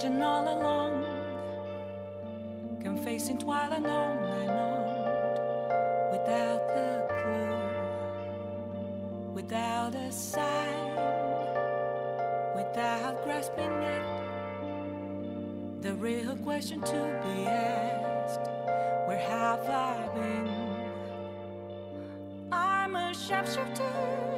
searching all along, confessing while on and on, without the clue, without a sign, without grasping it. The real question to be asked: Where have I been? I'm a sharpshooter.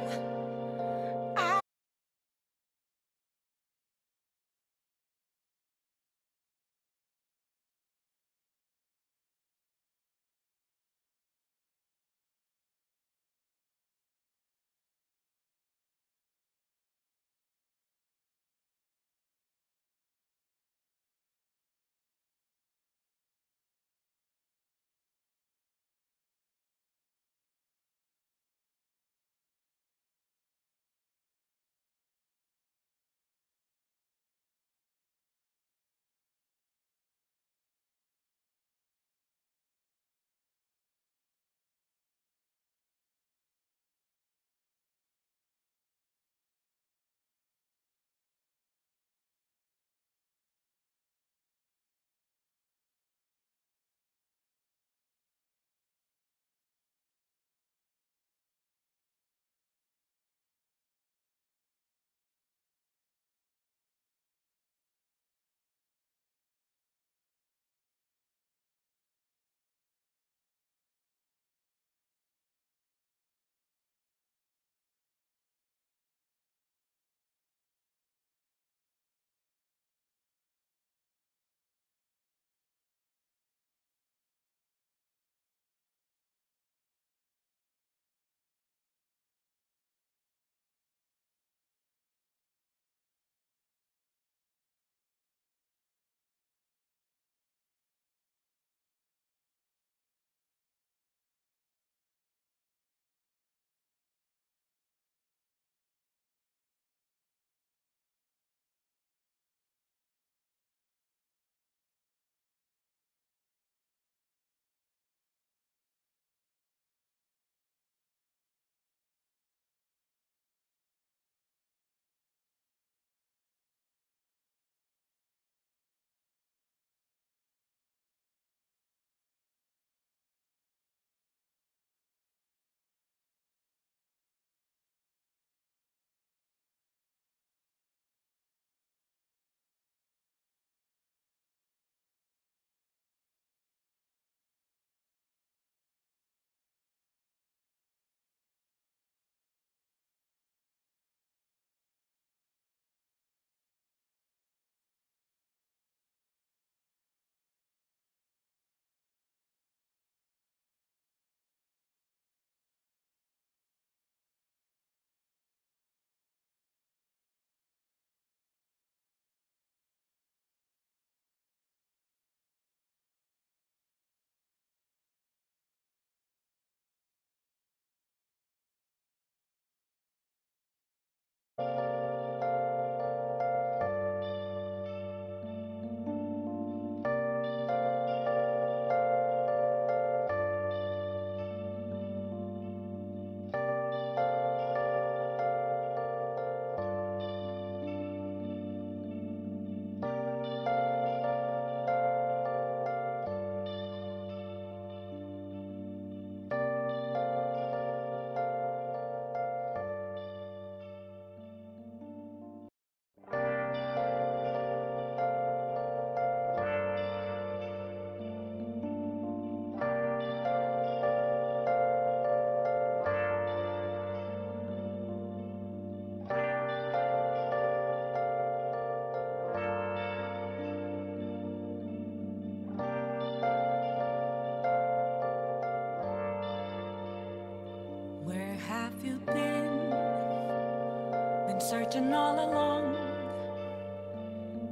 Been all along,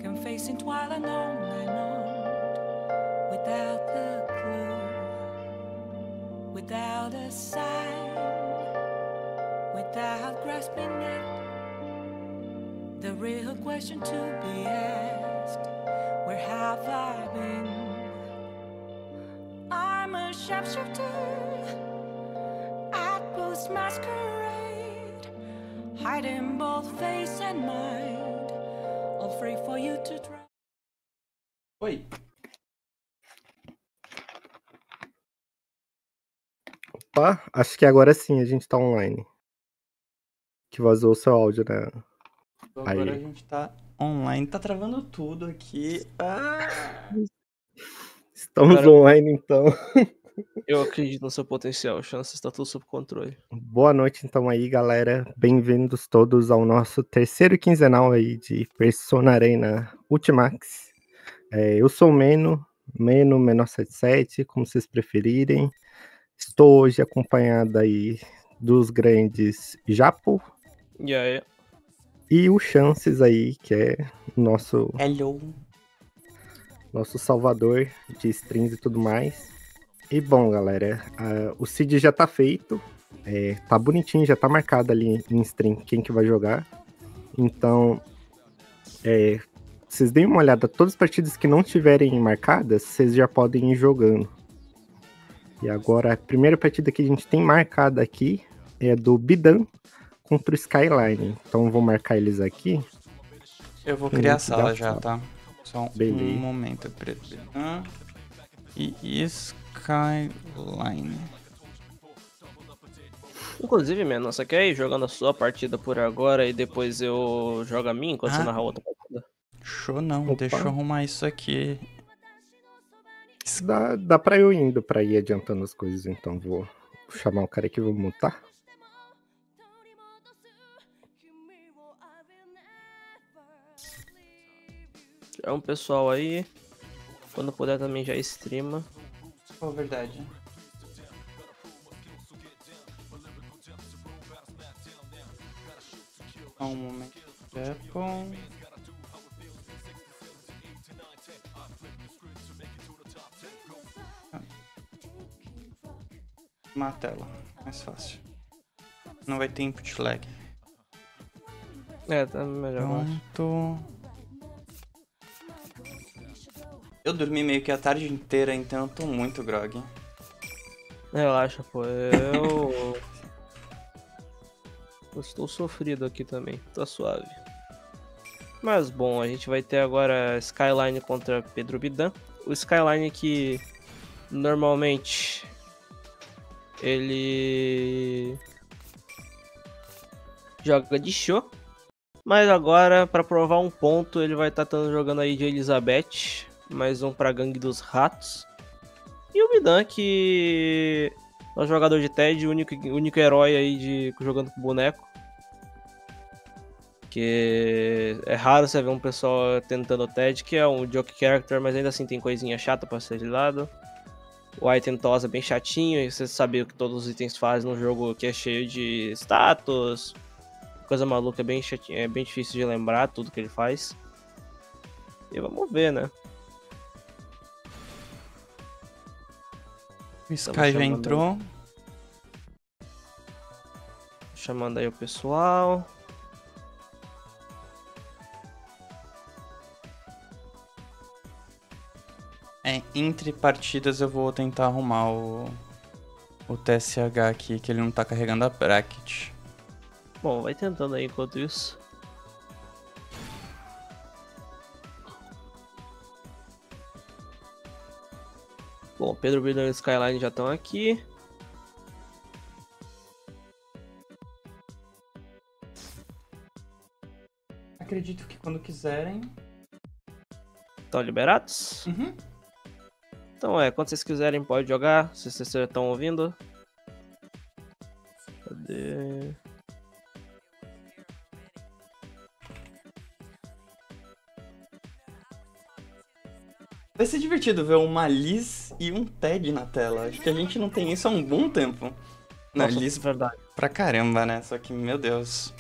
confessing while on and on, without the clue, without a sign, without grasping it. The real question to be asked: Where have I been? I'm a sharpshooter hiding both face and mind, all free for you to try. Oi. Opa, acho que agora sim a gente tá online. Que vazou o seu áudio, né? Agora Aí. a gente tá online. Tá travando tudo aqui. Ah! Estamos Cara- online então. Eu acredito no seu potencial, chance está tudo sob controle. Boa noite então aí, galera. Bem-vindos todos ao nosso terceiro quinzenal aí de Persona Arena Ultimax. É, eu sou o Meno, Meno Menor 77, como vocês preferirem. Estou hoje acompanhado aí dos grandes Japo E aí, e o Chances aí, que é o nosso Hello. nosso salvador de strings e tudo mais. E bom, galera, ah, o seed já tá feito, é, tá bonitinho, já tá marcado ali em stream quem que vai jogar. Então, é, vocês deem uma olhada, todas as partidas que não tiverem marcadas, vocês já podem ir jogando. E agora, a primeira partida que a gente tem marcada aqui é do Bidan contra o Skyline. Então, vou marcar eles aqui. Eu vou criar a sala já, sala. tá? Só um Beleza. momento. preto. E Skyline. Inclusive, mano, você quer ir jogando a sua partida por agora e depois eu jogo a minha enquanto você Ah. narra outra partida? Show não, Opa. deixa eu arrumar isso aqui. Dá, dá pra eu indo pra ir adiantando as coisas, então vou chamar o cara aqui e vou mutar. É um pessoal aí. Quando puder também já streama. Oh, verdade. Só um momento. Apple. Uma tela, mais fácil. Não vai ter input lag. É, tá melhor. Pronto. Eu dormi meio que a tarde inteira, então eu tô muito grog. Relaxa, pô. Eu. eu estou sofrido aqui também. Tá suave. Mas bom, a gente vai ter agora Skyline contra Pedro Bidan. O Skyline que normalmente ele joga de show. Mas agora, pra provar um ponto, ele vai estar jogando aí de Elizabeth. Mais um pra Gangue dos Ratos. E o Bidan, que é jogador de TED, o único, único herói aí de, jogando com boneco. Que é raro você ver um pessoal tentando TED, que é um joke character, mas ainda assim tem coisinha chata pra ser de lado. O item toss é bem chatinho, e você sabe o que todos os itens fazem num jogo que é cheio de status. Coisa maluca, é bem chatinho, é bem difícil de lembrar tudo que ele faz. E vamos ver, né? O Sky Estamos já entrou. Chamando aí o pessoal. É, entre partidas eu vou tentar arrumar o, o TSH aqui, que ele não tá carregando a bracket. Bom, vai tentando aí enquanto isso. Bom, Pedro Bidon e Skyline já estão aqui. Acredito que quando quiserem. Estão liberados? Uhum. Então é, quando vocês quiserem pode jogar, se vocês estão ouvindo. Cadê? Vai ser divertido ver uma Liz e um Ted na tela. Acho que a gente não tem isso há um bom tempo. Nossa, Liz verdade. pra caramba, né? Só que, meu Deus.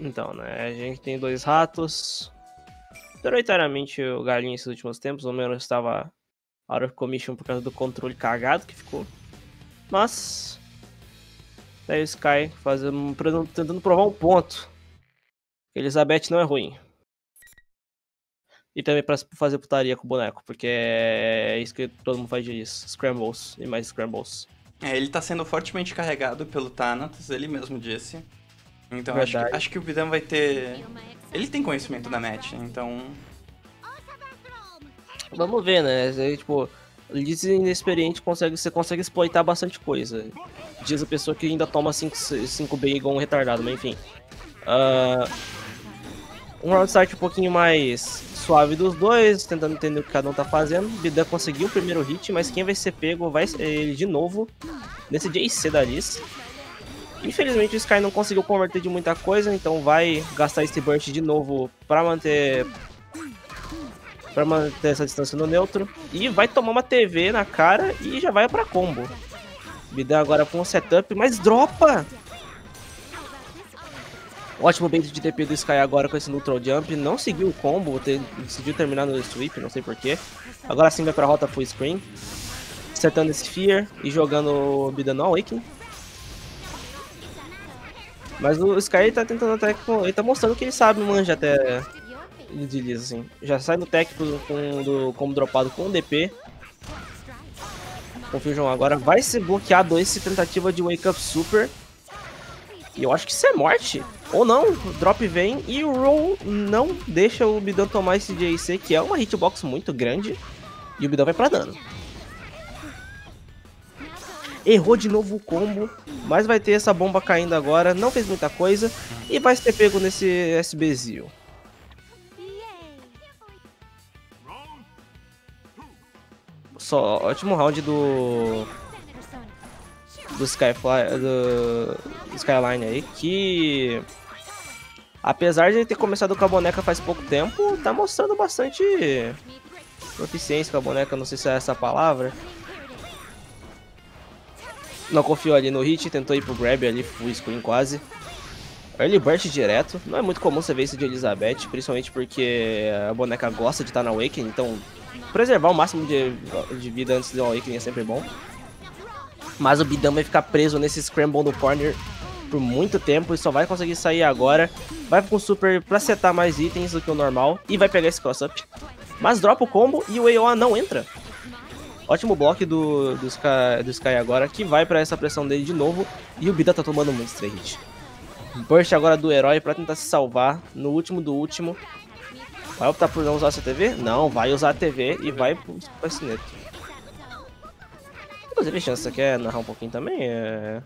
Então, né, a gente tem dois ratos. Prioritariamente o galinho esses últimos tempos, ou menos estava out of commission por causa do controle cagado que ficou. Mas. Daí o Sky fazendo, tentando provar um ponto. Elizabeth não é ruim. E também pra fazer putaria com o boneco, porque é isso que todo mundo faz disso. Scrambles e mais scrambles. É, ele tá sendo fortemente carregado pelo Thanatos, ele mesmo disse. Então acho que, acho que o Bidan vai ter. Ele tem conhecimento da match, então. Vamos ver, né? Aí, tipo, Liz inexperiente consegue, você consegue exploitar bastante coisa. Diz a pessoa que ainda toma 5 B igual um retardado, mas enfim. Ah, um round start um pouquinho mais suave dos dois, tentando entender o que cada um tá fazendo. Bidan conseguiu o primeiro hit, mas quem vai ser pego vai ser ele de novo nesse JC da Liz. Infelizmente o Sky não conseguiu converter de muita coisa, então vai gastar esse burst de novo pra manter Pra manter essa distância no neutro. E vai tomar uma TV na cara e já vai pra combo. Bidan agora com o setup, mas dropa! Ótimo bait de TP do Sky agora com esse neutral jump. Não seguiu o combo, decidiu terminar no sweep, não sei porquê. Agora sim vai pra rota full screen. Acertando esse Fear e jogando o Bidan no Awakening. Mas o Sky tá tentando até. Ele tá mostrando que ele sabe manja até de Liz, assim. Já sai no tech com, do, como dropado com o DP. Confusion agora vai ser bloqueado esse tentativa de Wake Up Super. E eu acho que isso é morte. Ou não, o drop vem e o roll não deixa o Bidan tomar esse JC, que é uma hitbox muito grande. E o Bidan vai pra dano. Errou de novo o combo, mas vai ter essa bomba caindo agora. Não fez muita coisa. E vai ser pego nesse SBzinho. Só ótimo round do do Skyfly do Skyline aí que apesar de ele ter começado com a boneca faz pouco tempo, tá mostrando bastante proficiência com a boneca, não sei se é essa palavra. Não confiou ali no hit, tentou ir pro grab ali, full screen quase. Early burst direto, não é muito comum você ver isso de Elizabeth, principalmente porque a boneca gosta de estar na Awakening, então preservar o máximo de, de vida antes do Awakening é sempre bom. Mas o Bidão vai ficar preso nesse Scramble no corner por muito tempo e só vai conseguir sair agora. Vai com super pra setar mais itens do que o normal e vai pegar esse cross-up. Mas dropa o combo e o AOA não entra. Ótimo bloco do, do, Sky, do Sky agora, que vai pra essa pressão dele de novo. E o Bida tá tomando muito stray hit. Burst agora do herói pra tentar se salvar no último do último. Vai optar por não usar essa TV? Não, vai usar a TV e vai pro pro Cineto. Inclusive, chance, você quer narrar um pouquinho também? É...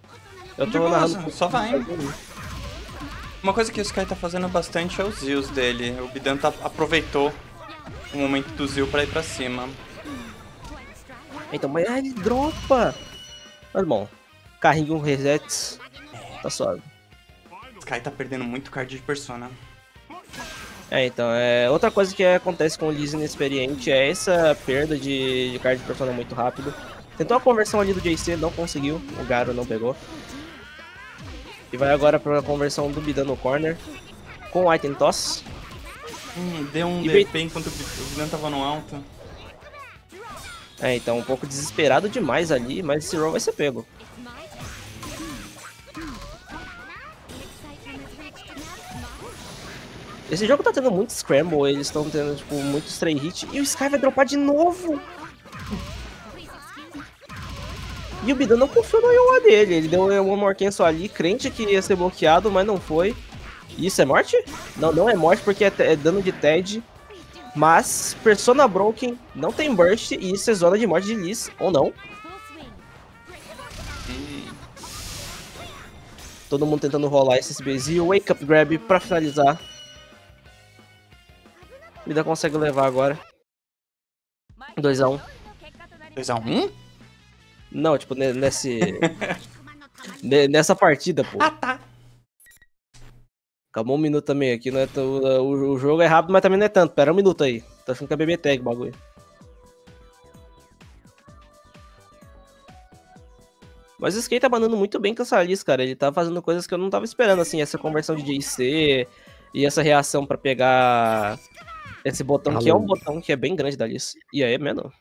Eu tô narrando. só vai. Uma coisa que o Sky tá fazendo bastante é os Zeus dele. O Bidan tá, aproveitou o momento do Zil pra ir pra cima. Então, mas ah, ele dropa! Mas bom, carrinho resets. Tá suave. Sky tá perdendo muito card de persona. É, então, é, outra coisa que acontece com o Liz inexperiente é essa perda de, de card de persona muito rápido. Tentou a conversão ali do JC, não conseguiu, o Garo não pegou. E vai agora pra conversão do Bidan no corner, com o Item Toss. Hum, deu um DP enquanto o Bidan tava no alto. É, então, um pouco desesperado demais ali, mas esse roll vai ser pego. Esse jogo tá tendo muito scramble, eles estão tendo, tipo, muito stray hit, e o Sky vai dropar de novo! E o Bidan não confiou no IOA dele, ele deu um more cancel ali, crente que ia ser bloqueado, mas não foi. Isso é morte? Não, não é morte porque é, é dano de TED. Mas Persona Broken não tem burst e isso é zona de morte de Liz, ou não. Todo mundo tentando rolar esse SBZ. O Wake Up Grab pra finalizar. Vida consegue levar agora. 2x1. 2x1? Não, tipo, ne- nesse. ne- nessa partida, pô. Ah, tá. Acabou um minuto também aqui, não é tão- o, o jogo é rápido, mas também não é tanto. Pera um minuto aí. Tá achando que é BB tag o bagulho. Mas o Skate tá mandando muito bem com essa Alice, cara. Ele tá fazendo coisas que eu não tava esperando, assim, essa conversão de JC e essa reação pra pegar esse botão, que é um Alô. botão que é bem grande da Alice. E aí, mano.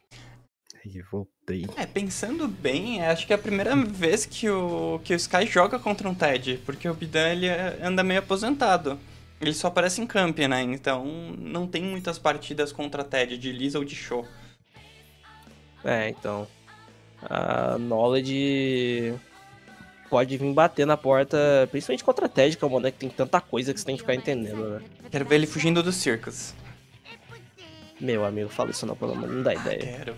Aí, voltei. É, pensando bem, acho que é a primeira vez que o, que o Sky joga contra um TED, porque o Bidan ele é- anda meio aposentado. Ele só aparece em camp, né? Então não tem muitas partidas contra TED de Lisa ou de Show. É, então. A Knowledge. pode vir bater na porta, principalmente contra a Ted, que é um moleque que tem tanta coisa que você tem que ficar entendendo, né? Quero ver ele fugindo dos circos. Meu amigo, fala isso não, pelo amor, não dá ideia. Quero.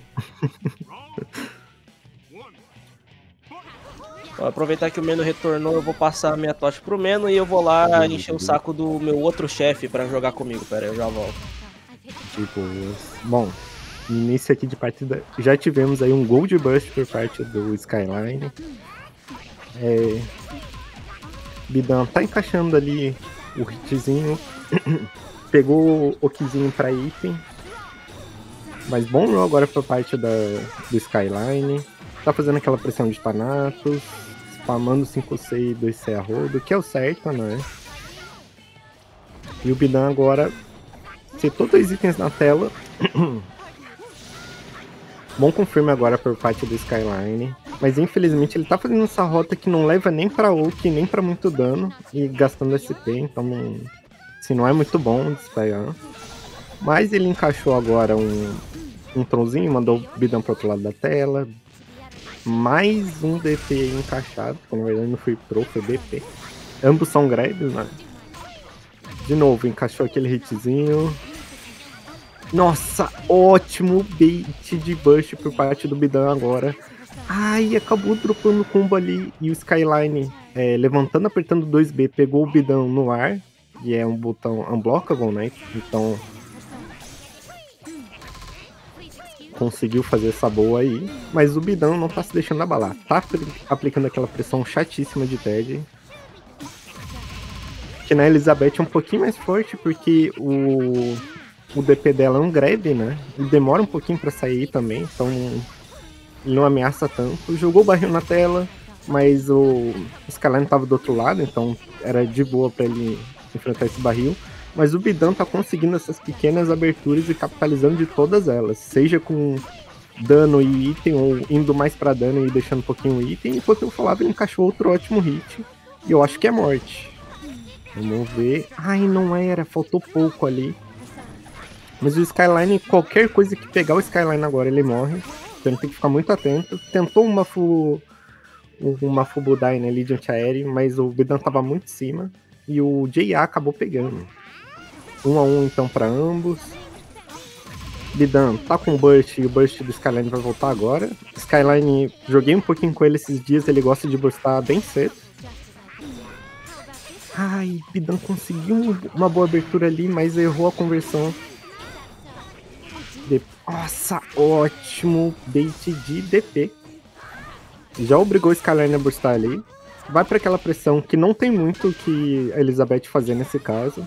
Aproveitar que o Meno retornou, eu vou passar a minha tocha pro Meno e eu vou lá encher o saco do meu outro chefe pra jogar comigo. Pera aí, eu já volto. Boas. Bom, início aqui de partida, já tivemos aí um Gold Burst por parte do Skyline. É... Bidan tá encaixando ali o hitzinho. Pegou o Kizinho pra item. Mas bom roll agora por parte da, do Skyline. Tá fazendo aquela pressão de Thanatos. Spamando 5C e 2C a rodo, que é o certo, né? E o Bidan agora setou dois itens na tela. Bom confirme agora por parte do Skyline. Mas infelizmente ele tá fazendo essa rota que não leva nem pra ult, nem pra muito dano. E gastando SP, então não, assim, não é muito bom despegar. Mas ele encaixou agora um, um tronzinho, mandou o Bidan pro outro lado da tela. Mais um DP encaixado, que na verdade não foi Pro, foi DP. Ambos são grabs, né? De novo, encaixou aquele hitzinho. Nossa, ótimo bait de Bush por parte do Bidan agora. Ai, acabou dropando o combo ali e o Skyline é, levantando, apertando 2B, pegou o Bidan no ar. E é um botão unblockable, né? Então conseguiu fazer essa boa aí, mas o Bidão não tá se deixando abalar. Tá aplicando aquela pressão chatíssima de Ted. Que na Elizabeth é um pouquinho mais forte, porque o, o DP dela é um grab, né? E demora um pouquinho para sair também, então ele não ameaça tanto. Jogou o barril na tela, mas o Skyline tava do outro lado, então era de boa para ele enfrentar esse barril. Mas o Bidan tá conseguindo essas pequenas aberturas e capitalizando de todas elas, seja com dano e item, ou indo mais para dano e deixando um pouquinho item, enquanto eu falava, ele encaixou outro ótimo hit, e eu acho que é morte. Vamos ver. Ai, não era, faltou pouco ali. Mas o Skyline, qualquer coisa que pegar o Skyline agora, ele morre. Então tem que ficar muito atento. Tentou uma fu uma Fubudai, né, Legion aéreo, mas o Bidan tava muito em cima. E o JA acabou pegando. Um a um então para ambos. Bidan tá com burst e o burst do Skyline vai voltar agora. Skyline, joguei um pouquinho com ele esses dias, ele gosta de burstar bem cedo. Ai, Bidan conseguiu uma boa abertura ali, mas errou a conversão. De... Nossa, ótimo bait de DP. Já obrigou o Skyline a burstar ali. Vai para aquela pressão que não tem muito que a Elizabeth fazer nesse caso.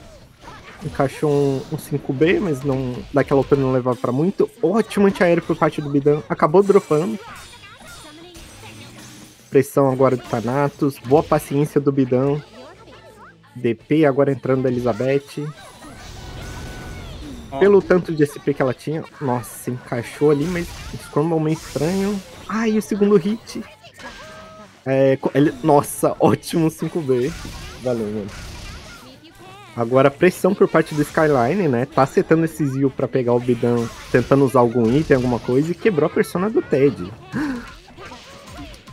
Encaixou um, um 5B, mas não daquela altura não levava para muito. Ótimo antiaéreo por parte do Bidan. Acabou dropando. Pressão agora do Thanatos. Boa paciência do Bidan. DP agora entrando da Elizabeth. Pelo tanto de SP que ela tinha. Nossa, encaixou ali, mas ficou um momento estranho. Ai, o segundo hit. É, ele, nossa, ótimo 5B. Valeu, mano. Agora, pressão por parte do Skyline, né? Tá acertando esse Zio pra pegar o Bidan, tentando usar algum item, alguma coisa, e quebrou a persona do Ted.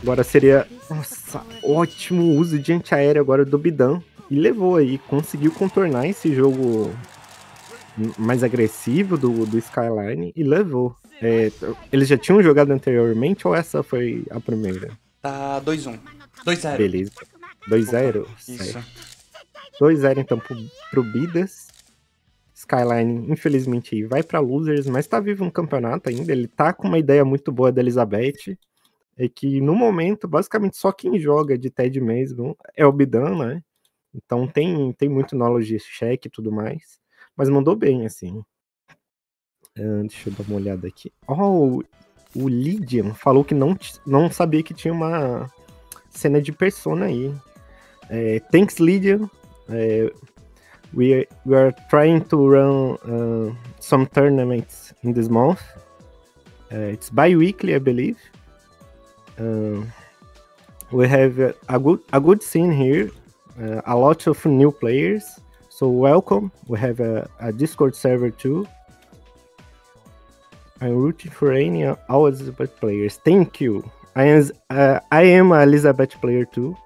Agora seria. Nossa, ótimo uso de antiaéreo agora do Bidan. E levou aí, conseguiu contornar esse jogo mais agressivo do, do Skyline e levou. É, eles já tinham jogado anteriormente ou essa foi a primeira? Tá 2-1. 2-0. Beleza. 2-0? Isso. 2-0 então pro, pro Bidas. Skyline, infelizmente, vai para losers, mas tá vivo no campeonato ainda. Ele tá com uma ideia muito boa da Elizabeth. É que no momento, basicamente, só quem joga de TED mesmo é o Bidan, né? Então tem, tem muito knowledge check e tudo mais. Mas mandou bem, assim. Uh, deixa eu dar uma olhada aqui. Oh, o Lydian falou que não, não sabia que tinha uma cena de persona aí. É, thanks, Lydian. É, we, we are trying to run uh, some tournaments in this month. Uh, it's bi-weekly, I believe. Uh, we have a good a good scene here. Uh, a lot of new players. So welcome. We have a, a Discord server too. I'm rooting for any all Elizabeth players. Thank you. I am uh, I am a Elizabeth player too.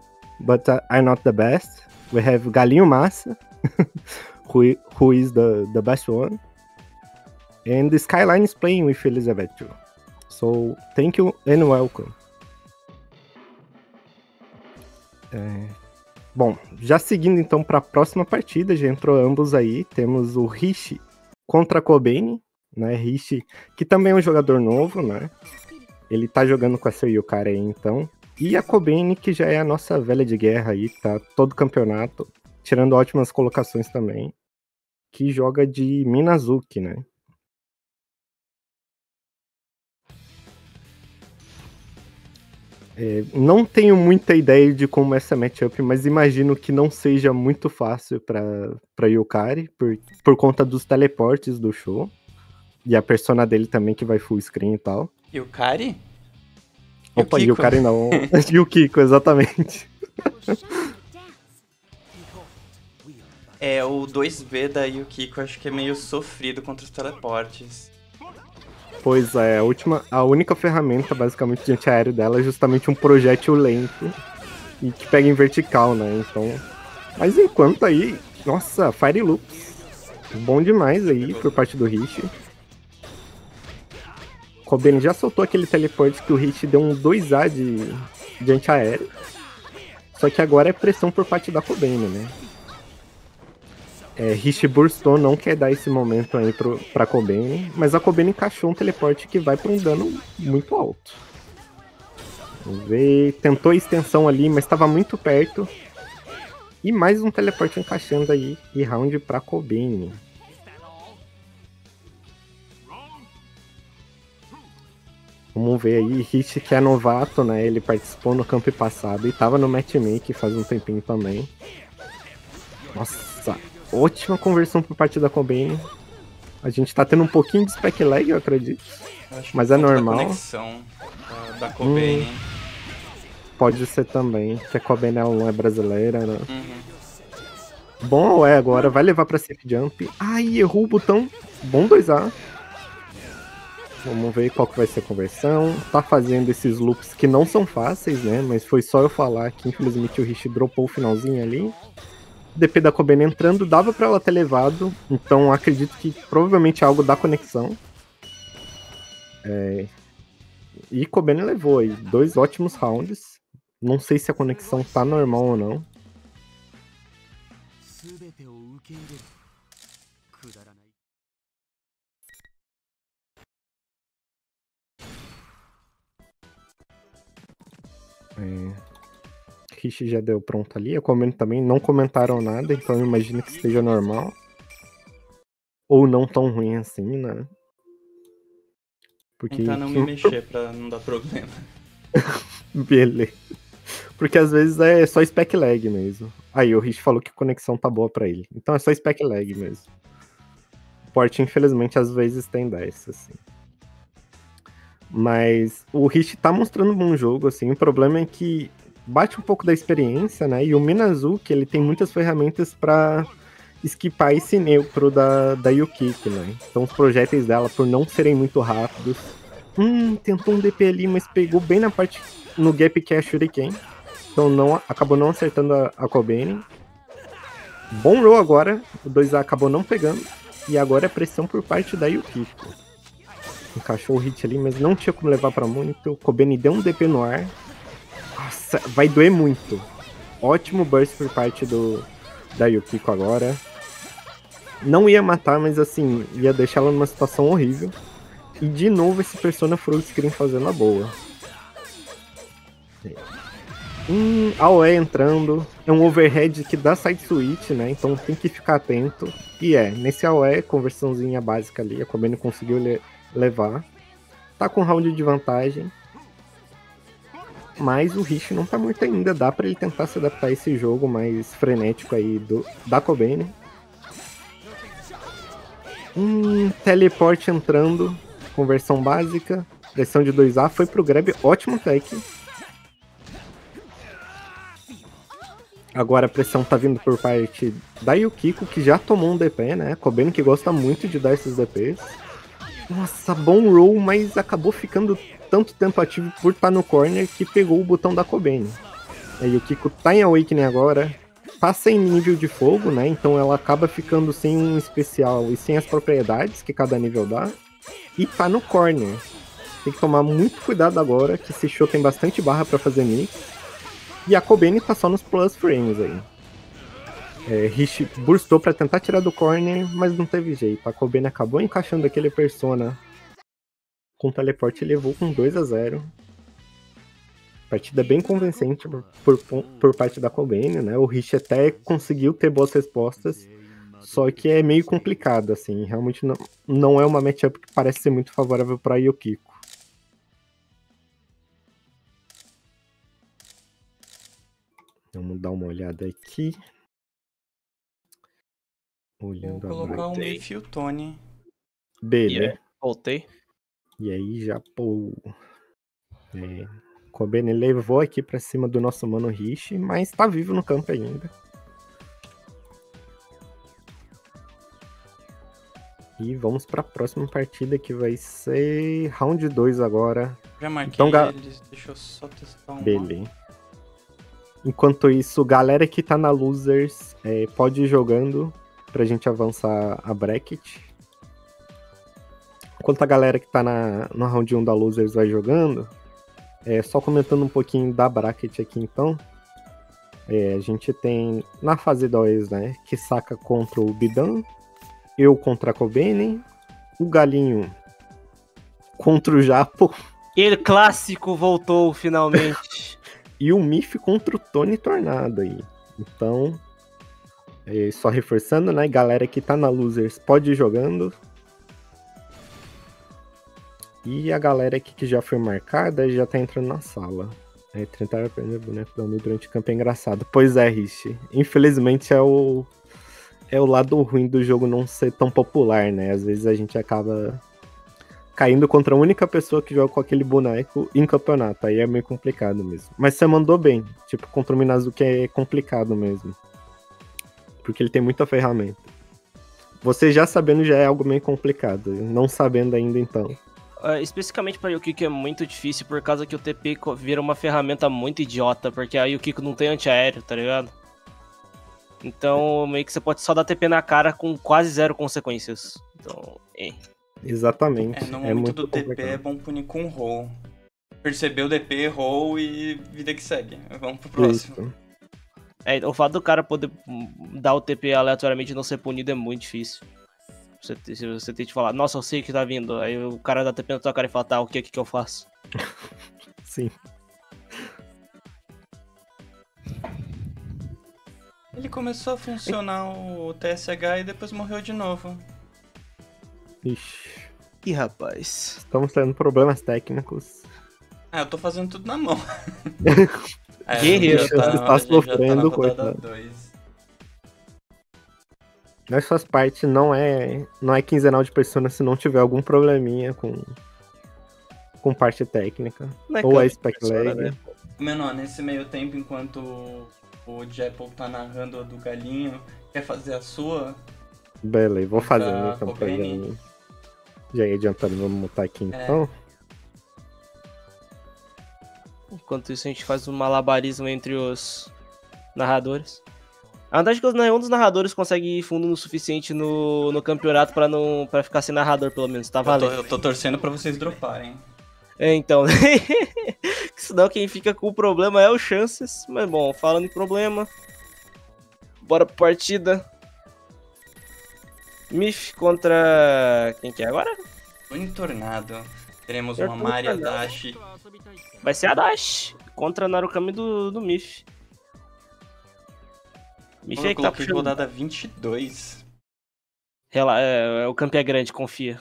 but uh, I'm not the best. We have Galinho Massa, who, is the, the best one. And the Skyline is playing with Elizabeth. So, thank you and welcome. É... Bom, já seguindo então para a próxima partida, já entrou ambos aí. Temos o Rishi contra a Kobeni, né? Rishi, que também é um jogador novo, né? Ele tá jogando com essa Yukari aí então. E a Kobeni, que já é a nossa velha de guerra aí, tá todo campeonato, tirando ótimas colocações também, que joga de Minazuki, né? É, não tenho muita ideia de como essa matchup, mas imagino que não seja muito fácil para Yukari, por, por conta dos teleportes do show. E a persona dele também, que vai full screen e tal. Yukari? Opa, Yukari não. e o Kiko, exatamente. É, o 2B da Yukiko acho que é meio sofrido contra os teleportes. Pois é, a última, a única ferramenta basicamente de antiaéreo dela é justamente um projétil lento e que pega em vertical, né? Então, mas enquanto aí, nossa, Fire Loops, bom demais aí por parte do Rich. Kobeni já soltou aquele teleporte que o Rich deu um 2A de, de antiaéreo. Só que agora é pressão por parte da Kobeni, né? É, Rich não quer dar esse momento aí pro, pra Kobeni, mas a Kobeni encaixou um teleporte que vai pra um dano muito alto. Vamos ver, tentou a extensão ali, mas estava muito perto. E mais um teleporte encaixando aí, e round pra Kobeni. Vamos ver aí, Hit que é novato, né? Ele participou no campo passado e tava no matchmake faz um tempinho também. Nossa, ótima conversão por parte da Cobain. A gente tá tendo um pouquinho de spec lag, eu acredito. Acho Mas é normal. Da conexão da, da Cobain. Hum. Pode ser também, que a Cobain não é brasileira, né? Uhum. Bom, é agora, vai levar pra safe jump. Ai, errou o botão. Bom 2A. Vamos ver qual que vai ser a conversão. Tá fazendo esses loops que não são fáceis, né? Mas foi só eu falar que infelizmente o Rich dropou o finalzinho ali. DP da Koben entrando, dava pra ela ter levado. Então acredito que provavelmente é algo da conexão. É... E Koben levou aí dois ótimos rounds. Não sei se a conexão tá normal ou não. É... Rich já deu pronto ali. A Comment também não comentaram nada, então eu imagino que esteja normal. Ou não tão ruim assim, né? Porque. Tentar não me mexer pra não dar problema. Beleza. Porque às vezes é só spec lag mesmo. Aí o Rich falou que a conexão tá boa pra ele. Então é só spec lag mesmo. O port, infelizmente, às vezes tem dessa, assim. Mas o Rich tá mostrando um bom jogo, assim. O problema é que bate um pouco da experiência, né? E o Minazuki, ele tem muitas ferramentas pra esquipar esse neutro da, da Yukiko, né? Então os projéteis dela, por não serem muito rápidos. Hum, tentou um DP ali, mas pegou bem na parte. no gap que é a Shuriken. Então não, acabou não acertando a, a. Bom roll agora. O 2A acabou não pegando. E agora é pressão por parte da Yukiko. Encaixou o hit ali, mas não tinha como levar pra muito. Kobeni deu um DP no ar. Nossa, vai doer muito. Ótimo burst por parte do da Yukiko agora. Não ia matar, mas assim, ia deixar ela numa situação horrível. E de novo esse Persona full screen fazendo a boa. Hum, AOE entrando. É um overhead que dá side switch, né? Então tem que ficar atento. E é, nesse AOE, conversãozinha básica ali, a Kobeni conseguiu le levar. Tá com round de vantagem. Mas o Rich não tá morto ainda. Dá pra ele tentar se adaptar a esse jogo mais frenético aí do, da Kobeni. Hum, teleporte entrando. Conversão básica. Pressão de 2A. Foi pro grab. Ótimo tech. Agora a pressão tá vindo por parte da Yukiko, que já tomou um DP, né? Kobeni que gosta muito de dar esses DPs. Nossa, bom roll, mas acabou ficando tanto tempo ativo por estar no corner que pegou o botão da Kobeni. A Yukiko tá em Awakening agora, tá sem nível de fogo, né? Então ela acaba ficando sem um especial e sem as propriedades que cada nível dá. E tá no corner. Tem que tomar muito cuidado agora, que esse show tem bastante barra pra fazer mix. E a Kobeni tá só nos plus frames aí. É, Rich burstou pra tentar tirar do corner, mas não teve jeito. A Kobeni acabou encaixando aquele persona com teleporte e levou com 2 a 0 Partida bem convincente por, por, por parte da Kobeni, né? O Rich até conseguiu ter boas respostas, só que é meio complicado, assim. Realmente não, não é uma matchup que parece ser muito favorável para Yukiko. Vamos dar uma olhada aqui. Vou Olhando a colocar o Black. Mayfield e o Tony. Beleza. Yeah. Voltei. E aí já pô. É, Kobeni levou aqui pra cima do nosso mano Rich, mas tá vivo no campo ainda. E vamos pra próxima partida que vai ser round 2 agora. Já marquei Então, ga- eles, deixa eu só testar um. Beleza. Enquanto isso, galera que tá na Losers é, pode ir jogando pra gente avançar a bracket. Enquanto a galera que tá na, no round 1 da Losers vai jogando, é, só comentando um pouquinho da bracket aqui então. É, a gente tem na fase 2, né, que saca contra o Bidan, eu contra a Kobeni, o Galinho contra o Japo Ele clássico voltou finalmente. e o Mif contra o Tony Tornado aí. Então, é, só reforçando, né? Galera que tá na Losers pode ir jogando. E a galera aqui que já foi marcada já tá entrando na sala. É, tentar aprender boneco da durante o campo é engraçado. Pois é, Rich. Infelizmente é o. É o lado ruim do jogo não ser tão popular, né? Às vezes a gente acaba caindo contra a única pessoa que joga com aquele boneco em campeonato. Aí é meio complicado mesmo. Mas você mandou bem. Tipo, contra o Minazuki é complicado mesmo. Porque ele tem muita ferramenta. Você já sabendo já é algo meio complicado. Não sabendo ainda, então. Ah, especificamente pra Yukiko é muito difícil por causa que o TP vira uma ferramenta muito idiota, porque a Yukiko não tem antiaéreo, tá ligado? Então, meio que você pode só dar TP na cara com quase zero consequências. Então, é. Exatamente. É, no é momento muito do TP é complicado. bom punir com roll. Percebeu o DP, roll e vida que segue. Vamos pro próximo. Isso. É, o fato do cara poder hum, dar o TP aleatoriamente e não ser punido é muito difícil. Você, se você tem que falar, nossa, eu sei que tá vindo. Aí o cara dá TP na tua cara e fala, tá, o que, que, que eu faço? Sim. Ele começou a funcionar o TSH e depois morreu de novo. Ixi. Ih, rapaz. Estamos tendo problemas técnicos. Ah, eu tô fazendo tudo na mão. é, Guerreiro, tá, você tá tá na sofrendo, coitado. dois. Mas faz parte, não é, não é quinzenal de persona se não tiver algum probleminha com, com parte técnica. Não é Ou a de spec lag. né? Menor, nesse meio tempo, enquanto o Japple tá narrando a do galinho, quer fazer a sua? Beleza, vou Tá, então pra já, ir adiantando, vamos mutar aqui É. Enquanto isso, a gente faz um malabarismo entre os narradores. A vantagem é que nenhum dos narradores consegue ir fundo o suficiente no, no campeonato pra não para ficar sem narrador, pelo menos. Tá Eu tô, valendo. eu tô torcendo pra vocês droparem. É, então. Senão quem fica com o problema é o Chances. Mas bom, falando em problema. Bora pra partida. Mif contra. Quem que é agora? Tony Tornado. Teremos Eu uma Maria tornado. Vai ser a Dash. Contra a Narukami do, do Mif. Mif é que tá puxando. rodada 22. Rela- é, é, o campo é grande, confia.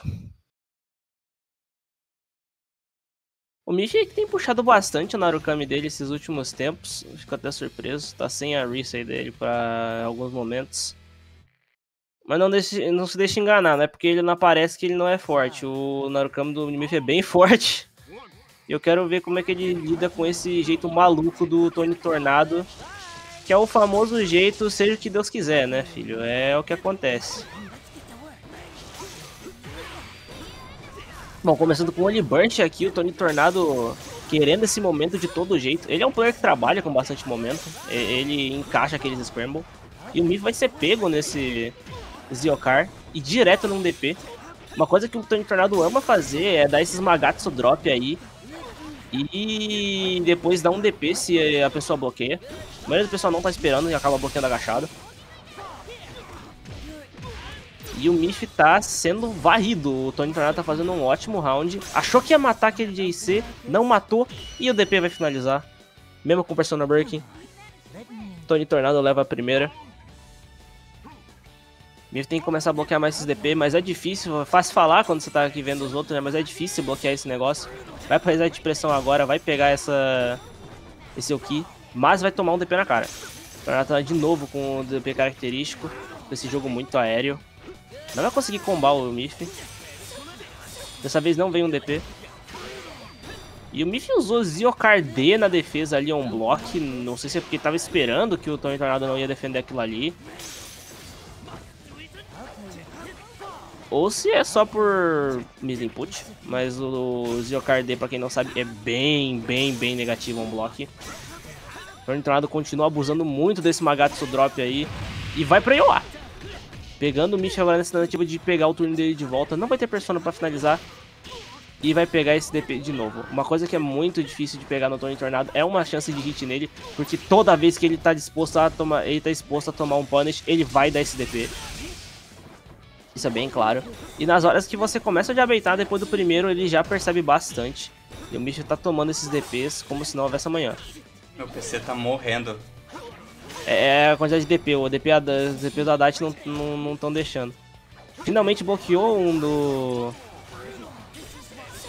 O Michi é que tem puxado bastante o Narukami dele esses últimos tempos. Fico até surpreso. Tá sem a Risei dele pra alguns momentos. Mas não, deixe- não se deixe enganar, não é porque ele não aparece que ele não é forte. O Narukami do Mifi é bem forte. Eu quero ver como é que ele lida com esse jeito maluco do Tony Tornado. Que é o famoso jeito, seja o que Deus quiser, né, filho? É o que acontece. Bom, começando com o Oli Burnt aqui, o Tony Tornado querendo esse momento de todo jeito. Ele é um player que trabalha com bastante momento, ele encaixa aqueles scramble. E o Mif vai ser pego nesse Ziokar e direto num DP. Uma coisa que o Tony Tornado ama fazer é dar esses Magatsu drop aí. E depois dar um DP se a pessoa bloqueia. A maioria do pessoal não tá esperando e acaba bloqueando agachado. E o Mif tá sendo varrido. O Tony Tornado tá fazendo um ótimo round. Achou que ia matar aquele JC, não matou. E o DP vai finalizar. Mesmo com o Persona Breaking. Tony Tornado leva a primeira. Mif tem que começar a bloquear mais esses DP, mas é difícil. É fácil falar quando você tá aqui vendo os outros, né? Mas é difícil bloquear esse negócio. Vai pra reset de pressão agora, vai pegar essa. Esse Oki, mas vai tomar um DP na cara. Tornado tá de novo com o DP característico. Esse jogo muito aéreo. Não vai conseguir combar o Mif. Dessa vez não veio um DP. E o Mif usou Ziokar D na defesa ali, um block. Não sei se é porque tava esperando que o Tony Tornado não ia defender aquilo ali. Ou se é só por misinput. Mas o Ziokar D, pra quem não sabe, é bem, bem, bem negativo um block. O Tony Tornado continua abusando muito desse Magatsu drop aí. E vai pra Iowa. Pegando o Mish agora nessa tentativa de pegar o turno dele de volta. Não vai ter persona pra finalizar. E vai pegar esse DP de novo. Uma coisa que é muito difícil de pegar no Tony Tornado é uma chance de hit nele. Porque toda vez que ele tá disposto a tomar. Ele tá exposto a tomar um punish, ele vai dar esse DP. Isso é bem claro. E nas horas que você começa a diabeitar depois do primeiro, ele já percebe bastante. E o Mish tá tomando esses DPs como se não houvesse amanhã. Meu PC tá morrendo. É a quantidade de DP, o DP, os DP do Haddad não estão não, tão deixando. Finalmente bloqueou um do.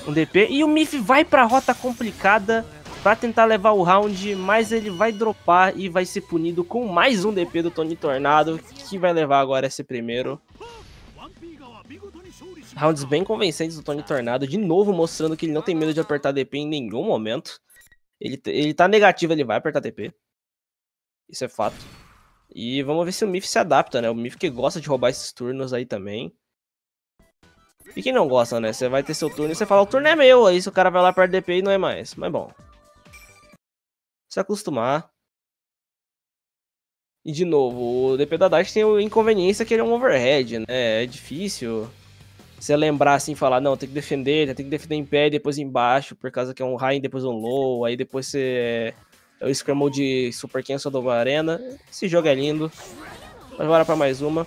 Um DP. E o Mif vai pra rota complicada pra tentar levar o round, mas ele vai dropar e vai ser punido com mais um DP do Tony Tornado, que vai levar agora esse primeiro. Rounds bem convincentes do Tony Tornado, de novo mostrando que ele não tem medo de apertar DP em nenhum momento. Ele, ele tá negativo, ele vai apertar DP. Isso é fato. E vamos ver se o Mif se adapta, né? O Mif que gosta de roubar esses turnos aí também. E quem não gosta, né? Você vai ter seu turno e você fala, o turno é meu. Aí se o cara vai lá perto DP e não é mais. Mas bom. Se acostumar. E de novo, o DP da Dash tem a inconveniência que ele é um overhead, né? É difícil você lembrar assim, falar, não, tem que defender, tem que defender em pé e depois embaixo, por causa que é um high e depois um low, aí depois você é o Scramble de Super Cancel do Arena. Esse jogo é lindo. Mas bora pra mais uma.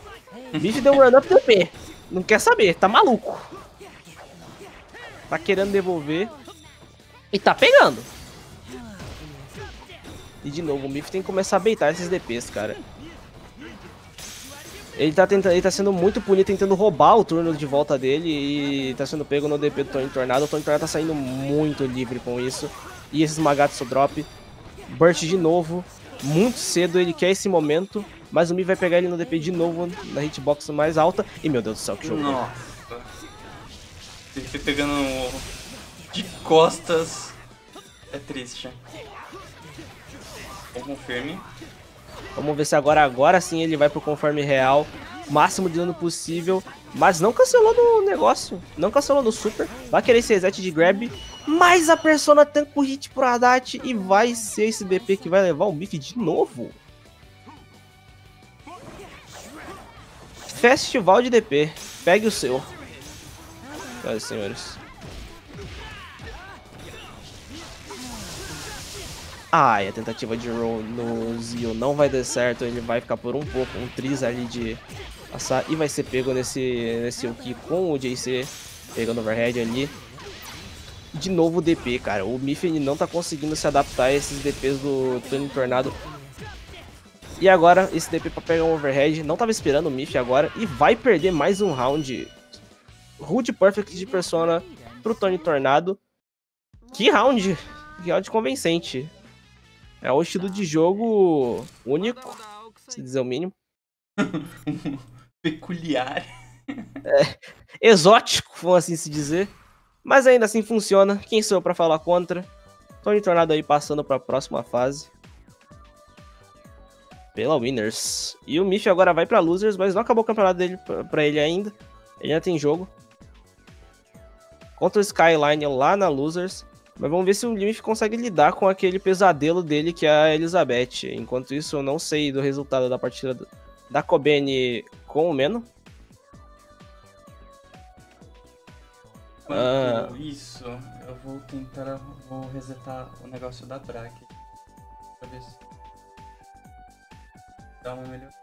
Bicho deu um run up DP. Não quer saber, tá maluco. Tá querendo devolver. E tá pegando. E de novo, o Mif tem que começar a beitar esses DPs, cara. Ele tá, tentando, ele tá sendo muito punido, tentando roubar o turno de volta dele e tá sendo pego no DP do Tony Tornado. O Tony Tornado tá saindo muito livre com isso. E esses Magatsu drop. Burst de novo. Muito cedo, ele quer esse momento. Mas o Mi vai pegar ele no DP de novo, na hitbox mais alta. E meu Deus do céu, que jogo. Nossa. Foi pegando de costas. É triste. Bom confirme. Vamos ver se agora, agora sim ele vai pro conforme real. Máximo de dano possível. Mas não cancelou no negócio. Não cancelou no super. Vai querer esse reset de grab. Mas a persona tanca o hit pro Haddad. E vai ser esse DP que vai levar o Miff de novo. Festival de DP. Pegue o seu. Senhoras e senhores. Ai, a tentativa de roll no Zio não vai dar certo, ele vai ficar por um pouco, um tris ali de passar e vai ser pego nesse, nesse Uki com o JC pegando overhead ali. De novo o DP, cara, o Miff ele não tá conseguindo se adaptar a esses DPs do Tony Tornado. E agora esse DP pra pegar um overhead, não tava esperando o Miff agora e vai perder mais um round. Rude Perfect de Persona pro Tony Tornado. Que round! Que round convincente. É um estilo de jogo único, se dizer o mínimo. Peculiar. Exótico, vamos assim se dizer. Mas ainda assim funciona. Quem sou eu pra falar contra? Tony Tornado aí passando pra próxima fase. Pela Winners. E o Miff agora vai pra Losers, mas não acabou o campeonato dele pra- pra ele ainda. Ele ainda tem jogo. Contra o Skyline lá na Losers. Mas vamos ver se o Limif consegue lidar com aquele pesadelo dele que é a Elizabeth. Enquanto isso, eu não sei do resultado da partida da Kobene com o Meno. Ah. isso, eu vou tentar. Vou resetar o negócio da Brack. Pra ver se. Dá uma melhor.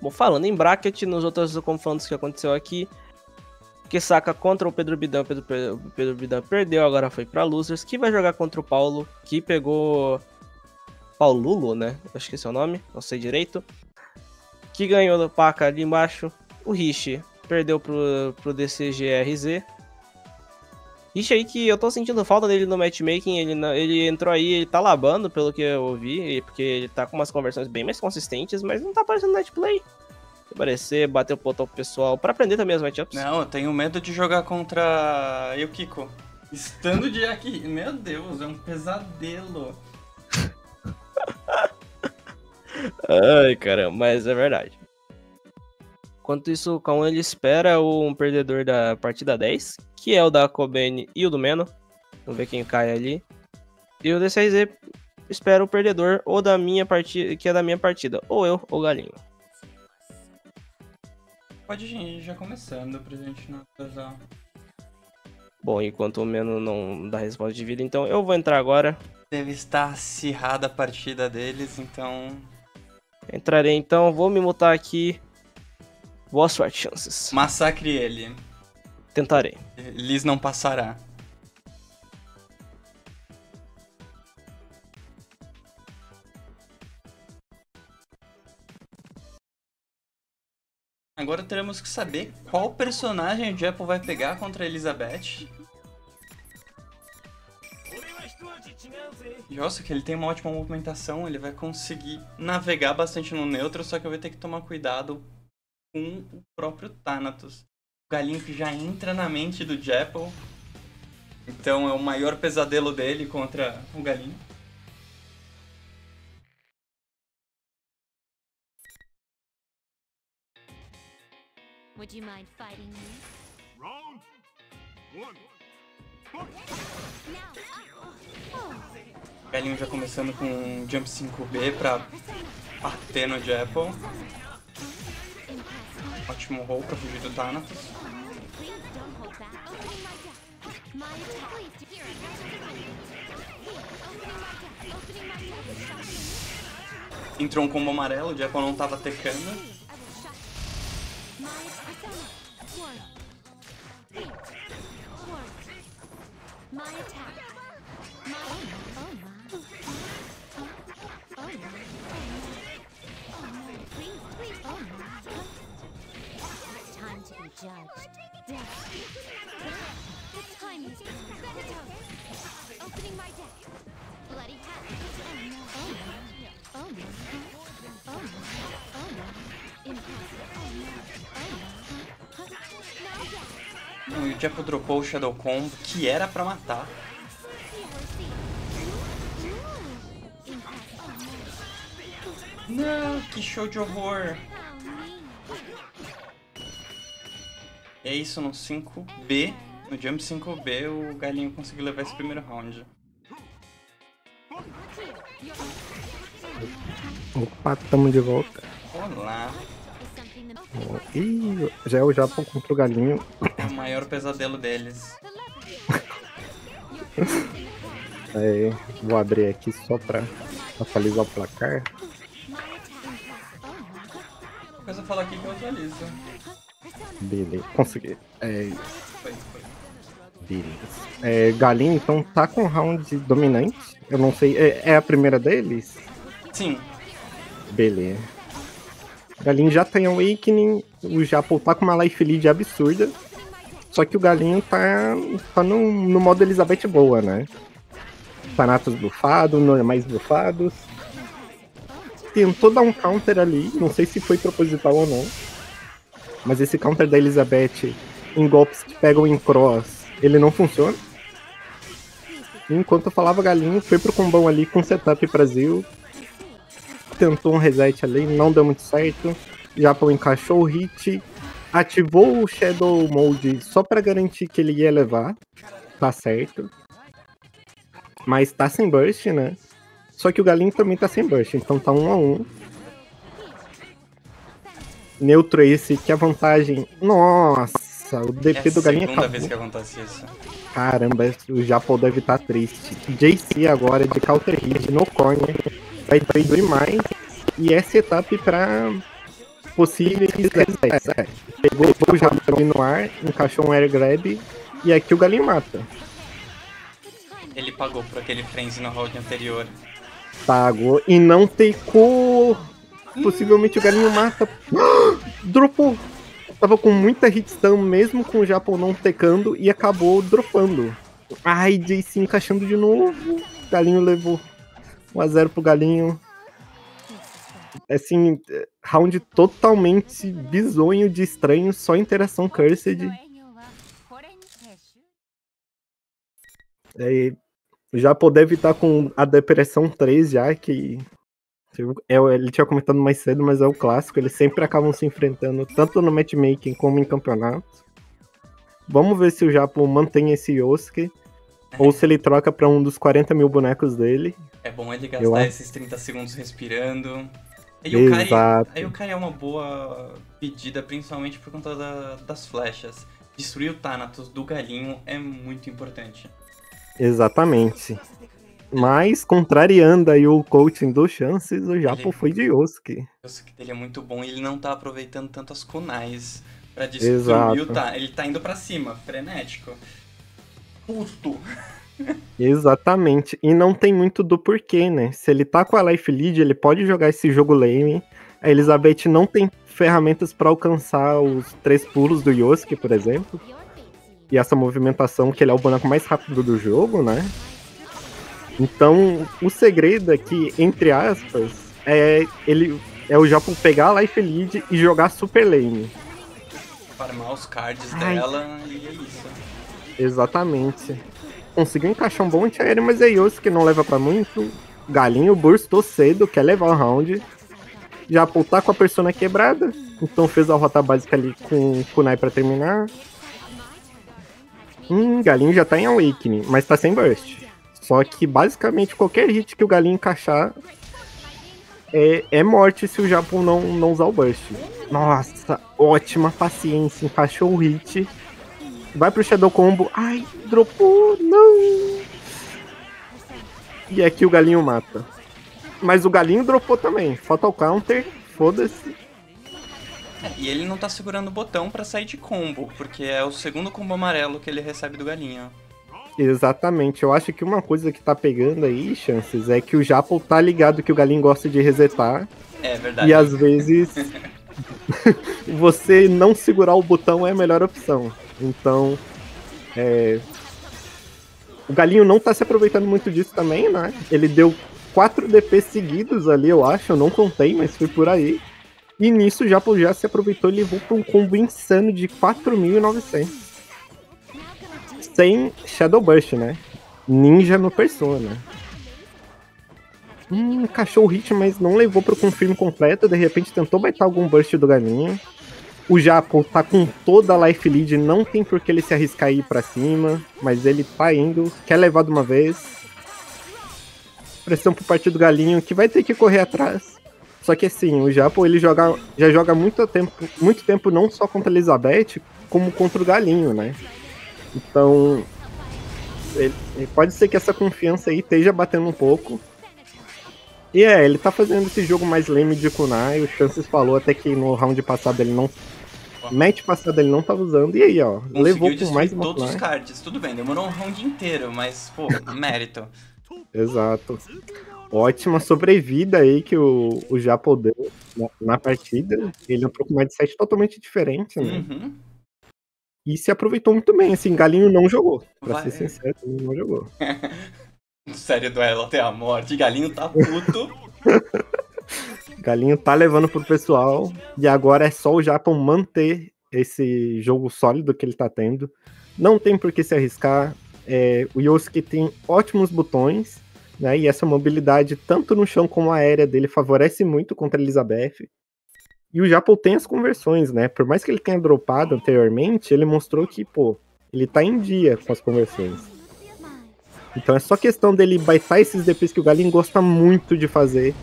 Bom, falando em bracket, nos outros confrontos que aconteceu aqui, Kesaka contra o Pedro Bidan, Pedro, Pedro, Pedro Bidan perdeu, agora foi pra Losers, que vai jogar contra o Paulo, que pegou Paululo, né? Acho que é o nome, não sei direito. Que ganhou do Paca ali embaixo. O Rishi perdeu pro, pro DCGRZ. Rishi aí que eu tô sentindo falta dele no matchmaking, ele, ele entrou aí, ele tá labando, pelo que eu ouvi, porque ele tá com umas conversões bem mais consistentes, mas não tá aparecendo no netplay. Aparecer, bater o pro pessoal, pra aprender também as matchups. Não, eu tenho medo de jogar contra Yukiko. Estando de aqui. Meu Deus, é um pesadelo. Ai, caramba, mas é verdade. Enquanto isso, o Kaon ele espera um perdedor da partida 10, que é o da Kobene e o do Meno. Vamos ver quem cai ali. E o DCRZ espera o perdedor ou da minha partida, que é da minha partida, ou eu ou o Galinho. Pode ir já começando pra gente não atrasar. Bom, enquanto o Meno não dá resposta de vida, então eu vou entrar agora. Deve estar acirrada a partida deles, então. Entrarei então, vou me mutar aqui. Boa sorte, chances. Massacre ele. Tentarei. Liz não passará. Agora teremos que saber qual personagem o Apple vai pegar contra a Elizabeth. Nossa, que ele tem uma ótima movimentação, ele vai conseguir navegar bastante no neutro, só que eu vou ter que tomar cuidado com o próprio Thanatos. O galinho que já entra na mente do Jeppel. Então é o maior pesadelo dele contra o galinho. Would you mind fighting me? Round one. Now, oh, O galinho já começando com um Jump 5B pra bater no Jeppel. Ótimo roll pra fugir do deck. Entrou um combo amarelo, o Jeppel não tava tecando. My attack. My. Judged. Death. The time is Venator. Opening my deck. Bloody hat. Oh no. Oh no. Oh no. Oh no. Oh no. Impossible. Oh no. Oh no. Yes. E o Jeppel dropou o Shadow Combo, que era pra matar. Não, que show de horror. E é isso, no 5B, no Jump 5B, o galinho conseguiu levar esse primeiro round. Opa, tamo de volta. Olá, Ó, Ih, já é o Japão contra o galinho. é o maior pesadelo deles. É, vou abrir aqui só pra atualizar o placar. Depois eu falo aqui que eu atualizo. Beleza, consegui. É, Foi, foi. beleza. É, galinho, então, tá com round dominante. Eu não sei, é, é a primeira deles? Sim, Beleza. Galinho já tem Awakening, o Japão tá com uma Life Lead absurda. Só que o Galinho tá, tá no, no modo Elizabeth boa, né? Thanatos bufado, normais bufados. Tentou dar um counter ali, não sei se foi proposital ou não. Mas esse counter da Elizabeth em golpes que pegam em cross, ele não funciona. Enquanto eu falava galinho, foi pro combão ali com setup Brasil. Tentou um reset ali, não deu muito certo. Japão encaixou o hit, ativou o Shadow Mode só pra garantir que ele ia levar. Tá certo. Mas tá sem burst, né? Só que o galinho também tá sem burst, então tá um a um. Neutro esse, que a vantagem. Nossa, o É DP a do galinho segunda acabou. vez que acontece isso. Caramba, o Japão deve estar triste. JC agora de counter hit no corner. Vai diminuir mais. E é setup pra possíveis resets. É. Pegou o Japão no ar, encaixou um air grab. E aqui o galinho mata. Ele pagou por aquele frenzy no round anterior. Pagou e não tecou. Possivelmente o galinho mata. Dropou! Tava com muita hitstun, mesmo com o Japão não tecando, e acabou dropando. Ai, Jay se encaixando de novo. Galinho levou 1x0 pro galinho. É, assim, round totalmente bizonho de estranho, só interação cursed. É, já poder evitar com a depressão 3 já, que é, ele tinha comentado mais cedo, mas é o clássico. Eles sempre acabam se enfrentando, tanto no matchmaking como em campeonato. Vamos ver se o Japão mantém esse Yosuke, ou se ele troca pra um dos 40 mil bonecos dele. É bom ele Eu gastar acho- esses 30 segundos respirando. Exato. aí o Kari é uma boa pedida, principalmente por conta da- das flechas. Destruir o Thanatos do galinho é muito importante. Exatamente. Mas, contrariando aí o coaching do Chances, o Japão Ele- foi de Yosuke. O que dele é muito bom e ele não tá aproveitando tanto as kunais pra destruir Exato. o Thanatos. Ele tá indo pra cima, frenético. Puto. Exatamente. E não tem muito do porquê, né? Se ele tá com a Life Lead, ele pode jogar esse jogo lame. A Elizabeth não tem ferramentas pra alcançar os três pulos do Yosuke, por exemplo. E essa movimentação, que ele é o boneco mais rápido do jogo, né? Então, o segredo aqui, entre aspas, é ele é o Japão pegar a Life Lead e jogar super lane. Farmar os cards Ai. dela e é isso. Exatamente. Conseguiu encaixar um bom antiaéreo, mas é Yosu que não leva pra muito. Galinho burstou cedo, quer levar o round. Já tá com a persona quebrada, então fez a rota básica ali com o Kunai pra terminar. Hum, Galinho já tá em Awakening, mas tá sem burst. Só que basicamente qualquer hit que o Galinho encaixar é, é morte se o Japão não, não usar o burst. Nossa, ótima paciência, encaixou o hit. Vai pro Shadow Combo. Ai, dropou, não. E aqui o galinho mata. Mas o galinho dropou também. Falta o counter. Foda-se. E ele não tá segurando o botão pra sair de combo, porque é o segundo combo amarelo que ele recebe do galinho. Exatamente. Eu acho que uma coisa que tá pegando aí, chances, é que o Japo tá ligado que o galinho gosta de resetar. É verdade. E às vezes você não segurar o botão é a melhor opção. Então, é, o Galinho não tá se aproveitando muito disso também, né? Ele deu 4 DP seguidos ali, eu acho, eu não contei, mas foi por aí. E nisso o Japo já se aproveitou e levou pra um combo insano de 4.900. Sem Shadow Burst, né? Ninja no Persona. Hum, encaixou o hit, mas não levou pro confirme completo. De repente tentou baitar algum burst do galinho. O Japo tá com toda a life lead, não tem por que ele se arriscar a ir pra cima, mas ele tá indo, quer levar de uma vez. Pressão pro partido galinho, que vai ter que correr atrás. Só que assim, o Japo ele joga, já joga muito tempo, muito tempo não só contra a Elizabeth, como contra o galinho, né? Então, ele, ele- pode ser que essa confiança aí esteja batendo um pouco. E é, ele tá fazendo esse jogo mais lame de kunai. O Chances falou até que no round passado ele não. Match passado ele não tava usando. E aí, ó, Conseguiu levou com mais uma todos os cards. Tudo bem, demorou um round inteiro, mas, pô, mérito. Exato. Ótima sobrevida aí que o, o Japo deu na, na partida. Ele entrou com um mindset totalmente diferente, né? Uhum. E se aproveitou muito bem. Assim, Galinho não jogou. Pra Vai. ser sincero, não jogou. Sério duelo até a morte. Galinho tá puto. Galinho tá levando pro pessoal. E agora é só o Japão manter esse jogo sólido que ele tá tendo. Não tem por que se arriscar. é, o Yosuke tem ótimos botões, né? E essa mobilidade, tanto no chão como aérea dele, favorece muito contra a Elizabeth. E o Japão tem as conversões, né? Por mais que ele tenha dropado anteriormente, ele mostrou que, pô, ele tá em dia com as conversões. Então é só questão dele baitar esses DPs que o Galinho gosta muito de fazer.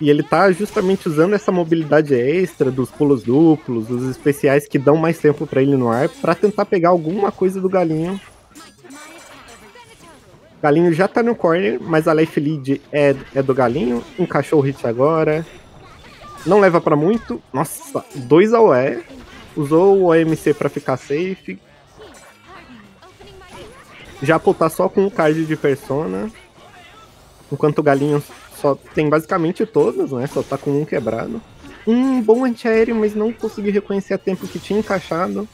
E ele tá justamente usando essa mobilidade extra dos pulos duplos, dos especiais que dão mais tempo para ele no ar, para tentar pegar alguma coisa do Galinho. Galinho já tá no corner, mas a life lead é, é do Galinho. Encaixou o hit agora. Não leva para muito. Nossa, 2 AOE. Usou o OMC para ficar safe. Já tá só com o card de persona. Enquanto o Galinho só tem basicamente todas, né? Só tá com um quebrado. Um bom antiaéreo, mas não consegui reconhecer a tempo que tinha encaixado.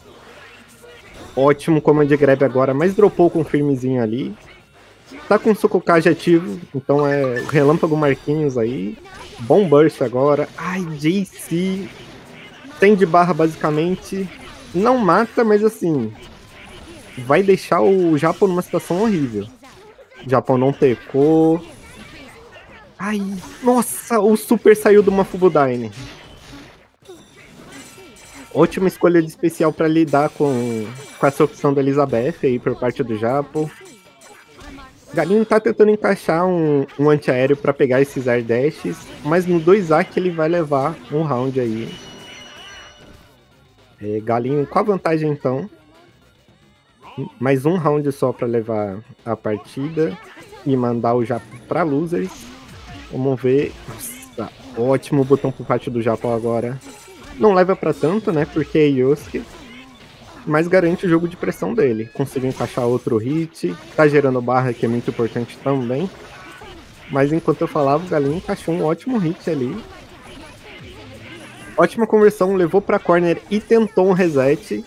Ótimo command grab agora, mas dropou com firmezinho ali. Tá com o Sukokage ativo, então é Relâmpago Marquinhos aí. Bom burst agora. Ai, JC. Tem de barra basicamente. Não mata, mas assim. Vai deixar o Japão numa situação horrível. O Japão não tecou. Ai, nossa, o Super saiu do Mafubudine. Ótima escolha de especial para lidar com, com essa opção da Elizabeth aí por parte do Japão. Galinho tá tentando encaixar um, um antiaéreo para pegar esses air dashes, mas no 2A que ele vai levar um round aí. É, Galinho com a vantagem então. Mais um round só para levar a partida e mandar o Japão para losers. Vamos ver. Nossa, ótimo botão por parte do Japão agora. Não leva para tanto, né? Porque é Yosuke mas garante o jogo de pressão dele. Conseguiu encaixar outro hit, tá gerando barra, que é muito importante também. Mas enquanto eu falava, o Galinho encaixou um ótimo hit ali. Ótima conversão, levou pra corner e tentou um reset.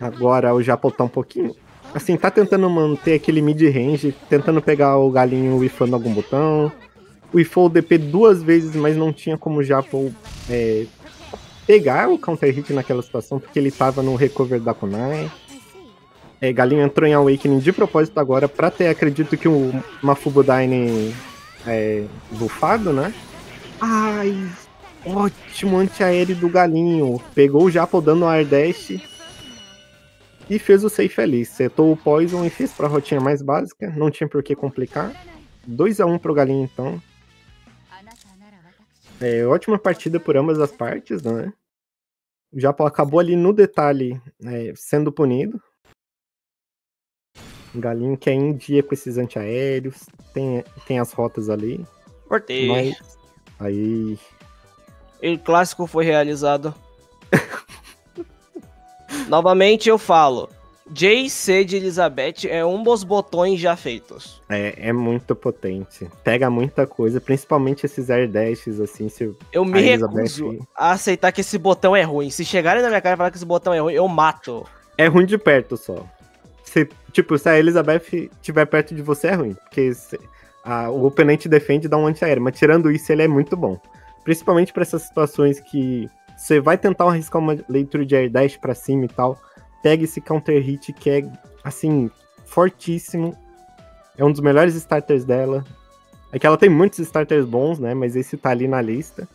Agora o Japão tá um pouquinho. Assim, tá tentando manter aquele mid-range, tentando pegar o galinho ifando algum botão. O ifou o DP duas vezes, mas não tinha como o Japão é, pegar o counter hit naquela situação, porque ele tava no recover da Kunai. É, Galinho entrou em Awakening de propósito agora pra ter, acredito que o Mafubudine é, bufado, né? Ai, ótimo antiaéreo do Galinho. Pegou o Japo dando Air Dash e fez o safe ali. Setou o Poison e fez pra rotinha mais básica. Não tinha por que complicar. 2 a 1 um pro Galinho então. É, ótima partida por ambas as partes, né? O Japão acabou ali no detalhe é, sendo punido. Galinho que é em dia com esses antiaéreos, tem, tem as rotas ali. Cortei. Mas aí. O clássico foi realizado. Novamente eu falo. JC de Elizabeth é um dos botões já feitos. É, é muito potente. Pega muita coisa, principalmente esses air dashes, assim. Se Eu me Elizabeth- recuso a aceitar que esse botão é ruim. Se chegarem na minha cara e falar que esse botão é ruim, eu mato. É ruim de perto só. Se, tipo, se a Elizabeth estiver perto de você, é ruim. Porque se- a- o oponente defende e dá um antiaéreo. Mas tirando isso, ele é muito bom. Principalmente pra essas situações que você vai tentar arriscar uma leitura de air dash pra cima e tal. Pega esse counter hit que é, assim, fortíssimo. É um dos melhores starters dela. É que ela tem muitos starters bons, né? Mas esse tá ali na lista.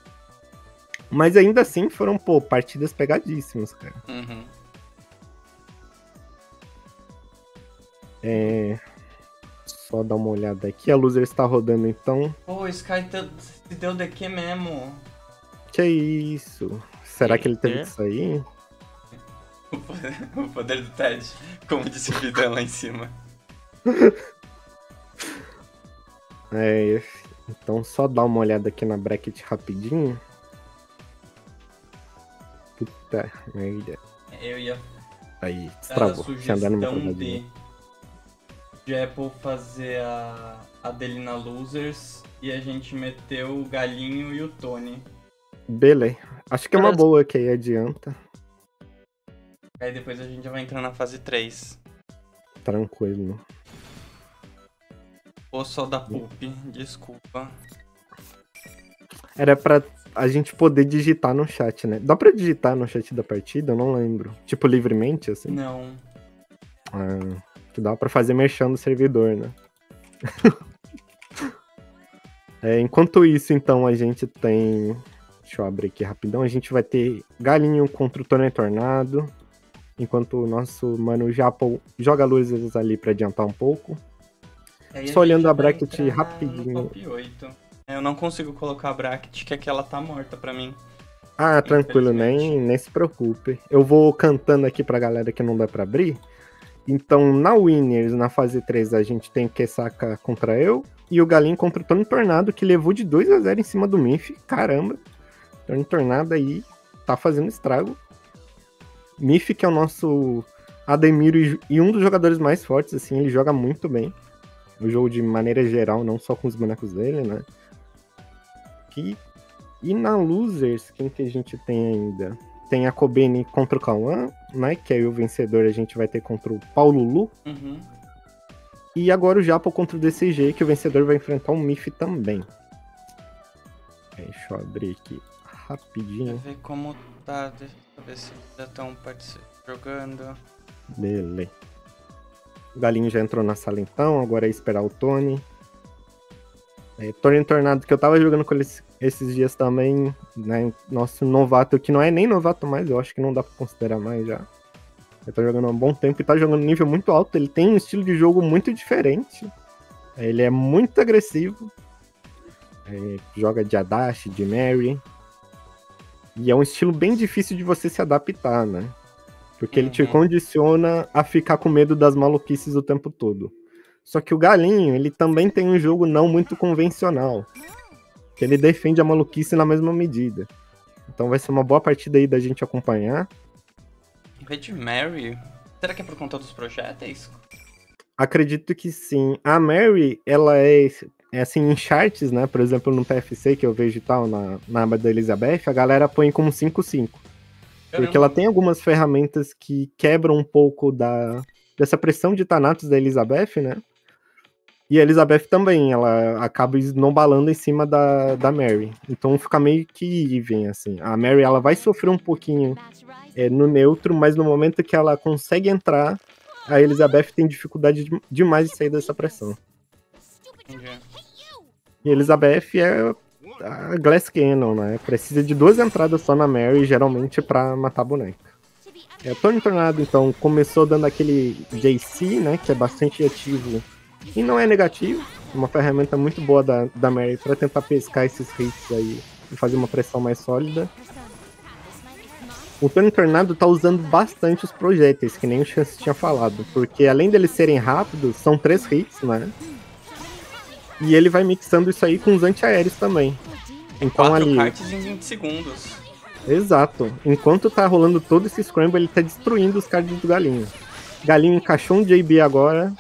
Mas ainda assim foram, pô, partidas pegadíssimas, cara. Uhum. É. Só dar uma olhada aqui. A loser está rodando então. Pô, o Sky te- se deu DQ mesmo. Que isso? Será que ele teve que sair? O poder, o poder do Ted, como disse o Vidão lá em cima. É. Então só dar uma olhada aqui na bracket rapidinho. Puta merda. Eu ia Aí, dar a destravou. Tinha andado numa de, de Apple fazer a, a dele na Losers e a gente meteu o Galinho e o Tony. Beleza. Acho que é uma boa que aí adianta. Aí depois a gente vai entrar na fase 3. Tranquilo. Ou só da Pulp, desculpa. Era pra a gente poder digitar no chat, né? Dá pra digitar no chat da partida? Eu não lembro. Tipo, livremente, assim? Não. Ah, que dá pra fazer merchan do servidor, né? É, enquanto isso, então, a gente tem. Deixa eu abrir aqui rapidão. A gente vai ter Galinho contra o Tony Tornado. Enquanto o nosso mano Japo joga luzes ali pra adiantar um pouco. Aí Só olhando a bracket rapidinho. top 8. É, Eu não consigo colocar a bracket, que aquela tá morta pra mim. Ah, tranquilo, nem, nem se preocupe. Eu vou cantando aqui pra galera que não dá pra abrir. Então, na Winners, na fase 3, a gente tem Kesaka contra eu e o Galinho contra o Tony Tornado, que levou de 2 a 0 em cima do Mif. Caramba, Tony Tornado aí tá fazendo estrago. Mif, que é o nosso Ademiro e- um dos jogadores mais fortes, assim, ele joga muito bem. O jogo de maneira geral, não só com os bonecos dele, né? Que e na Losers, quem que a gente tem ainda? Tem a Kobeni contra o Kawan, né? Que aí o vencedor a gente vai ter contra o Paulo Lu. Uhum. E agora o Japo contra o DCG, que o vencedor vai enfrentar o Mif também. Deixa eu abrir aqui Rapidinho. ver como tá. Deixa eu ver se já estão jogando. Beleza. O Galinho já entrou na sala então, agora é esperar o Tony. É, Tony Tornado, que eu tava jogando com ele esse- esses dias também, né? Nosso novato, que não é nem novato mais, eu acho que não dá pra considerar mais já. Ele tá jogando há um bom tempo e tá jogando nível muito alto. Ele tem um estilo de jogo muito diferente. Ele é muito agressivo. É, joga de Adachi, de Mary. E é um estilo bem difícil de você se adaptar, né? Porque ele te Uhum. condiciona a ficar com medo das maluquices o tempo todo. Só que o Galinho, ele também tem um jogo não muito convencional. Que ele defende a maluquice na mesma medida. Então vai ser uma boa partida aí da gente acompanhar. Red Mary? Será que é por conta dos projéteis? Acredito que sim. A Mary, ela é, é assim, em charts, né? Por exemplo, no PFC que eu vejo e tal, na, na aba da Elizabeth, a galera põe como 5-5. Porque ela tem algumas ferramentas que quebram um pouco da, dessa pressão de Thanatos da Elizabeth, né? E a Elizabeth também, ela acaba esnobalando em cima da, da Mary. Então fica meio que even, assim. A Mary, ela vai sofrer um pouquinho é, no neutro, mas no momento que ela consegue entrar, a Elizabeth tem dificuldade de- demais de sair dessa pressão. Entendi. E Elizabeth é a Glass Cannon, né? Precisa de duas entradas só na Mary, geralmente, pra matar a boneca. É, Tony Tornado, então, começou dando aquele JC, né? Que é bastante ativo e não é negativo. Uma ferramenta muito boa da, da Mary pra tentar pescar esses hits aí e fazer uma pressão mais sólida. O Tony Tornado tá usando bastante os projéteis, que nem o Chance tinha falado. Porque além deles serem rápidos, são três hits, né? E ele vai mixando isso aí com os antiaéreos também. Então Quatro ali. cartas em 20 segundos. Exato. Enquanto tá rolando todo esse scramble, ele tá destruindo os cards do Galinho. Galinho encaixou um JB agora.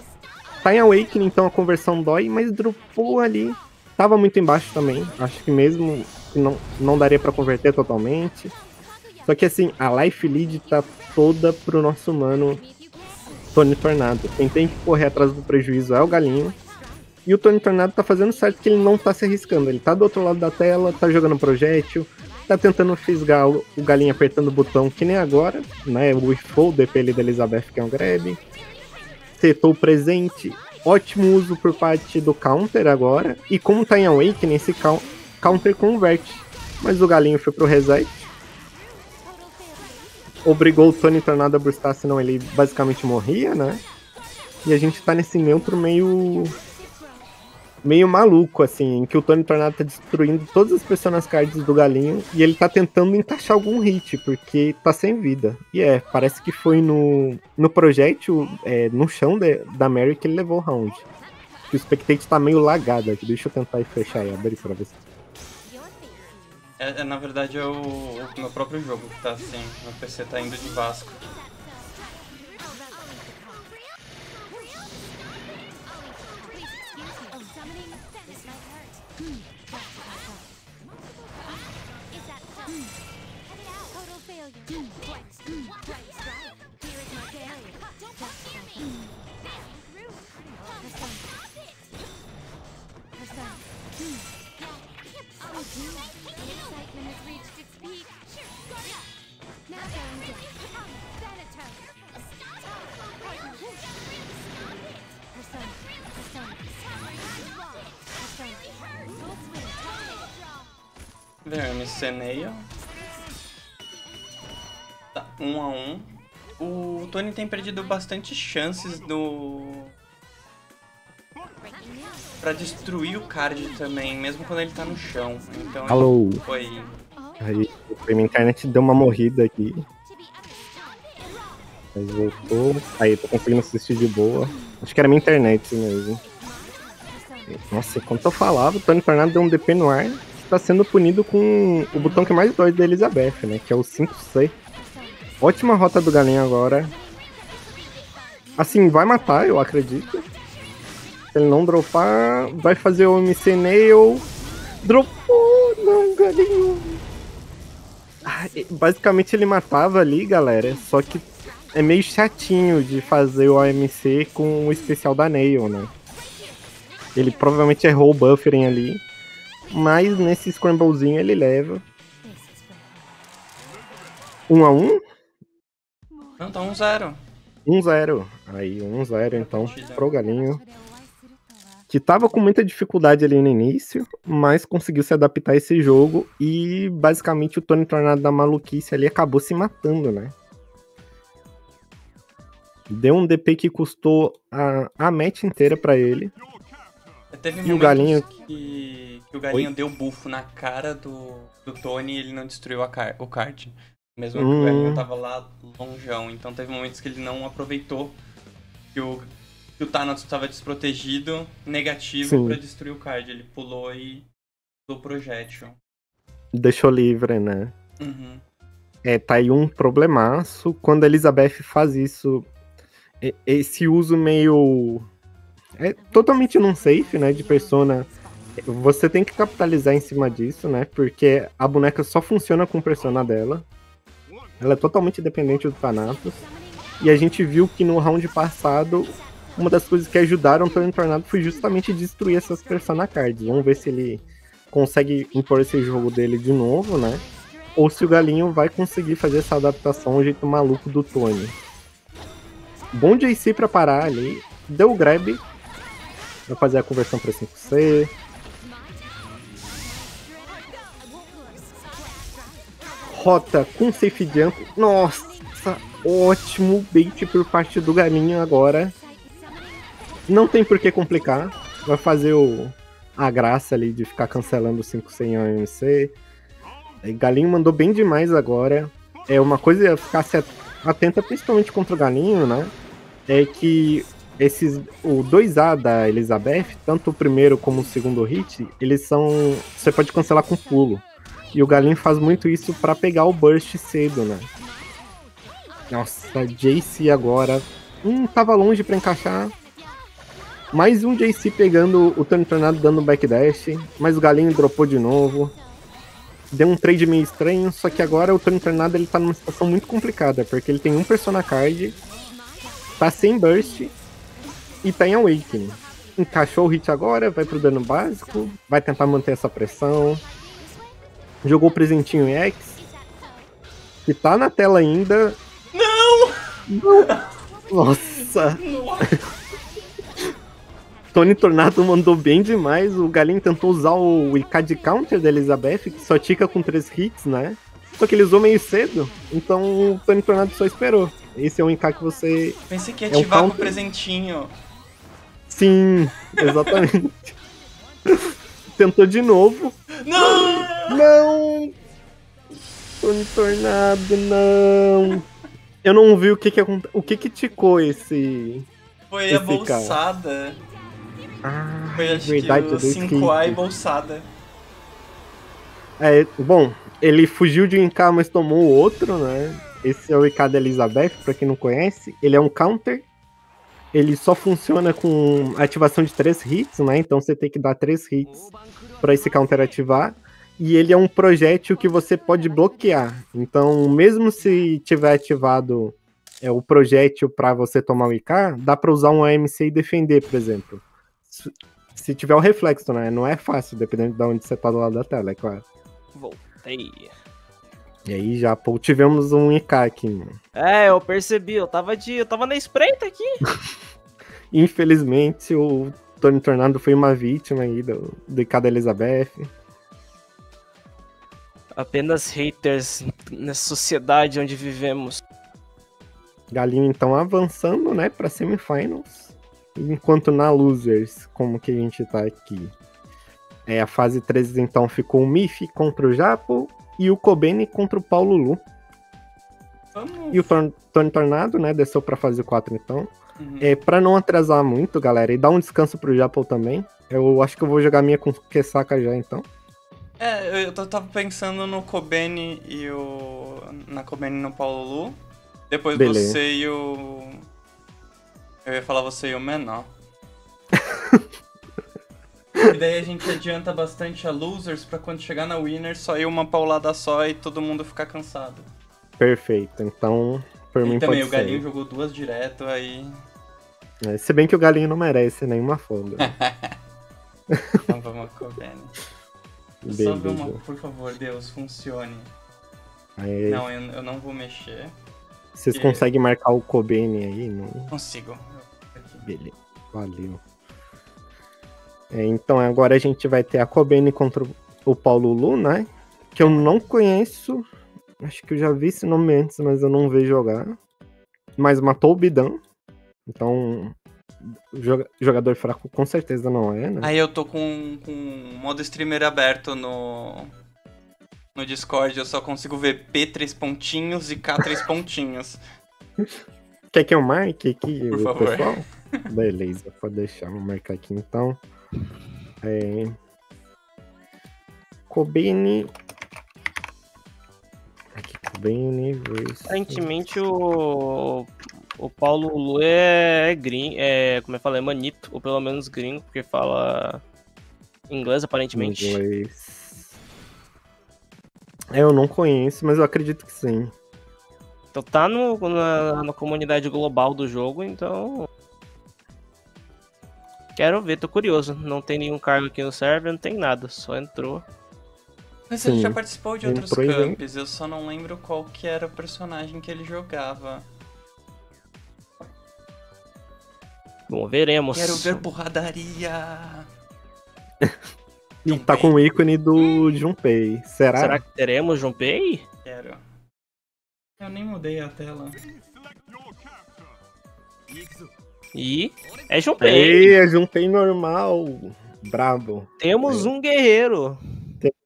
Tá em Awakening, então a conversão dói, mas dropou ali. Tava muito embaixo também. Acho que mesmo que não, não daria pra converter totalmente. Só que assim, a life lead tá toda pro nosso mano Tony Tornado. Quem tem que correr atrás do prejuízo é o Galinho. E o Tony Tornado tá fazendo certo que ele não tá se arriscando. Ele tá do outro lado da tela, tá jogando projétil, tá tentando fisgar o o galinho apertando o botão, que nem agora, né? O Withfold, DPL da Elizabeth, que é um grab. Setou o presente. Ótimo uso por parte do counter agora. E como tá em Awakening, esse cou- counter converte. Mas o galinho foi pro reset. Obrigou o Tony Tornado a burstar, senão ele basicamente morria, né? E a gente tá nesse neutro meio meio maluco, assim, em que o Tony Tornado tá destruindo todas as personas cards do Galinho e ele tá tentando encaixar algum hit, porque tá sem vida. E é, parece que foi no, no projétil, é, no chão de- da Mary que ele levou o round. Que o Spectate tá meio lagado aqui, deixa eu tentar fechar e abrir pra ver se... É, é, na verdade é o, o meu próprio jogo que tá assim. Meu PC tá indo de Vasco. MC Nail. Tá, um a um. O Tony tem perdido bastante chances no. Pra destruir o card também, mesmo quando ele tá no chão. Então Alô. foi. Aí, a minha internet deu uma morrida aqui. Mas voltou. Aí, tô conseguindo assistir de boa. Acho que era minha internet mesmo. Nossa, enquanto eu falava, o Tony Tornado deu um DP no ar. Tá sendo punido com o botão que mais dói da Elizabeth, né? Que é o 5C. Ótima rota do galinho agora. Assim, vai matar, eu acredito. Se ele não dropar, vai fazer o MC Nail. Dropou! Não, galinho. Ah, Basicamente ele matava ali, galera. Só que é meio chatinho de fazer o AMC com o especial da Nail, né? Ele provavelmente errou o buffering ali. Mas nesse scramblezinho ele leva. 1 um a 1 Não, tá um zero. 1-0. Aí, 1-0 então pro Galinho. Que tava com muita dificuldade ali no início, mas conseguiu se adaptar a esse jogo. E basicamente o Tony Tornado da maluquice ali acabou se matando, né? Deu um DP que custou a, a match inteira pra ele. Teve E o galinho? Que, que o galinho deu bufo na cara do, do Tony e ele não destruiu a car o card. Mesmo que Hum. o galinho tava lá longeão. Então teve momentos que ele não aproveitou que o, que o Thanatos estava desprotegido, negativo, pra destruir o card. Ele pulou e usou o projétil. Deixou livre, né? Uhum. É, tá aí um problemaço. Quando a Elizabeth faz isso, esse uso meio. É totalmente não safe, né? De persona. Você tem que capitalizar em cima disso, né? Porque a boneca só funciona com persona dela. Ela é totalmente dependente do Thanatos. E a gente viu que no round passado, uma das coisas que ajudaram o Tony Tornado foi justamente destruir essas persona cards. Vamos ver se ele consegue impor esse jogo dele de novo, né? ou se o Galinho vai conseguir fazer essa adaptação ao jeito maluco do Tony. Bom JC pra parar ali, deu o grab, vai fazer a conversão pra 5C. Rota com safe jump, nossa, ótimo bait por parte do Galinho agora. Não tem por que complicar, vai fazer o, a graça ali de ficar cancelando o 5C em OMC. Aí, Galinho mandou bem demais agora. É uma coisa é ficar atenta, principalmente contra o Galinho, né? É que esses o 2A da Elizabeth, tanto o primeiro como o segundo hit, eles são você pode cancelar com pulo. E o Galinho faz muito isso pra pegar o burst cedo, né? Nossa, JC agora, hum, tava longe pra encaixar. Mais um JC pegando o Tony Tornado dando backdash, mas o Galinho dropou de novo deu um trade meio estranho, só que agora o Tony Tornado ele tá numa situação muito complicada, porque ele tem um Persona Card, tá sem burst e tá em Awakening. Encaixou o hit agora, vai pro dano básico, vai tentar manter essa pressão. Jogou o presentinho em X, que tá na tela ainda. Não! Nossa! Tony Tornado mandou bem demais. O Galinho tentou usar o IK de counter da Elizabeth, que só tica com três hits, né? Só que ele usou meio cedo, então o Tony Tornado só esperou. Esse é um IK que você. Pensei que ia É um ativar com o presentinho. Sim, exatamente. Tentou de novo. Não! Não! Tony Tornado, não! Eu não vi o que que aconteceu. O que que ticou esse. Foi Esse a cara. bolsada. Ah, Foi acho verdade, que o do 5A e bolsada. É, bom, ele fugiu de um IK, mas tomou o outro, né? Esse é o IK da Elizabeth, pra quem não conhece. Ele é um counter. Ele só funciona com ativação de três hits, né? Então você tem que dar três hits pra esse counter ativar. E ele é um projétil que você pode bloquear. Então, mesmo se tiver ativado é, o projétil pra você tomar o IK, dá pra usar um AMC e defender, por exemplo. Se tiver o reflexo, né? Não é fácil, dependendo de onde você tá do lado da tela, é claro. Voltei. E aí já, pô, tivemos um IK aqui, mano. É, eu percebi, eu tava de. Eu tava na espreita aqui. Infelizmente, o Tony Tornado foi uma vítima aí do, do IK da Elizabeth. Apenas haters nessa sociedade onde vivemos. Galinho, então, avançando, né, pra semifinals. Enquanto na Losers, como que a gente tá aqui? É, a fase 13, então, ficou o Miff contra o Japo e o Kobeni contra o Paulo Lu. Vamos. E o Tony Tornado, né, desceu pra fase 4, então. Uhum. É, pra não atrasar muito, galera, e dar um descanso pro Japo também, eu acho que eu vou jogar minha com Kesaka já, então. É, eu eu tava pensando no Kobeni e o. Na Kobeni e no Paulo Lu. Depois Beleza. você e o. Eu ia falar você e o Menor. e daí a gente adianta bastante a losers pra quando chegar na winner só ir uma paulada só e todo mundo ficar cansado. Perfeito, então, por mim E também pode o Galinho ser. jogou duas direto, aí. É, se bem que o Galinho não merece nenhuma folga. Então vamos com o Kobeni. Só ver uma, por favor, Deus, funcione. Aí, Não, eu, eu não vou mexer. vocês conseguem marcar o Kobeni aí? Não... Consigo. Beleza, valeu. É, então agora a gente vai ter a Kobeni contra o Paulo Lu, né? Que eu não conheço. Acho que eu já vi esse nome antes, mas eu não vi jogar. Mas matou o Bidan. Então, joga- jogador fraco com certeza não é, né? Aí eu tô com, com o modo streamer aberto no, no Discord, eu só consigo ver P três pontinhos e K três pontinhos. Quer que eu marque aqui Por o favor. pessoal? Beleza, pode deixar. Vou marcar aqui então. É... Kobeni. Aqui, Kobeni versus... Aparentemente o. O Paulo Lu é, é gringo, é, como eu falei, é manito, ou pelo menos gringo, porque fala inglês aparentemente. Inglês. É, eu não conheço, mas eu acredito que sim. Então tá no, na, na comunidade global do jogo, então. Quero ver, tô curioso. Não tem nenhum cargo aqui no server, não tem nada, só entrou. Mas ele Sim. já participou de outros Entrou camps, eu só não lembro qual que era o personagem que ele jogava. Bom, veremos. Quero ver porradaria! E tá com o ícone do Junpei. Será? Será que teremos Junpei? Quero. Eu nem mudei a tela. E é Junpei. Ei, é Junpei normal. Brabo. Temos um guerreiro.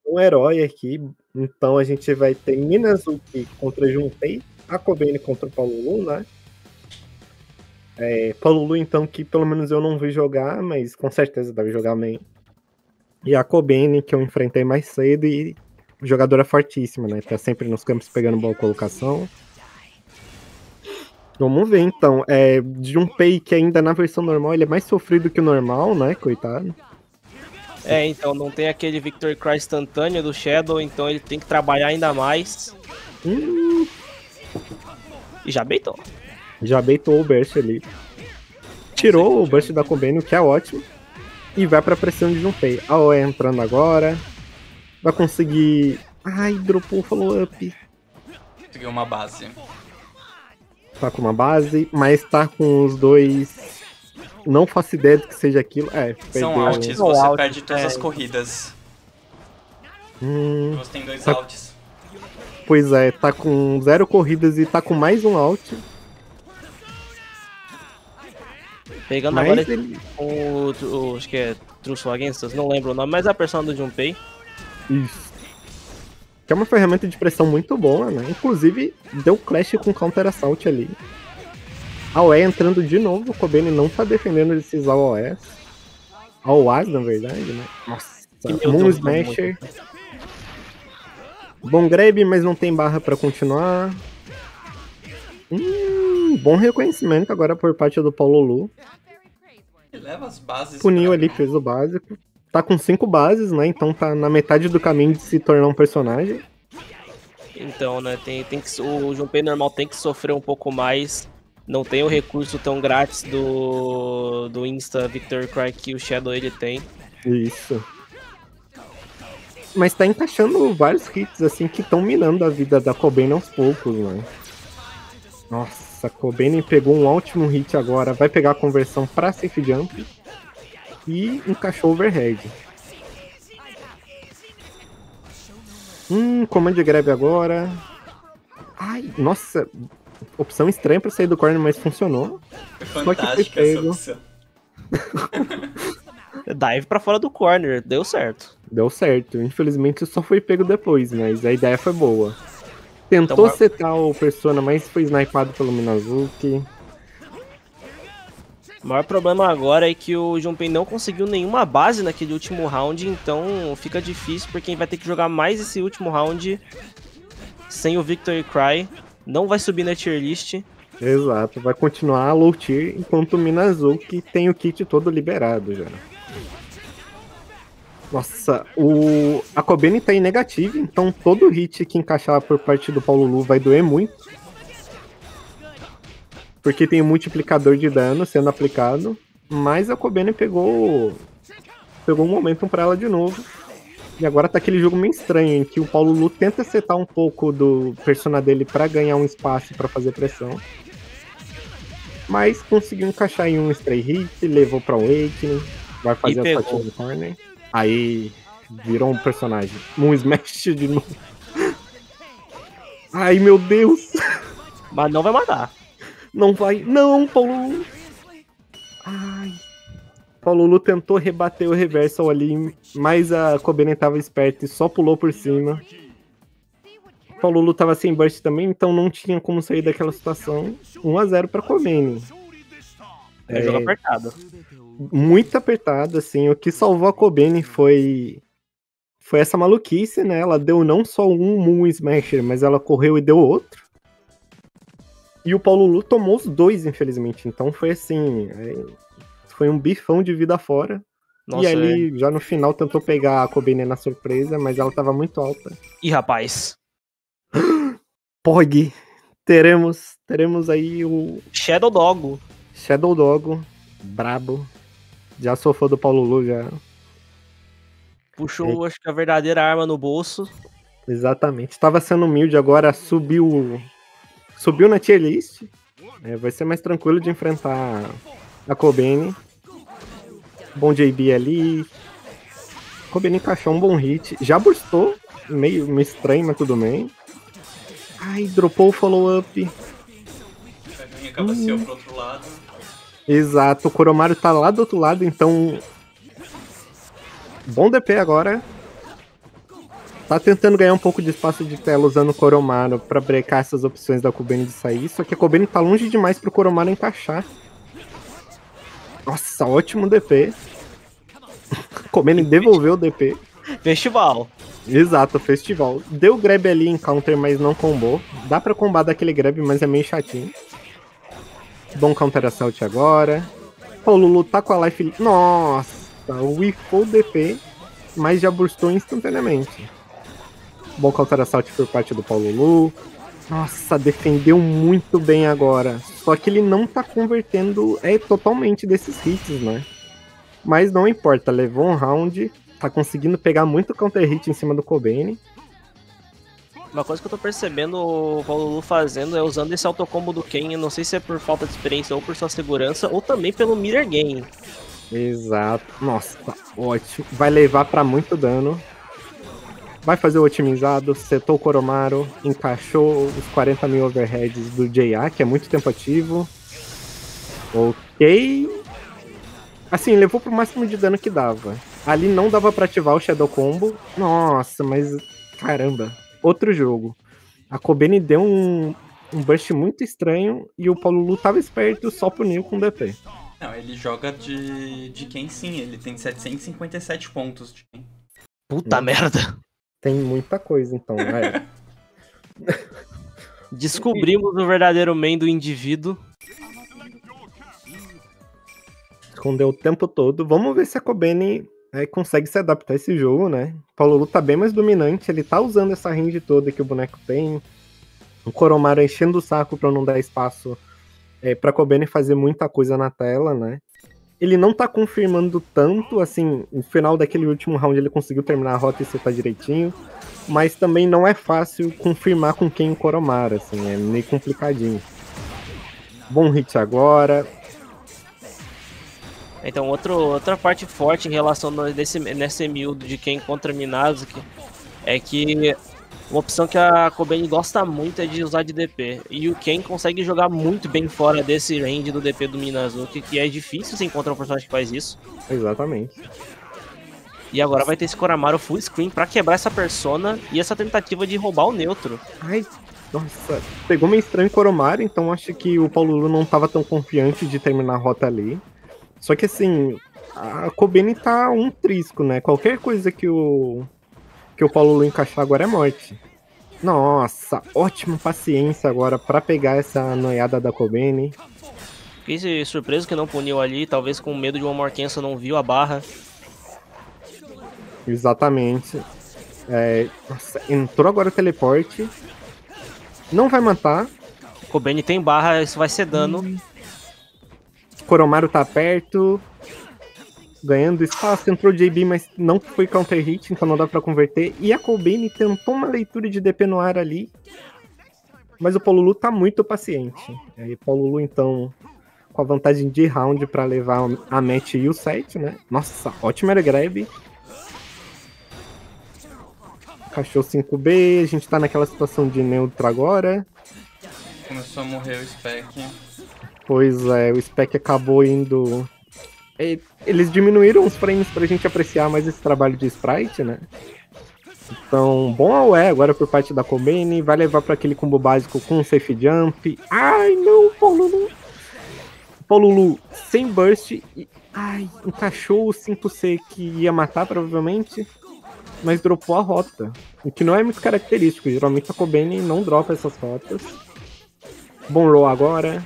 Um herói aqui. Então a gente vai ter Minazuki contra Junpei. A Kobeni contra o Paulo Lu, né? É, Paulo Lu, então, que pelo menos eu não vi jogar, mas com certeza deve jogar bem. E a Kobeni, que eu enfrentei mais cedo e jogadora fortíssima, né? Tá sempre nos campos pegando boa colocação. Vamos ver então. É, Junpei, que ainda na versão normal ele é mais sofrido que o normal, né? Coitado. É, então não tem aquele Victor Cry instantâneo do Shadow, então ele tem que trabalhar ainda mais. Hum, E já beitou. já beitou o burst ali. Tirou o burst da o que é ótimo. E vai pra pressão de Junpei. A OE entrando agora. Vai conseguir. Ai, dropou o follow-up. Consegui uma base. Tá com uma base, mas tá com os dois. Não faço ideia do que seja aquilo. É, São São você perde todas é. as corridas. Hum, Você tem dois Tá- alts. pois é, tá com zero corridas e tá com mais um out. Pegando Mas agora ele. o, o. Acho que é Truce Against não lembro o nome, mas é a persona do Junpei. Isso. Que é uma ferramenta de pressão muito boa, né? Inclusive, deu clash com Counter Assault ali. A OE entrando de novo, o Kobeni não tá defendendo esses AOS. AOAs, na verdade, né? Nossa, Moon Smasher. Bom grab, mas não tem barra pra continuar. Hum, bom reconhecimento agora por parte do Paulo Lu. Ele leva as bases. Puniu ali, fez o básico. Tá com cinco bases, né? Então tá na metade do caminho de se tornar um personagem. Então, né, tem, tem que, o Junpei normal tem que sofrer um pouco mais não tem o recurso tão grátis do, do Insta Victor Cry que o Shadow ele tem. Isso. Mas tá encaixando vários hits, assim, que estão minando a vida da Cobain aos poucos, né? Nossa, Cobain pegou um ótimo hit agora. Vai pegar a conversão pra safe jump. E encaixou overhead. Hum, comando de grab agora. Ai, nossa. Opção estranha pra sair do corner, mas funcionou. Foi Só que foi fantástica essa pego. opção. Dive pra fora do corner, deu certo. Deu certo. Infelizmente só foi pego depois, mas a ideia foi boa. Tentou Então, setar o Persona, mas foi snipado pelo Minazuki. O maior problema agora é que o Junpei não conseguiu nenhuma base naquele último round, então fica difícil porque quem vai ter que jogar mais esse último round sem o Victory Cry. Não vai subir na tier list. Exato, vai continuar low tier, enquanto o Minazuki tem o kit todo liberado já. Nossa, o... a Kobeni tá em negativo, então todo hit que encaixar por parte do Paulo Lu vai doer muito. Porque tem um multiplicador de dano sendo aplicado. Mas a Kobeni pegou. Pegou um momentum pra ela de novo. E agora tá aquele jogo meio estranho, em que o Paulo Lu tenta setar um pouco do persona dele pra ganhar um espaço pra fazer pressão. Mas conseguiu encaixar em um stray hit, levou pra Awakening, vai fazer as pegou. patinhas no corner. Aí virou um personagem. Um smash de novo. Ai meu Deus! Mas não vai matar. Não vai. Não, Paulo Lu. Ai. Paulo Lu tentou rebater o reversal ali, mas a Kobenen tava esperta e só pulou por cima. Paulo Lu tava sem burst também, então não tinha como sair daquela situação. 1x0 pra Kobenen. É, jogo apertado. Muito apertado, assim. O que salvou a Kobeni foi. Foi essa maluquice, né? Ela deu não só um Moon Smasher, mas ela correu e deu outro. E o Paulo Lu tomou os dois, infelizmente. Então foi assim. é, Foi um bifão de vida fora. Nossa, e é. ali, já no final, tentou pegar a Kobeni na surpresa, mas ela tava muito alta. Ih, rapaz. Pog! Teremos, teremos aí o Shadow Doggo. Shadow Dogo, brabo. Já sou fã do Paulo Lu, já. Puxou, acho que a verdadeira arma no bolso. Exatamente. Estava sendo humilde, agora subiu. Subiu na tier list. É, vai ser mais tranquilo de enfrentar a Kobeni. Bom JB ali. Kobeni encaixou um bom hit. Já burstou. Meio, meio estranho, mas tudo bem. Ai, dropou o follow-up. Acaba Hum. pro outro lado. Exato, o Koromaru tá lá do outro lado, então. Bom DP agora. Tá tentando ganhar um pouco de espaço de tela usando o Koromaru pra brecar essas opções da Kobeni de sair. Só que a Kobeni tá longe demais pro Koromaru encaixar. Nossa, ótimo DP. Kobeni devolveu o DP. Festival. Exato, festival. Deu grab ali em counter, mas não combou. Dá pra combar daquele grab, mas é meio chatinho. Bom counter assault agora. O Lulu tá com a life. Nossa, whiffou o DP, mas já burstou instantaneamente. Bom counter assault por parte do Paulo Lu. Nossa, defendeu muito bem agora. Só que ele não tá convertendo é totalmente desses hits, né? Mas não importa, levou um round, tá conseguindo pegar muito counter hit em cima do Kobeni. Uma coisa que eu tô percebendo o Paulo Lu fazendo é usando esse autocombo do Ken, não sei se é por falta de experiência ou por sua segurança, ou também pelo mirror game. Exato. Nossa, ótimo. Vai levar pra muito dano. Vai fazer o otimizado, setou o Koromaru, encaixou os 40 mil overheads do JA, que é muito tempo ativo. Ok. Assim, levou pro máximo de dano que dava. Ali não dava pra ativar o Shadow Combo. Nossa, mas caramba. Outro jogo. A Kobeni deu um, um burst muito estranho e o Paulo Lu tava esperto, só puniu com DP. Não, ele joga de, de quem sim, ele tem 757 pontos de quem. Puta merda. Tem muita coisa, então. É. Descobrimos o verdadeiro main do indivíduo. Escondeu o tempo todo. Vamos ver se a Kobeni é, consegue se adaptar a esse jogo, né? O Paulo Lu tá bem mais dominante, ele tá usando essa range toda que o boneco tem. O Koromaru enchendo o saco pra não dar espaço é, pra Kobeni fazer muita coisa na tela, né? Ele não tá confirmando tanto, assim, no final daquele último round ele conseguiu terminar a rota e setar direitinho, mas também não é fácil confirmar com quem o Koromara, assim, é meio complicadinho. Bom hit agora, Então, outro, outra parte forte em relação no- nesse, nesse miúdo de quem contra Minazuki é que uma opção que a Kobeni gosta muito é de usar de DP. E o Ken consegue jogar muito bem fora desse range do DP do Minazuki, que é difícil você encontrar um personagem que faz isso. exatamente. E agora vai ter esse Koramaru full screen pra quebrar essa persona e essa tentativa de roubar o neutro. Ai, nossa, pegou meio estranho o Koromara, então acho que o Paulo Lu não tava tão confiante de terminar a rota ali. Só que assim, a Kobeni tá um trisco, né? Qualquer coisa que o que o Paulo Lu encaixar agora é morte. Nossa, ótima paciência agora pra pegar essa noiada da Kobeni. Fiquei surpreso que não puniu ali, talvez com medo de uma Morkensa não viu a barra. Exatamente. É, nossa, entrou agora o teleporte. Não vai matar. Kobeni tem barra, isso vai ser dano. Koromaru tá perto. Ganhando espaço, entrou JB, mas não foi counter hit, então não dá pra converter. E a Kobeni tentou uma leitura de DP no ar ali. Mas o Paululu tá muito paciente. Aí Paululu, então, com a vantagem de round pra levar a match e o set, né? Nossa, ótimo era grab. Cachou 5B, a gente tá naquela situação de neutro agora. Começou a morrer o spec. Pois é, o spec acabou indo. E- Eles diminuíram os frames pra gente apreciar mais esse trabalho de sprite, né? Então, bom ao é agora por parte da Kobeni, vai levar para aquele combo básico com safe jump. Ai, não, Paulo Lu. Paulo Lu sem burst e ai, encaixou o 5C que ia matar provavelmente, mas dropou a rota, o que não é muito característico. Geralmente a Kobeni não dropa essas rotas. Bom roll agora.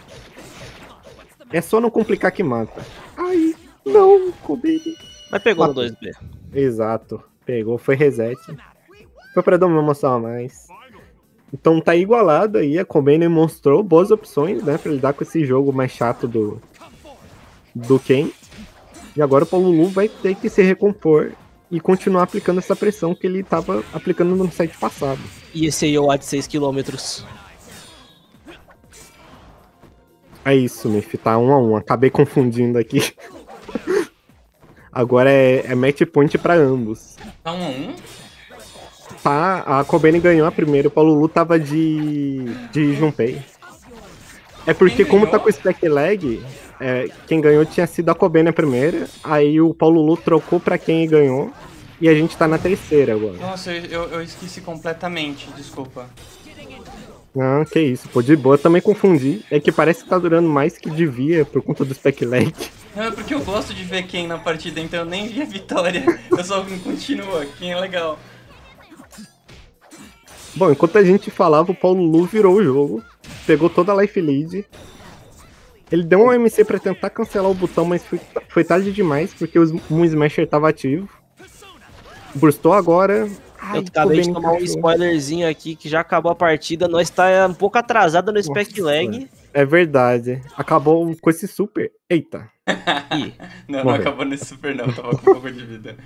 É só não complicar que mata. Ai, não, Kobeni. Mas pegou no Matou. 2B. Exato. Pegou, foi reset. Foi pra dar uma emoção a mais. Então tá igualado aí. A Kobeni mostrou boas opções, né? Pra lidar com esse jogo mais chato do. Do Ken. E agora o Paulo Lu vai ter que se recompor e continuar aplicando essa pressão que ele tava aplicando no set passado. E esse IOA de 6km. É isso, Mif, tá um a um. Acabei confundindo aqui. Agora é, é match point pra ambos. Tá um a um? Tá, a Kobeni ganhou a primeira, o Paulo Lu tava de. de Junpei. É porque, como tá com spec lag, é, quem ganhou tinha sido a Kobeni a primeira, aí o Paulo Lu trocou pra quem ganhou, e a gente tá na terceira agora. Nossa, eu, eu esqueci completamente, desculpa. Não, que isso, pô, de boa, eu também confundi. É que parece que tá durando mais que devia por conta do spec lag. Não, é porque eu gosto de ver quem na partida, então eu nem vi a vitória. Eu só continuo, quem é legal. Bom, enquanto a gente falava, o Paulo Lu virou o jogo, pegou toda a life lead. Ele deu um MC pra tentar cancelar o botão, mas foi, foi tarde demais, porque o Moon Smasher tava ativo. Burstou agora. Ai, Eu acabei de tomar um spoilerzinho aqui que já acabou a partida. Nós tá um pouco atrasado no spec lag. É verdade. Acabou com esse super. Eita. Não, não Morreu. acabou nesse super não, tava com um pouco de vida.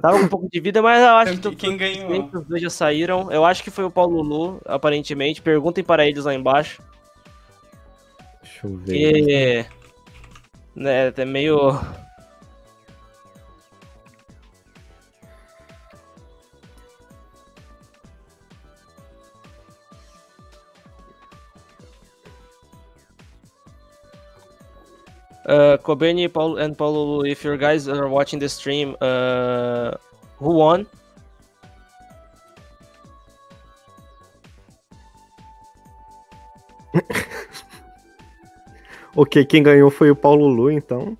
tava com um pouco de vida, mas eu acho que Então, tu- quem ganhou? os dois já saíram. Eu acho que foi o Paulo Lu, aparentemente. Perguntem para eles lá embaixo. Deixa eu ver. Que. Né, é meio. Uh, Kobeni Paul, and Paulo, if you guys are watching the stream, uh, who won? Ok, quem ganhou foi o Paulo Lu, então.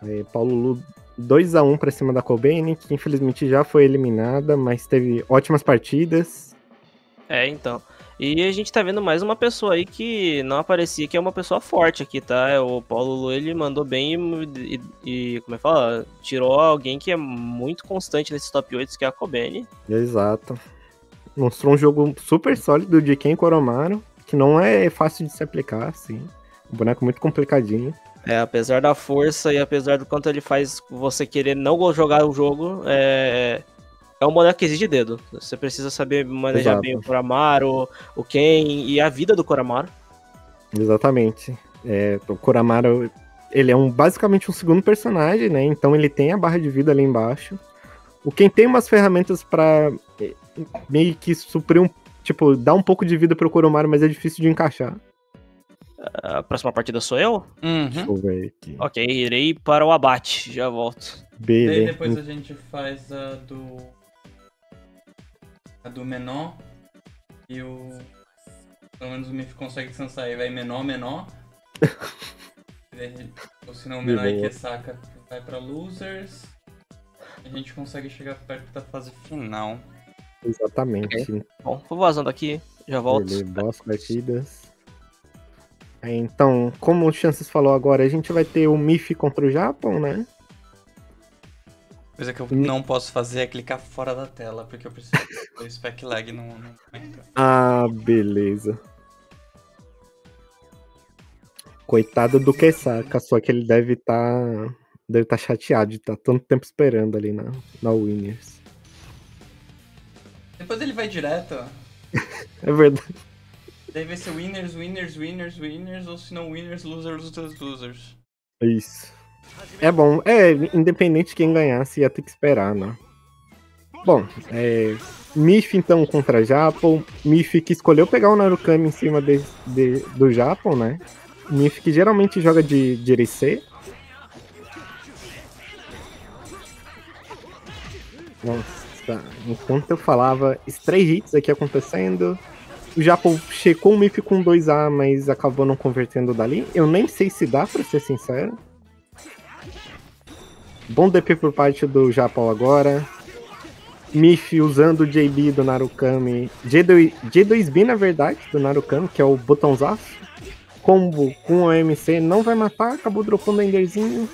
Aí, Paulo Lu 2x1 pra cima da Kobeni, que infelizmente já foi eliminada, mas teve ótimas partidas. É, então. E a gente tá vendo mais uma pessoa aí que não aparecia, que é uma pessoa forte aqui, tá? É O Paulo Lu, ele mandou bem e, e- como é que fala? Tirou alguém que é muito constante nesses top 8, que é a Kobeni. Exato. Mostrou um jogo super sólido de Ken Koromaru. que não é fácil de se aplicar, assim. Um boneco muito complicadinho. É, apesar da força e apesar do quanto ele faz você querer não jogar o jogo, é, é um boneco que exige dedo. Você precisa saber manejar Exato. bem o Koramaro, o Ken e a vida do Koramaro. Exatamente. É, o Kuramaro, ele é um, basicamente um segundo personagem, né? Então ele tem a barra de vida ali embaixo. O Ken tem umas ferramentas pra eh, meio que suprir um. Tipo, dar um pouco de vida pro Kuromaru, mas é difícil de encaixar. A próxima partida sou eu? Deixa Uhum. eu ver aqui. Ok, irei para o abate, já volto. Daí Beleza. depois a gente faz a do. A do menor. E o. Pelo menos o Mif consegue descansar aí. Vai menor, menor. Daí, Ou se não, o menor e boa. Kesaka vai pra losers. A gente consegue chegar perto da fase final. Exatamente. Bom, vou vazando aqui, já volto. Beleza, boas partidas. É, então, como o Chances falou agora, a gente vai ter o MIF contra o Japão, né? Coisa que eu não posso fazer é clicar fora da tela, porque eu preciso do spec lag no. no... Ah, beleza. Coitado do Kesaka, só que ele deve estar deve tá chateado de estar tanto tempo esperando ali na, na Winners. Depois ele vai direto. É verdade. Vai ser winners, winners, winners, winners, ou se não winners, losers, losers, losers. Isso. É bom. É, independente de quem ganhasse, ia ter que esperar, né? Bom, é. Então contra Japão. Mif que escolheu pegar o Narukami em cima de, de- do Japão, né? Mif que geralmente joga de, RC. Nossa, enquanto eu falava, stray hits aqui acontecendo. O Japão checou o Mif com 2A, mas acabou não convertendo dali. Eu nem sei se dá, pra ser sincero. Bom DP por parte do Japão agora. Mif usando o JB do Narukami. J2, J2B, na verdade, do Narukami, que é o botãozaço. Combo com o MC, não vai matar, acabou dropando o Enderzinho.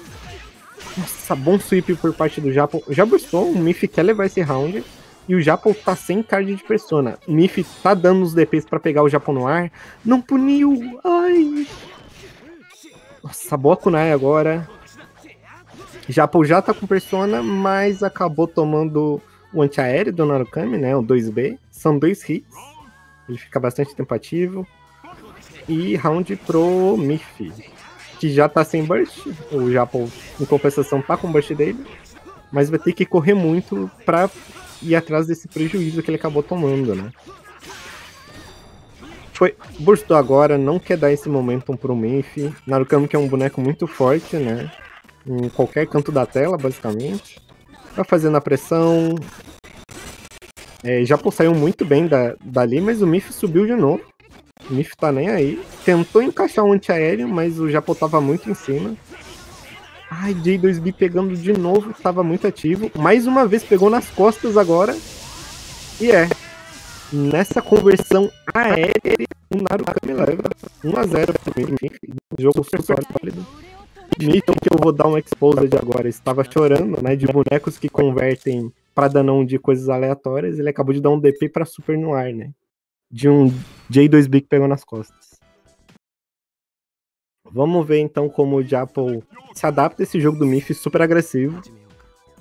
Nossa, bom sweep por parte do Japão. Já bustou, o Mif quer levar esse round. E o Japão tá sem card de persona. O Mif tá dando os DPs pra pegar o Japão no ar. Não puniu! Ai! Nossa, boa Kunai agora. Japão já tá com persona, mas acabou tomando o antiaéreo do Narukami, né? O 2B. São dois hits. Ele fica bastante tempo ativo. E round pro Mif. Que já tá sem burst. O Japão, em compensação, tá com o burst dele. Mas vai ter que correr muito pra ir atrás desse prejuízo que ele acabou tomando, né? Foi, burstou agora, não quer dar esse momentum pro Mif. Narukami que é um boneco muito forte, né? Em qualquer canto da tela, basicamente. Vai fazendo a pressão. É, já saiu muito bem da, dali, mas o Mif subiu de novo. O Mif tá nem aí. Tentou encaixar um antiaéreo, mas o Japão tava muito em cima. Ai, J2B pegando de novo, tava muito ativo. Mais uma vez pegou nas costas agora. E é. Nessa conversão aérea, o Narukami leva 1x0 pro Mif. Jogo super sólido. Miton que eu vou dar um exposed agora. Estava chorando, né? De bonecos que convertem pra danão de coisas aleatórias. Ele acabou de dar um DP pra super no ar, né? De um J2B que pegou nas costas. Vamos ver então como o Japão se adapta a esse jogo do Mif super agressivo.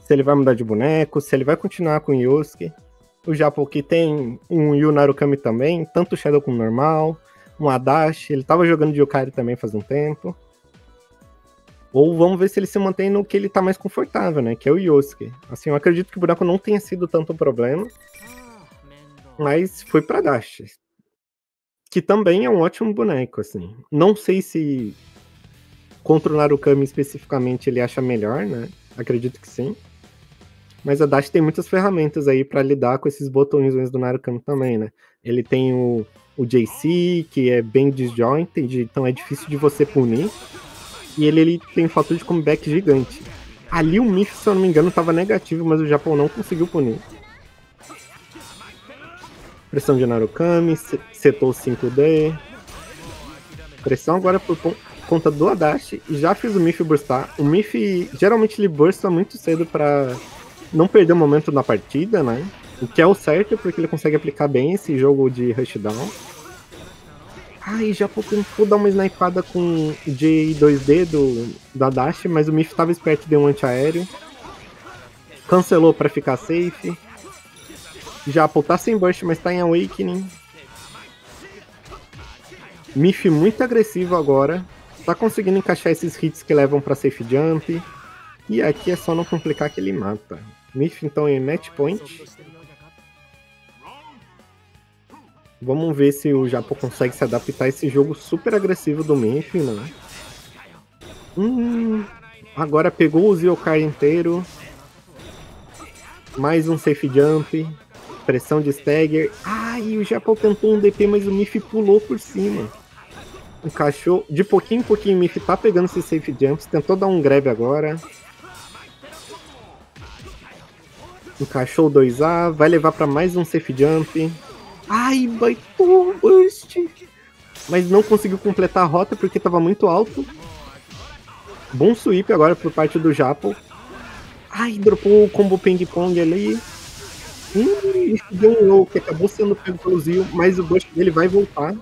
Se ele vai mudar de boneco, se ele vai continuar com o Yosuke. O Japão que tem um Yu Narukami também, tanto Shadow como normal. Um Adachi, ele tava jogando de Yukari também faz um tempo. Ou vamos ver se ele se mantém no que ele tá mais confortável, né? Que é o Yosuke. Assim, eu acredito que o boneco não tenha sido tanto problema. Mas foi pra Dash. Que também é um ótimo boneco, assim. Não sei se contra o Narukami especificamente ele acha melhor, né? Acredito que sim. Mas a Dash tem muitas ferramentas aí pra lidar com esses botões do Narukami também, né? Ele tem o, o JC, que é bem disjointed, então é difícil de você punir. E ele, ele tem um fator de comeback gigante. Ali o Mif, se eu não me engano, estava negativo, mas o Japão não conseguiu punir. Pressão de Narukami, se- setou 5D. Pressão agora por conta do Adachi. Já fiz o Mif burstar. O Mif, geralmente ele bursta muito cedo para não perder o momento na partida, né? O que é o certo, porque ele consegue aplicar bem esse jogo de rushdown. Ai, já tentou dar uma snipada com o J2D do, da Dash, mas o Mif tava esperto e deu um antiaéreo. Cancelou pra ficar safe. Japo tá sem burst, mas tá em Awakening. Mif muito agressivo agora. Tá conseguindo encaixar esses hits que levam pra safe jump. E aqui é só não complicar que ele mata. Mif então em match point. Vamos ver se o Japo consegue se adaptar a esse jogo super agressivo do Mif, né? Hum, agora pegou o Ziokai inteiro. Mais um safe jump. Pressão de stagger. Ai, o Japo tentou um DP, mas o Mif pulou por cima. Encaixou. De pouquinho em pouquinho o Mif tá pegando esses safe jumps. Tentou dar um grab agora. Encaixou o 2A. Vai levar para mais um safe jump. Ai, baitou burst. Mas não conseguiu completar a rota porque tava muito alto. Bom sweep agora por parte do Japo. Ai, dropou o combo ping-pong ali. Hum, deu um low que acabou sendo pego pelo Zio, mas o burst dele vai voltar.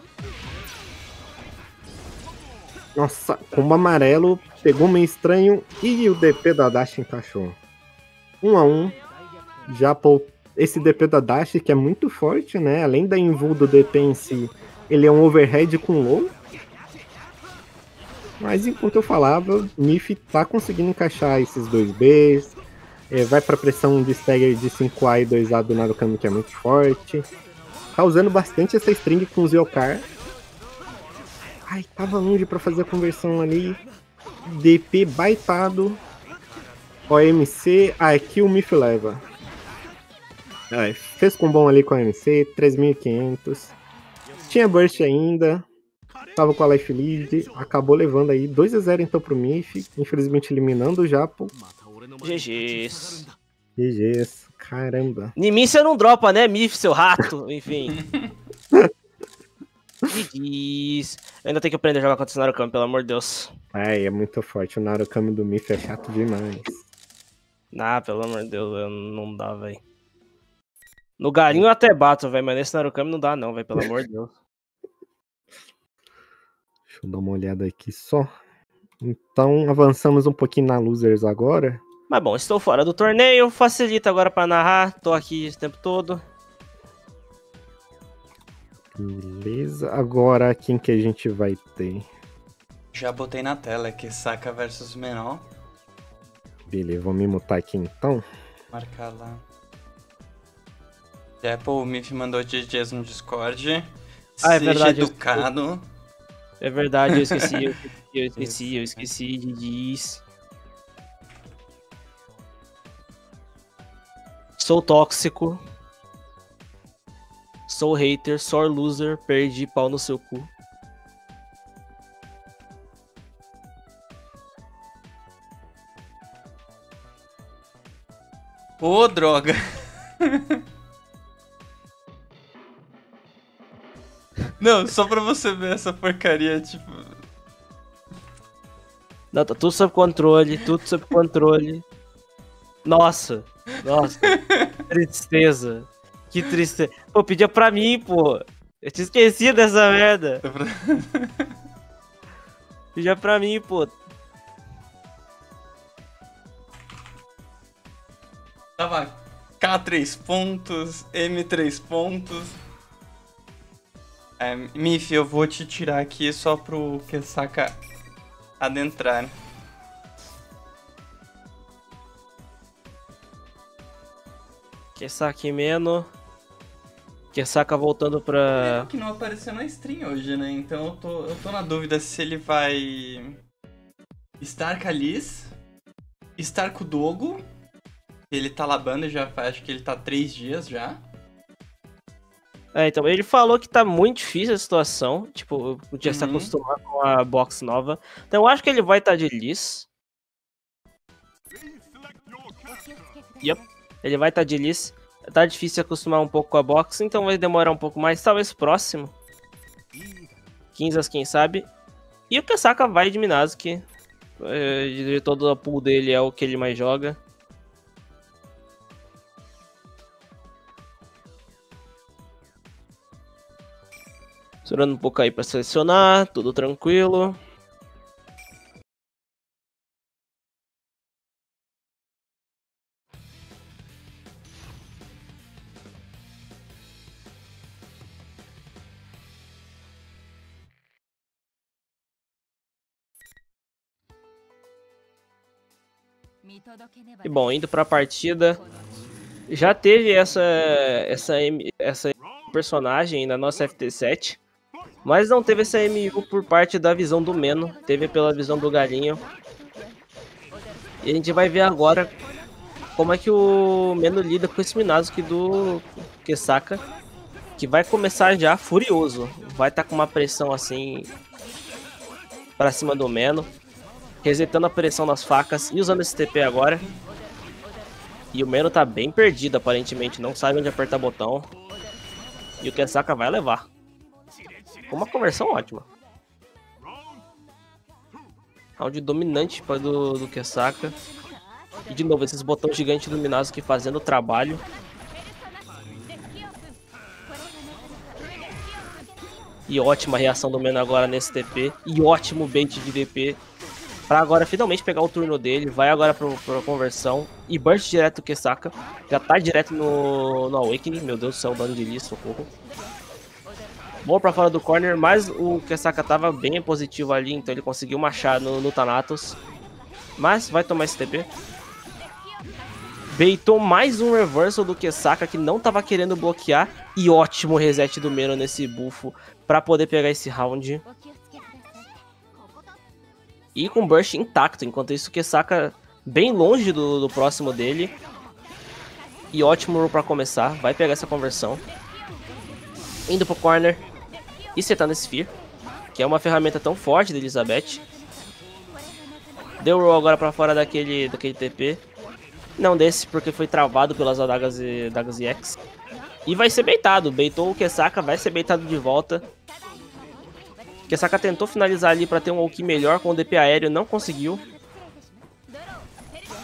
Nossa, combo amarelo, pegou meio estranho e o DP da Dash encaixou. 1 um a 1 um, Japo esse DP da Dash, que é muito forte, né? Além da invul do DP em si, ele é um overhead com low. Mas enquanto eu falava, Nif tá conseguindo encaixar esses dois Bs. É, vai pra pressão de stagger de 5A e 2A do Narukami, que é muito forte. Tá usando bastante essa string com o Zeokar. Ai, tava longe pra fazer a conversão ali. DP baitado. OMC. Ah, aqui o Mif leva. É, fez com bom ali com a MC, 3.500. Tinha burst ainda. Tava com a life lead. Acabou levando aí 2 a 0 então pro Mif. Infelizmente eliminando o Japo. GG's. GG's. Caramba. Mim você não dropa, né, Mif, seu rato? Enfim. GG's. Eu ainda tenho que aprender a jogar contra esse Narukami, pelo amor de Deus. Ai, é muito forte. O Narukami do Mif é chato demais. Ah, pelo amor de Deus, eu não dá, velho. No galinho eu até bato, velho, mas nesse Narukami não dá não, velho, pelo amor de Deus. Deixa eu dar uma olhada aqui só. Então, avançamos um pouquinho na Losers agora. Mas bom, estou fora do torneio, facilita agora pra narrar, tô aqui o tempo todo. Beleza. Agora, quem que a gente vai ter? Já botei na tela que saca versus menor. Beleza, vou me mutar aqui então. Marcar lá. Apple, o Mif mandou GGs no Discord. Ah, é Seja verdade, educado. É verdade, eu esqueci, eu esqueci, eu esqueci, eu esqueci de diz. Sou tóxico. Sou hater, sore loser, perdi pau no seu cu. Ô, droga. Não, só pra você ver essa porcaria, tipo. Não, tá tudo sob controle, tudo sob controle. Nossa, nossa, tristeza. Que tristeza. Pô, pedia pra mim, pô. Eu tinha esquecido dessa merda. Pedia pra mim, pô. Tava K3 pontos, M3 pontos. É, Mif, eu vou te tirar aqui só pro Kesaka adentrar. Saque menos. Que saca voltando pra. Ele que não apareceu na stream hoje, né? Então eu tô, eu tô na dúvida se ele vai estar com a Liz, estar com o Dogo. Ele tá labando já faz, acho que ele tá três dias já. É, então, ele falou que tá muito difícil a situação. Tipo, podia se Uhum. acostumar com a box nova. Então eu acho que ele vai estar de Liz. Yep. Ele vai estar de Liz. Tá difícil se acostumar um pouco com a box, então vai demorar um pouco mais. Talvez próximo. 15 as quem sabe. E o Kasaka vai de Minazuki. É, De todo a pool dele é o que ele mais joga. Esperando um pouco aí pra selecionar, tudo tranquilo. E bom, indo pra partida, já teve essa essa essa personagem na nossa FT7, mas não teve essa MU por parte da visão do Meno, teve pela visão do Galinho. E a gente vai ver agora como é que o Meno lida com esse Minazuki do Kesaka, que vai começar já furioso, vai estar com uma pressão assim pra cima do Meno, resetando a pressão nas facas e usando esse TP agora. E o Meno tá bem perdido, aparentemente, não sabe onde apertar botão. E o Kesaka vai levar. Uma conversão ótima. Round dominante para do, do Kesaka. E de novo, esses botões gigantes do Minazuki fazendo o trabalho. E ótima reação do Meno agora nesse TP. E ótimo bait de DP. Pra agora finalmente pegar o turno dele. Vai agora pro, pra conversão. E burst direto do Kesaka. Já tá direto no, no Awakening. Meu Deus do céu, dano de Lee, socorro. Boa pra fora do corner, mas o Kesaka tava bem positivo ali, então ele conseguiu machar no, no Thanatos. Mas vai tomar esse TP. Beitou mais um reversal do Kesaka que não tava querendo bloquear. E ótimo reset do Meno nesse buffo pra poder pegar esse round. E com burst intacto, enquanto isso o Kesaka bem longe do, do próximo dele. E ótimo pra começar, vai pegar essa conversão. Indo pro corner e setando Sphere, que é uma ferramenta tão forte da Elizabeth. Deu roll agora pra fora daquele, daquele TP. Não desse, porque foi travado pelas adagas e, adagas e X. E vai ser beitado. Beitou o Kesaka, vai ser beitado de volta. Kesaka tentou finalizar ali pra ter um Oki melhor com o DP aéreo, não conseguiu.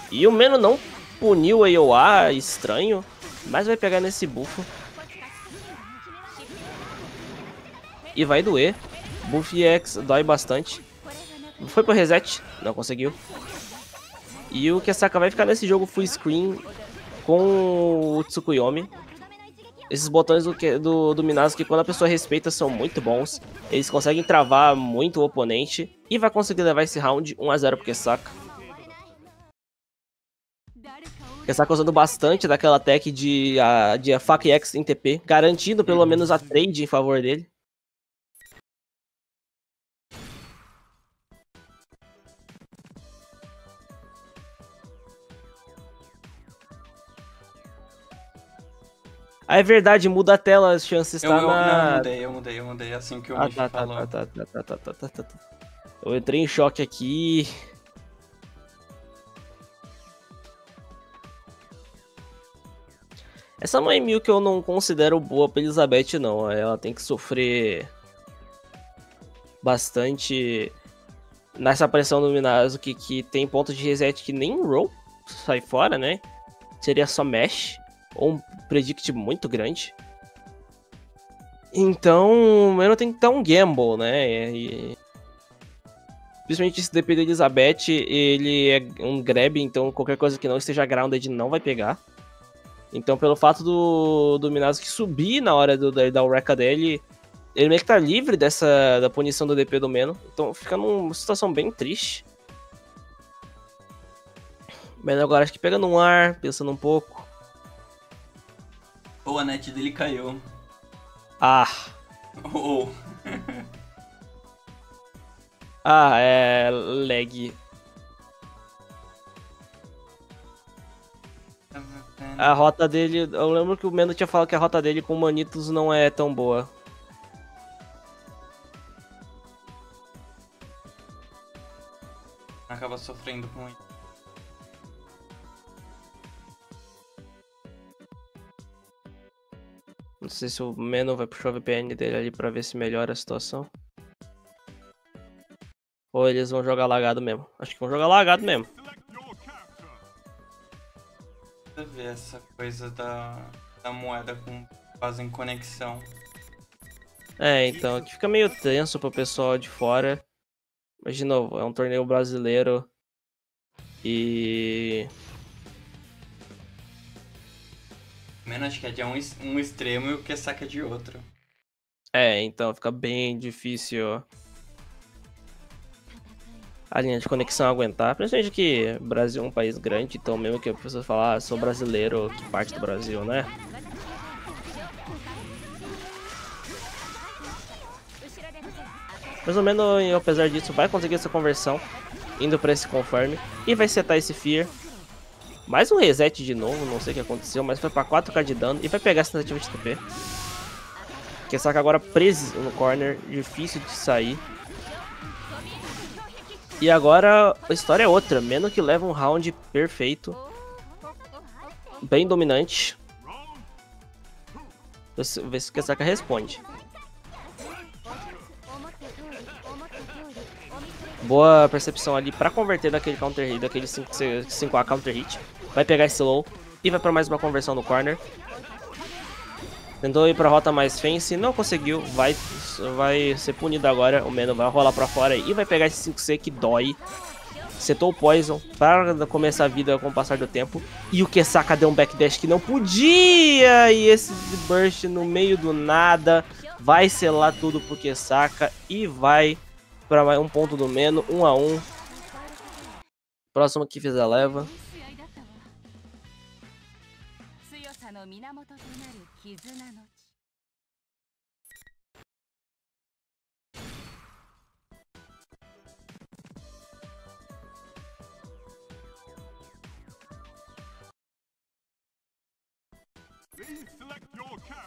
E o Meno não puniu a IOA, estranho. Mas vai pegar nesse buffo. E vai doer. Buff X dói bastante. Foi pro reset, não conseguiu. E o Kesaka vai ficar nesse jogo full screen com o Tsukuyomi. Esses botões do, que- do, do Minazuki, quando a pessoa respeita, são muito bons. Eles conseguem travar muito o oponente. E vai conseguir levar esse round 1x0 pro Kesaka. Kesaka usando bastante daquela tech de, a, de a faca X em TP, garantindo pelo menos a trade em favor dele. Ah, é verdade, muda a tela, as chances Eu, tá eu, na... não, eu mudei, eu mudei, eu mudei assim que o Ah, Michi tá, tá, falou. tá, tá, tá, tá, tá, tá, tá, tá. Eu entrei em choque aqui. Essa mãe mil que eu não considero boa pra Elizabeth, não. Ela tem que sofrer bastante nessa pressão do Minazuki, que tem pontos de reset que nem roll sai fora, né? Seria só mesh ou um predict muito grande. Então, eu não tenho que dar um gamble, né? E... Principalmente esse DP da Elizabeth, ele é um grab, então qualquer coisa que não esteja grounded não vai pegar. Então, pelo fato do, do Minazuki subir na hora do, da, da Ureka dele, ele meio que tá livre dessa da punição do DP do Meno. Então fica numa situação bem triste. Meno agora acho que pega no ar, pensando um pouco. Pô, a net dele caiu. Ah, Oh, ah, é lag. A rota dele, eu lembro que o Mendo tinha falado que a rota dele com Manitos não é tão boa. acaba sofrendo com isso. Não sei se o Meno vai puxar o VPN dele ali pra ver se melhora a situação. Ou eles vão jogar lagado mesmo. Acho que vão jogar lagado mesmo. Você vê essa coisa da, da moeda com fazem conexão. É, então, aqui fica meio tenso pro pessoal de fora. Mas, de novo, é um torneio brasileiro. E. Que é um, um extremo e o que saca de outro. É, então fica bem difícil a linha de conexão aguentar. Principalmente que Brasil é um país grande, então mesmo que a pessoa falar, ah, sou brasileiro, que parte do Brasil, né? Mais ou menos, apesar disso, vai conseguir essa conversão, indo pra esse conforme, e vai setar esse Fear. Mais um reset de novo, não sei o que aconteceu, mas foi pra 4k de dano, e vai pegar essa tentativa de TP. Que saca agora preso no corner, difícil de sair. E agora a história é outra, menos que leva um round perfeito. Bem dominante. Ver se o Kesaka responde. Boa percepção ali pra converter daquele counter hit, daquele 5, 5A counter hit. Vai pegar esse low e vai pra mais uma conversão no corner. Tentou ir pra rota mais fence, não conseguiu, vai, vai ser punido agora, o Meno vai rolar pra fora e vai pegar esse 5C que dói. Setou o Poison para começar a vida com o passar do tempo. E o Kesaka deu um backdash que não podia! E esse burst no meio do nada vai selar tudo pro Kesaka e vai pra um ponto do Meno, 1 a 1 Próximo que fizer leva. 源となる絆の地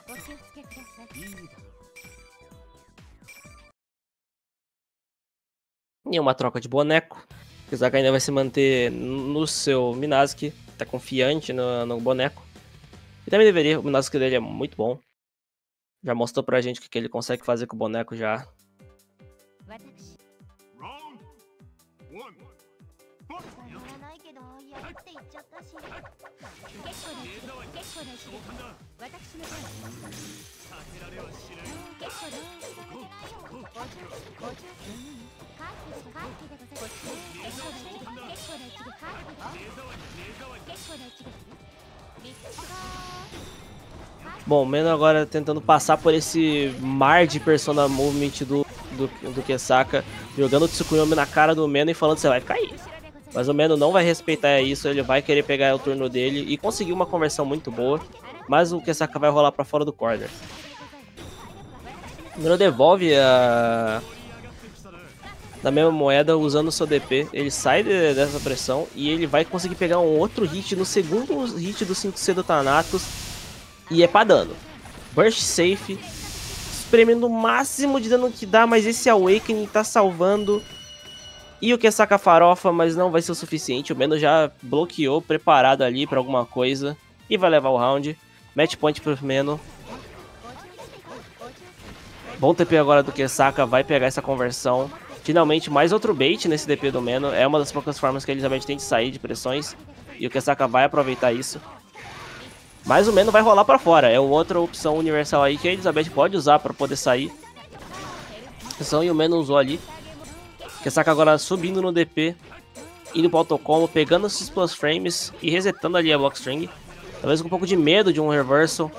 お気をつけください E uma troca de boneco. O Kesaka ainda vai se manter no seu Minazuki. Tá confiante no, no boneco. E também deveria. O Minazuki dele é muito bom. Já mostrou pra gente o que ele consegue fazer com o boneco já. Bom, Meno agora tentando passar por esse mar de Persona Movement do, do, do Kesaka, jogando o Tsukuyomi na cara do Meno e falando, você vai ficar aí. Mas o Meno não vai respeitar isso, ele vai querer pegar o turno dele e conseguir uma conversão muito boa, mas o Kesaka vai rolar para fora do corner. O Meno devolve a, da mesma moeda usando o seu DP. Ele sai de- dessa pressão e ele vai conseguir pegar um outro hit no segundo hit do 5C do Thanatos. E é pra dano. Burst safe. Espremendo o máximo de dano que dá, mas esse Awakening tá salvando. E o que saca farofa, mas não vai ser o suficiente. O Meno já bloqueou, preparado ali pra alguma coisa. E vai levar o round. Match point pro Meno. Bom TP agora do Kesaka, vai pegar essa conversão. Finalmente, mais outro bait nesse DP do Meno. É uma das poucas formas que a Elizabeth tem de sair de pressões. E o Kesaka vai aproveitar isso. Mas o Meno vai rolar pra fora. É outra opção universal aí que a Elizabeth pode usar pra poder sair. Opção e o Meno usou ali. Kesaka agora subindo no DP. Indo pro autocombo, pegando esses plus frames e resetando ali a blockstring. Talvez com um pouco de medo de um reversal.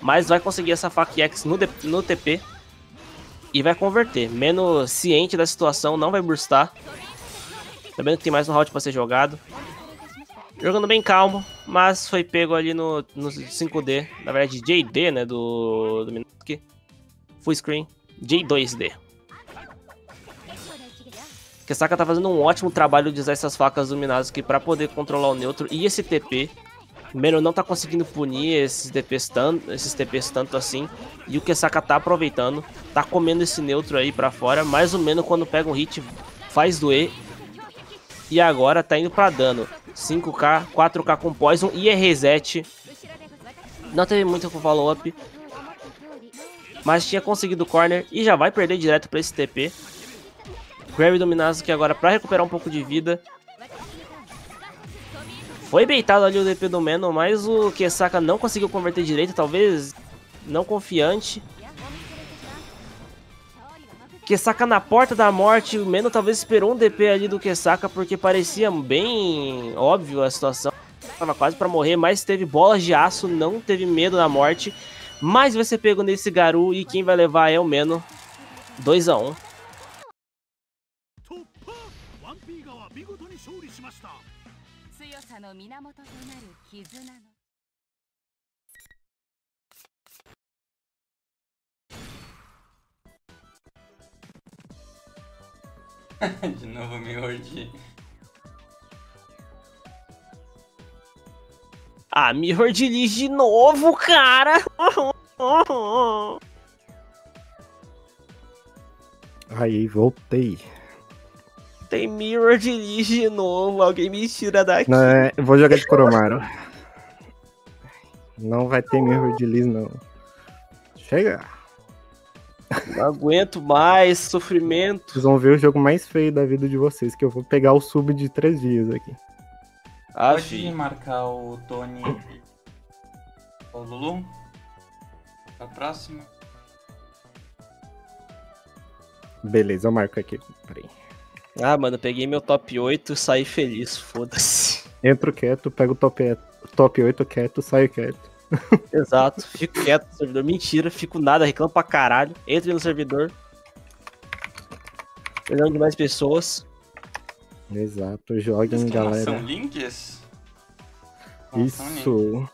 Mas vai conseguir essa fac X no, no TP. E vai converter. Menos ciente da situação, não vai burstar. Sabendo que tem mais um round pra ser jogado. Jogando bem calmo, mas foi pego ali no, no 5D. Na verdade, JD, né? Do, do Minoski. Full screen. J2D. Kesaka tá fazendo um ótimo trabalho de usar essas facas do Minazuki pra poder controlar o neutro e esse TP. O Meno não tá conseguindo punir esses TPs, tanto, esses TPs tanto assim. E o Kesaka tá aproveitando. Tá comendo esse neutro aí pra fora. Mais ou menos quando pega um hit, faz doer. E agora tá indo pra dano. 5k, 4k com Poison e é reset. Não teve muito follow-up. Mas tinha conseguido o corner e já vai perder direto pra esse TP. Grab do Minazuki agora pra recuperar um pouco de vida. Foi beitado ali o DP do Meno, mas o Kesaka não conseguiu converter direito, talvez não confiante. Kesaka na porta da morte, o Meno talvez esperou um DP ali do Kesaka porque parecia bem óbvio a situação. Tava quase pra morrer, mas teve bolas de aço, não teve medo da morte. Mas vai ser pego nesse Garu e quem vai levar é o Meno. 2の源となる絆の De novo, Mirror de. Ah, Mirror de Lich de novo, cara! Aí, voltei. Tem Mirror de Lich de novo, alguém me tira daqui. Não, é, eu vou jogar de Coromaro. Não vai ter Mirror de Liz, não. Chega! Não aguento mais, sofrimento. Vocês vão ver o jogo mais feio da vida de vocês, que eu vou pegar o sub de três dias aqui. Ah, Pode marcar o Tony o Lulu? Pra próxima. Beleza, eu marco aqui. Peraí. Ah, mano, eu peguei meu top 8 e saí feliz, foda-se. Entro quieto, pego o top, top 8 quieto, saio quieto. Exato, fico quieto no servidor. Mentira, fico nada, reclamo pra caralho. Entre no servidor. Perdão de mais pessoas. Exato, joguem, galera. links? Exclamação links. Isso.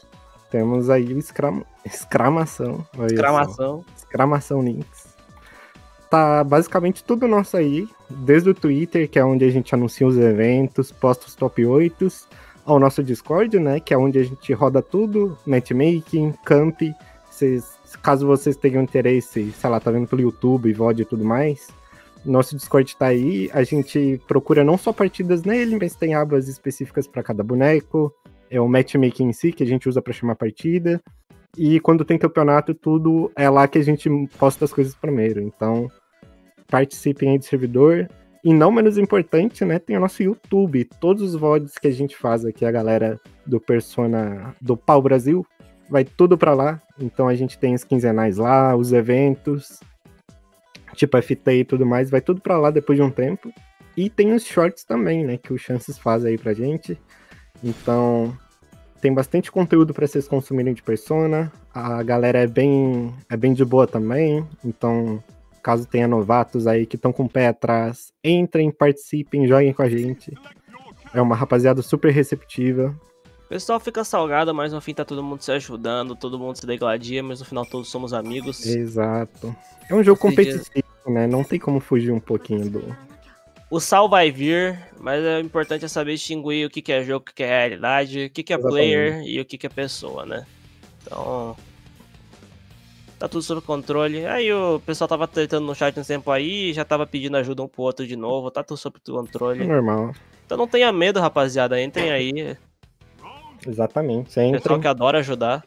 Temos aí o exclam... exclamação. olha só. Exclamação. exclamação links. Tá basicamente tudo nosso aí, desde o Twitter, que é onde a gente anuncia os eventos, posta os top 8, ao nosso Discord, né, que é onde a gente roda tudo, matchmaking, camp, vocês, caso vocês tenham interesse, sei lá, tá vendo pelo YouTube, VOD e tudo mais, nosso Discord tá aí, a gente procura não só partidas nele, mas tem abas específicas para cada boneco, é o matchmaking em si, que a gente usa para chamar partida, e quando tem campeonato, tudo é lá que a gente posta as coisas primeiro. Então, participem aí do servidor. E não menos importante, né, tem o nosso YouTube. Todos os VODs que a gente faz aqui, a galera do Persona do Pau Brasil, vai tudo pra lá. Então a gente tem os quinzenais lá, os eventos, tipo FT e tudo mais, vai tudo pra lá depois de um tempo. E tem os shorts também, né, que o Chances faz aí pra gente. Então, tem bastante conteúdo para vocês consumirem de Persona. A galera é bem, é bem de boa também. Então, caso tenha novatos aí que estão com o pé atrás, entrem, participem, joguem com a gente. É uma rapaziada super receptiva. O pessoal fica salgado, mas no fim tá todo mundo se ajudando, todo mundo se degladia, mas no final todos somos amigos. Exato. É um jogo competitivo, né? Não tem como fugir um pouquinho do. O sal vai vir, mas é importante é saber distinguir o que, que é jogo, o que, que é realidade, o que, que é Exatamente. player e o que, que é pessoa, né? Então. Tá tudo sob controle. Aí o pessoal tava tretando no chat um tempo aí, já tava pedindo ajuda um pro outro de novo, tá tudo sob É controle. normal. Então não tenha medo, rapaziada, entrem aí. Exatamente. Pessoal Entrem. que adora ajudar.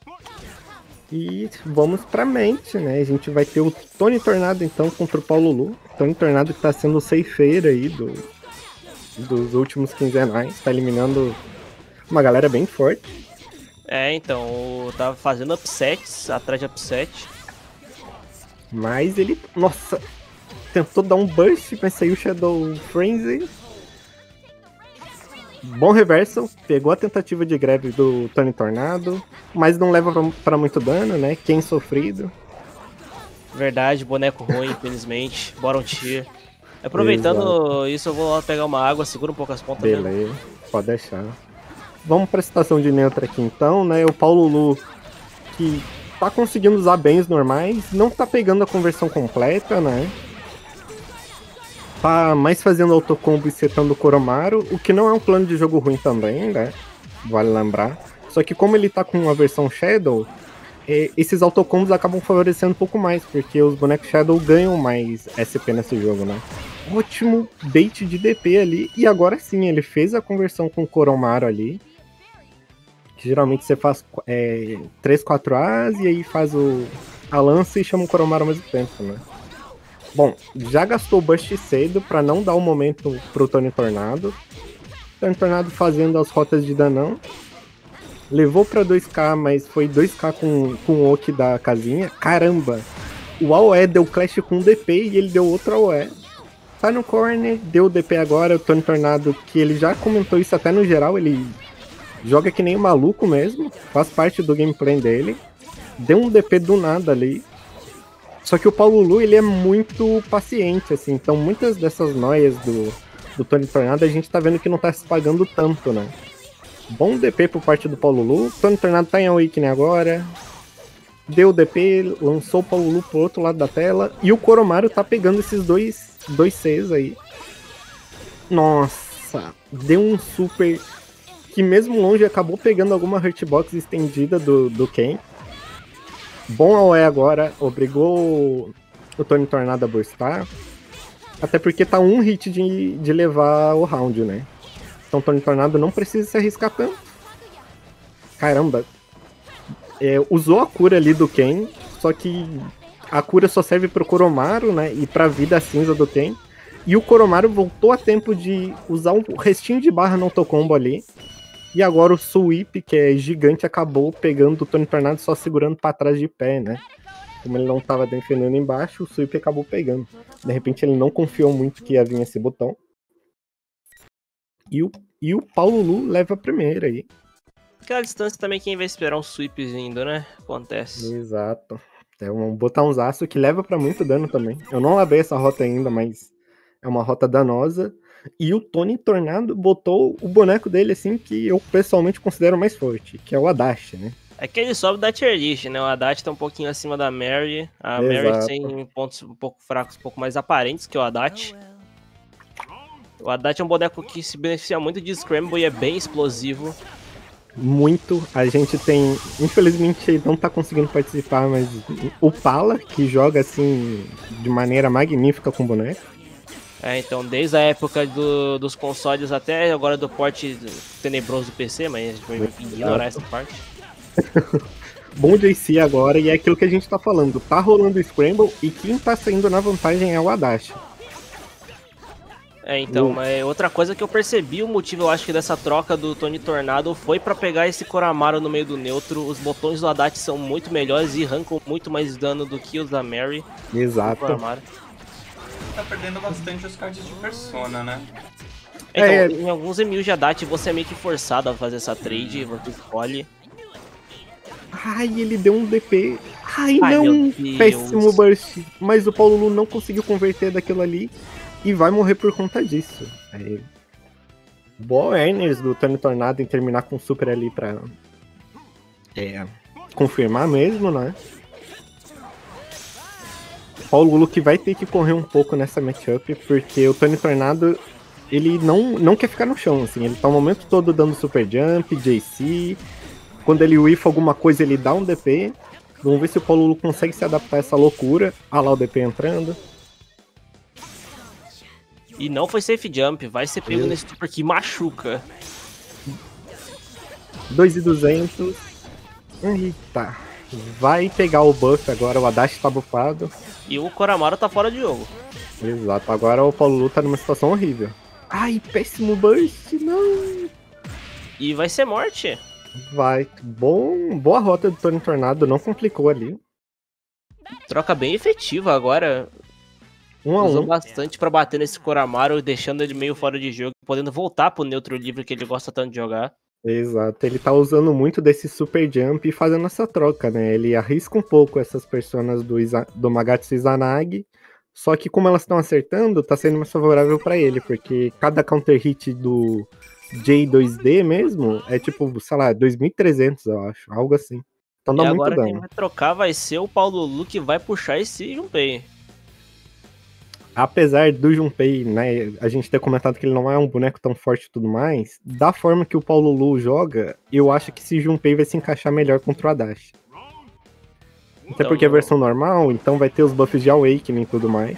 E vamos pra mente, né? A gente vai ter o Tony Tornado, então, contra o Paulo Lu. Tony Tornado que tá sendo o ceifeiro aí do, dos últimos quinzenais. Tá eliminando uma galera bem forte. É, então, tava fazendo upsets, atrás de upset. Mas ele, nossa, tentou dar um burst, mas saiu o Shadow Frenzy. Bom reverso, pegou a tentativa de greve do Tony Tornado, mas não leva pra, pra muito dano, né? Quem sofrido. Verdade, boneco ruim, infelizmente. Bora um tier. Aproveitando isso, eu vou lá pegar uma água, segura um pouco as pontas. Beleza, pode deixar. Vamos pra situação de neutra aqui então, né? O Paulo Lu, que tá conseguindo usar bens normais, não tá pegando a conversão completa, né? Tá mais fazendo autocombo e setando o Koromaru, o que não é um plano de jogo ruim também, né? Vale lembrar. Só que como ele tá com a versão Shadow, eh, esses autocombos acabam favorecendo um pouco mais, porque os bonecos Shadow ganham mais SP nesse jogo, né? ótimo bait de DP ali. E agora sim, ele fez a conversão com o Koromaru ali. Geralmente você faz é, 3, 4 As e aí faz o, a lança e chama o Koromaru ao mesmo tempo, né? Bom, já gastou o Burst cedo pra não dar o momento pro Tony Tornado. Tony Tornado fazendo as rotas de danão. Levou pra 2k, mas foi 2k com, com o Oki da casinha. Caramba! o AOE deu clash com o DP e ele deu outro AOE. Tá no corner, deu o DP agora, o Tony Tornado, que ele já comentou isso até no geral, ele joga que nem um maluco mesmo, faz parte do gameplay dele. Deu um DP do nada ali. Só que o Paulo Lu, ele é muito paciente, assim, então muitas dessas noias do, do Tony Tornado a gente tá vendo que não tá se pagando tanto, né? Bom DP por parte do Paulo Lu. Tony Tornado tá em Awakening agora. Deu DP, lançou o Paulo Lu pro outro lado da tela. E o Koromaru tá pegando esses dois, dois Cs aí. Nossa, deu um super. Que mesmo longe acabou pegando alguma hurtbox estendida do, do Ken. Bom AOE agora, obrigou o Tony Tornado a burstar. Até porque tá um hit de, de levar o round, né? Então Tony Tornado não precisa se arriscar tanto. Caramba. É, usou a cura ali do Ken, só que a cura só serve pro Koromaru, né? E pra vida cinza do Ken. E o Koromaru voltou a tempo de usar um restinho de barra no autocombo ali. E agora o Sweep, que é gigante, acabou pegando o Tony Tornado só segurando pra trás de pé, né? Como ele não tava defendendo embaixo, o Sweep acabou pegando. De repente ele não confiou muito que ia vir esse botão. E o, e o Paulo Lu leva a primeira aí. Aquela distância também, quem vai esperar um sweep vindo, né? Acontece. Exato. É um botãozaço que leva pra muito dano também. Eu não lavei essa rota ainda, mas é uma rota danosa. E o Tony Tornado botou o boneco dele assim que eu pessoalmente considero mais forte, que é o Adachi, né? É que ele sobe da tier list, né? O Haddad tá um pouquinho acima da Mary. A Mary Exato. tem pontos um pouco fracos, um pouco mais aparentes que o Haddad. O Haddad é um boneco que se beneficia muito de Scramble e é bem explosivo. Muito. A gente tem. Infelizmente ele não tá conseguindo participar, mas o Pala, que joga assim de maneira magnífica com o boneco. É, então, desde a época do- dos consoles até agora do porte tenebroso do PC, mas a gente vai ignorar essa parte. Bom JC agora, e é aquilo que a gente tá falando. Tá rolando o Scramble e quem tá saindo na vantagem é o Adachi. É, então, Uh. mas outra coisa que eu percebi, o motivo, eu acho que dessa troca do Tony Tornado foi pra pegar esse Koramaro no meio do neutro. Os botões do Haddad são muito melhores e arrancam muito mais dano do que os da Mary. Exato. Tá perdendo bastante os cards de persona, né? Então, É. em alguns MU de Haddad você é meio que forçado a fazer essa trade, você escolhe. Ai, ele deu um DP. Ai, Ai, não! Péssimo burst. Mas o Paulo Lu não conseguiu converter daquilo ali e vai morrer por conta disso. É... Boa Erners do Tony Tornado em terminar com super ali pra é, confirmar mesmo, né? Paulo Lu que vai ter que correr um pouco nessa matchup, porque o Tony Tornado ele não, não quer ficar no chão, assim, ele tá o momento todo dando super jump, JC, quando ele whiff alguma coisa, ele dá um DP. Vamos ver se o Paulo Lu consegue se adaptar a essa loucura. Ah lá o DP entrando. E não foi safe jump, vai ser pego nesse super que machuca. 2,200. Eita. Vai pegar o buff agora, o Adachi tá buffado. E o Koramaro tá fora de jogo. Exato, agora o Paulo Lu tá numa situação horrível. Ai, péssimo burst, não. E vai ser morte. Vai. Bom, boa rota do Tony Tornado, não complicou ali. Troca bem efetiva agora. Um a Usou um. bastante pra bater nesse Koramaro, deixando ele meio fora de jogo, podendo voltar pro neutro livre que ele gosta tanto de jogar. Exato, ele tá usando muito desse super jump e fazendo essa troca, né? Ele arrisca um pouco essas personas do, Isa do Magatsu Izanagi, só que como elas estão acertando, tá sendo mais favorável pra ele, porque cada counter hit do J2D mesmo é tipo, sei lá, 2300, eu acho, algo assim. Então dá e muito agora quem dano. vai trocar vai ser o Paulo Lu que vai puxar esse Junpei. Apesar do Junpei, né, a gente ter comentado que ele não é um boneco tão forte e tudo mais, da forma que o Paulo Lu joga, eu acho que esse Junpei vai se encaixar melhor contra o Adachi. Até Então, porque é a não- versão normal, então vai ter os buffs de Awakening e tudo mais.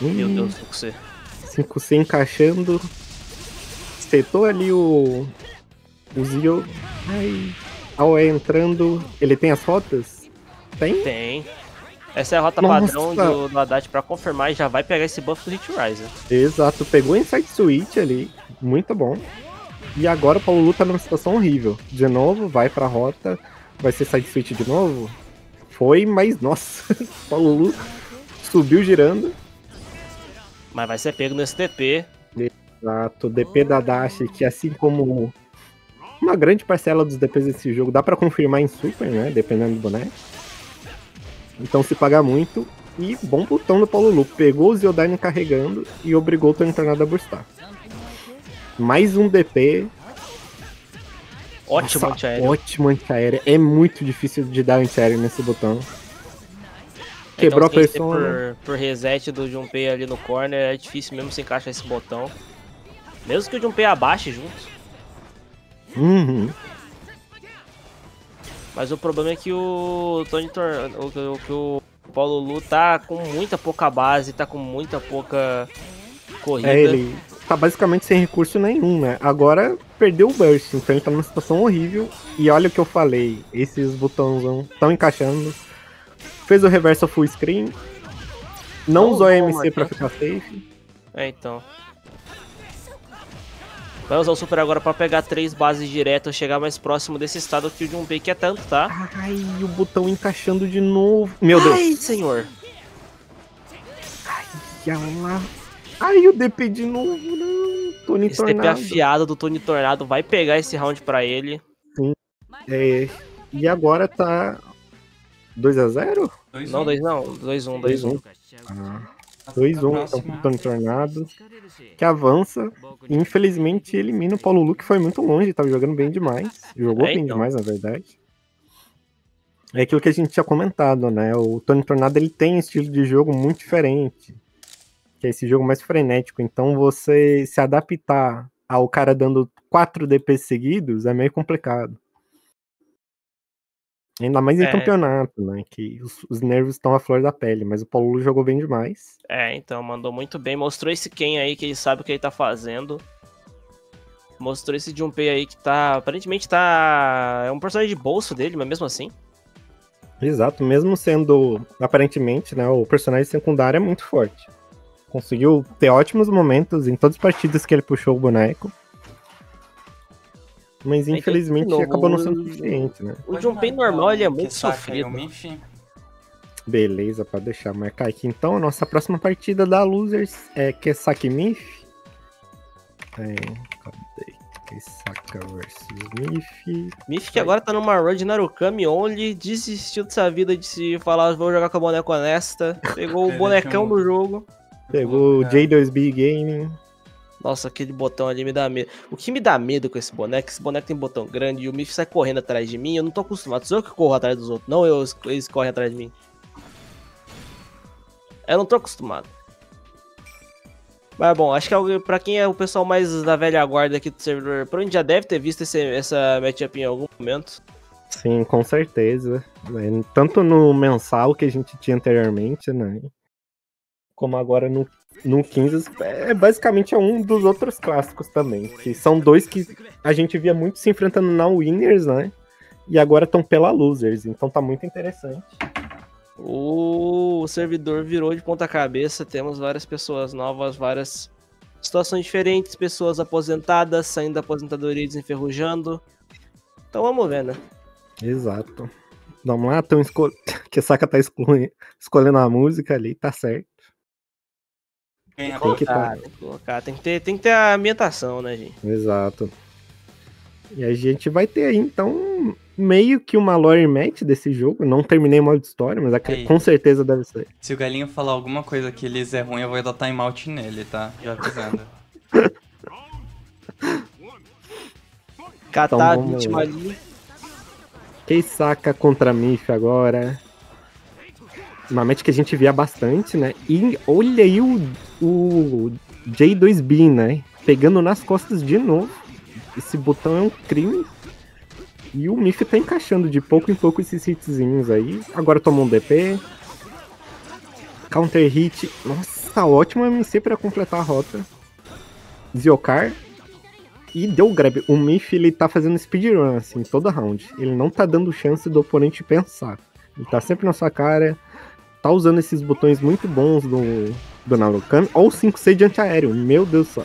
Meu Hum, Deus do céu. 5C encaixando. Setou ali o. O Zio. Ai. Aoe entrando. Ele tem as rotas? Tem? Tem. Essa é a rota Nossa. padrão do, do Haddad pra confirmar e já vai pegar esse buff do Hit Riser. Exato, pegou o Inside Switch ali. Muito bom. E agora o Paulo Lu tá numa situação horrível. De novo, vai pra rota. Vai ser side switch de novo? Foi, mas nossa, Paulo Lu subiu girando. Mas vai ser pego no STP. Exato, DP da Dash, que assim como uma grande parcela dos DPs desse jogo, dá pra confirmar em Super, né? Dependendo do boneco. Então se pagar muito. E bom botão do Paulo Lu. Pegou o Zildane carregando e obrigou o Tornado a burstar. Mais um DP. Ótimo Nossa, antiaéreo. Ótimo antiaéreo. É muito difícil de dar antiaéreo nesse botão. Quebrou Então, a persona. Por, por reset do Junpei ali no corner, é difícil mesmo se encaixar esse botão. Mesmo que o Junpei abaixe junto. Uhum. Mas o problema é que o Tony Tor... o, que- o, Paulo Lu tá com muita pouca base, tá com muita pouca corrida. É, ele tá basicamente sem recurso nenhum, né? Agora perdeu o burst, então ele tá numa situação horrível. E olha o que eu falei, esses botões estão encaixando. Fez o reverso full screen. Não Não usou usou MC pra ficar safe. É, então. Vai usar o Super agora pra pegar três bases direto, chegar mais próximo desse estado que o Junpei quer tanto, tá? Ai, o botão encaixando de novo. Meu Deus. Ai, senhor. E lá. Ai, o DP de novo, não. Tony Esse Tornado. afiado do Tony Tornado vai pegar esse round pra ele. É, e agora tá 2x0? Dois, Não, um. 2 não. 2 1 2 1 Ah, Passa 2x1 pra então próxima. pro Tony Tornado. Que avança. E infelizmente elimina o Paulo Lu, que foi muito longe, tava jogando bem demais. Jogou É, bem então. demais, na verdade. É aquilo que a gente tinha comentado, né? O Tony Tornado ele tem um estilo de jogo muito diferente. Que é esse jogo mais frenético. Então você se adaptar ao cara dando 4 DPs seguidos é meio complicado. Ainda mais em É. campeonato, né? Que os, os nervos estão à flor da pele. Mas o Paulo jogou bem demais. É, então, mandou muito bem. Mostrou esse Ken aí que ele sabe o que ele tá fazendo. Mostrou esse Junpei aí que tá. Aparentemente tá. É um personagem de bolso dele, mas mesmo assim. Exato, mesmo sendo, aparentemente, né, o personagem secundário é muito forte. Conseguiu ter ótimos momentos em todas as partidas que ele puxou o boneco. Mas Então, infelizmente novo, acabou não sendo o- suficiente, né? O Junpei marcar normal ele é muito sofrido. Miffy. Beleza, pode deixar marcar aqui. Então, a nossa próxima partida da Losers é Kesaki Mif. É, cadê? Kesaka versus Mif. Mif que agora tá numa run de Narukami only, desistiu dessa vida de se falar, vou jogar com a boneca honesta. Pegou o bonecão no jogo. Pegou o É. J2B Gaming. Nossa, aquele botão ali me dá medo. O que me dá medo com esse boneco, esse boneco tem botão grande e o Mif sai correndo atrás de mim, eu não tô acostumado. Sou eu que corro atrás dos outros, não eu, eles correm atrás de mim. Eu não tô acostumado. Mas bom, acho que alguém- pra quem é o pessoal mais da velha guarda aqui do servidor, provavelmente já deve ter visto esse, essa matchup em algum momento. Sim, com certeza. Tanto no mensal que a gente tinha anteriormente, né? Como agora no, no 15. É basicamente é um dos outros clássicos também. Que são dois que a gente via muito se enfrentando na Winners, né? E agora estão pela Losers. Então tá muito interessante. O servidor virou de ponta cabeça, temos várias pessoas novas, várias situações diferentes, pessoas aposentadas, saindo da aposentadoria e desenferrujando. Então vamos ver, né? Exato. Vamos lá, tão escol... que a Saka tá escolhendo a música ali, tá certo. Ganha Tem que tá. tem que colocar, tem que ter, tem que ter a ambientação, né, gente? Exato. E a gente vai ter aí, então, meio que uma lore match desse jogo. Não terminei o modo história, mas Aí. com certeza deve ser. Se o Galinho falar alguma coisa que eles é ruim, eu vou dar timeout nele, tá? Já avisando. Catar Então a vítima ali. Quem saca contra Mif agora? Uma match que a gente via bastante, né? E olha aí o, o J2B, né? Pegando nas costas de novo. Esse botão é um crime. E o Mif tá encaixando de pouco em pouco esses hitzinhos aí. Agora tomou um DP. Counter hit. Nossa, ótimo MC pra completar a rota. Ziokar. E deu grab. O Mif, ele tá fazendo speedrun, assim, toda round. Ele não tá dando chance do oponente pensar. Ele tá sempre na sua cara. Tá usando esses botões muito bons do, do Narukami. Ou 5C de antiaéreo. Meu Deus do céu.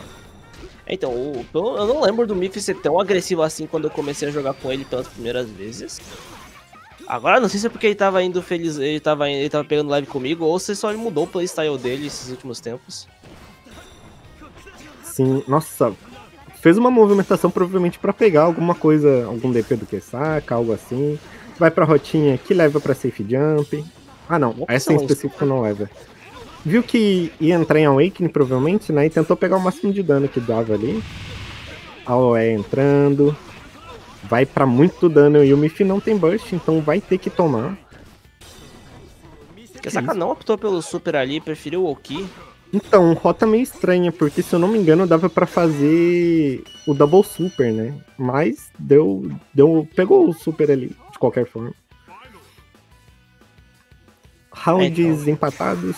Então, o- eu não lembro do Miff ser tão agressivo assim quando eu comecei a jogar com ele pelas primeiras vezes. Agora não sei se é porque ele tava indo feliz, ele tava, ele tava pegando live comigo, ou se só ele mudou o playstyle dele esses últimos tempos. Sim, nossa. Fez uma movimentação provavelmente pra pegar alguma coisa, algum DP do que saca, algo assim. Vai pra rotinha que leva pra safe jump. Ah não, Opção, essa em específico não leva. Viu que ia entrar em Awakening provavelmente, né? E tentou pegar o máximo de dano que dava ali. A OE entrando. Vai pra muito dano e o Miff não tem burst, então vai ter que tomar. Porque Saka não optou pelo super ali, preferiu o Oki. Então, rota meio estranha, porque se eu não me engano dava pra fazer o double super, né? Mas deu, deu, pegou o super ali, de qualquer forma. Rounds É, então. empatados.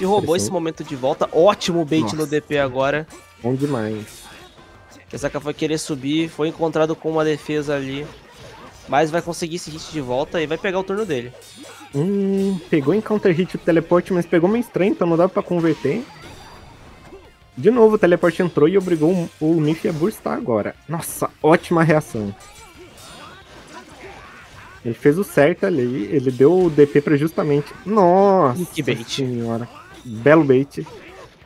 E roubou esse momento de volta. Ótimo bait Nossa. no DP agora. Bom demais. Que Saka foi querer subir, foi encontrado com uma defesa ali. Mas vai conseguir esse hit de volta e vai pegar o turno dele. Hum, pegou em counter hit o teleporte, mas pegou meio estranho, então não dava pra converter. De novo, o teleporte entrou e obrigou o- o Miff a burstar agora. Nossa, ótima reação. Ele fez o certo ali, ele deu o DP pra justamente. Nossa, Que bait. senhora. Belo bait.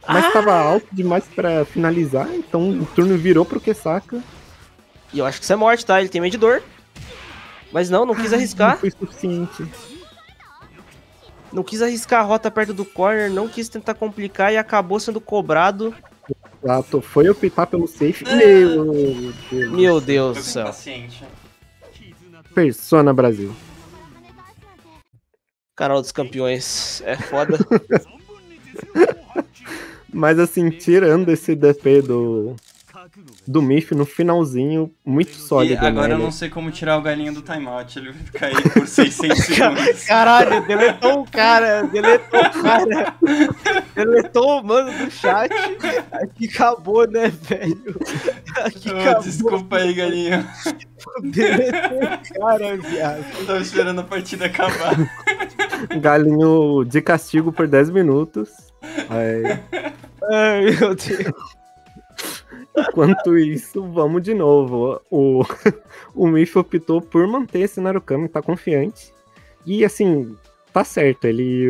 Mas tava alto demais pra finalizar, então o turno virou pro Kesaka. E eu acho que isso é morte, tá? Ele tem medidor. Mas não, não quis Não arriscar. foi suficiente. Não quis arriscar a rota perto do corner, não quis tentar complicar e acabou sendo cobrado. Exato, foi optar pelo safe. Meu Deus. Meu Deus do céu. paciente. Persona Brasil. Canal dos campeões. É foda. Mas assim, tirando esse DP do, do Miff no finalzinho, muito E sólido, agora né? eu não sei como tirar o galinho do timeout. Ele vai ficar aí por 600 segundos. Caralho, deletou o cara, deletou o cara. Deletou o mano do chat. Aqui acabou, né, velho? Aqui Ô, acabou. desculpa aí, galinho. Deletou o cara, viado. Eu tava esperando a partida acabar. Galinho de castigo por 10 minutos. É, Ai, meu Deus. Enquanto isso, vamos de novo. O, o Miff optou por manter esse Narukami, tá confiante. E assim, tá certo, ele,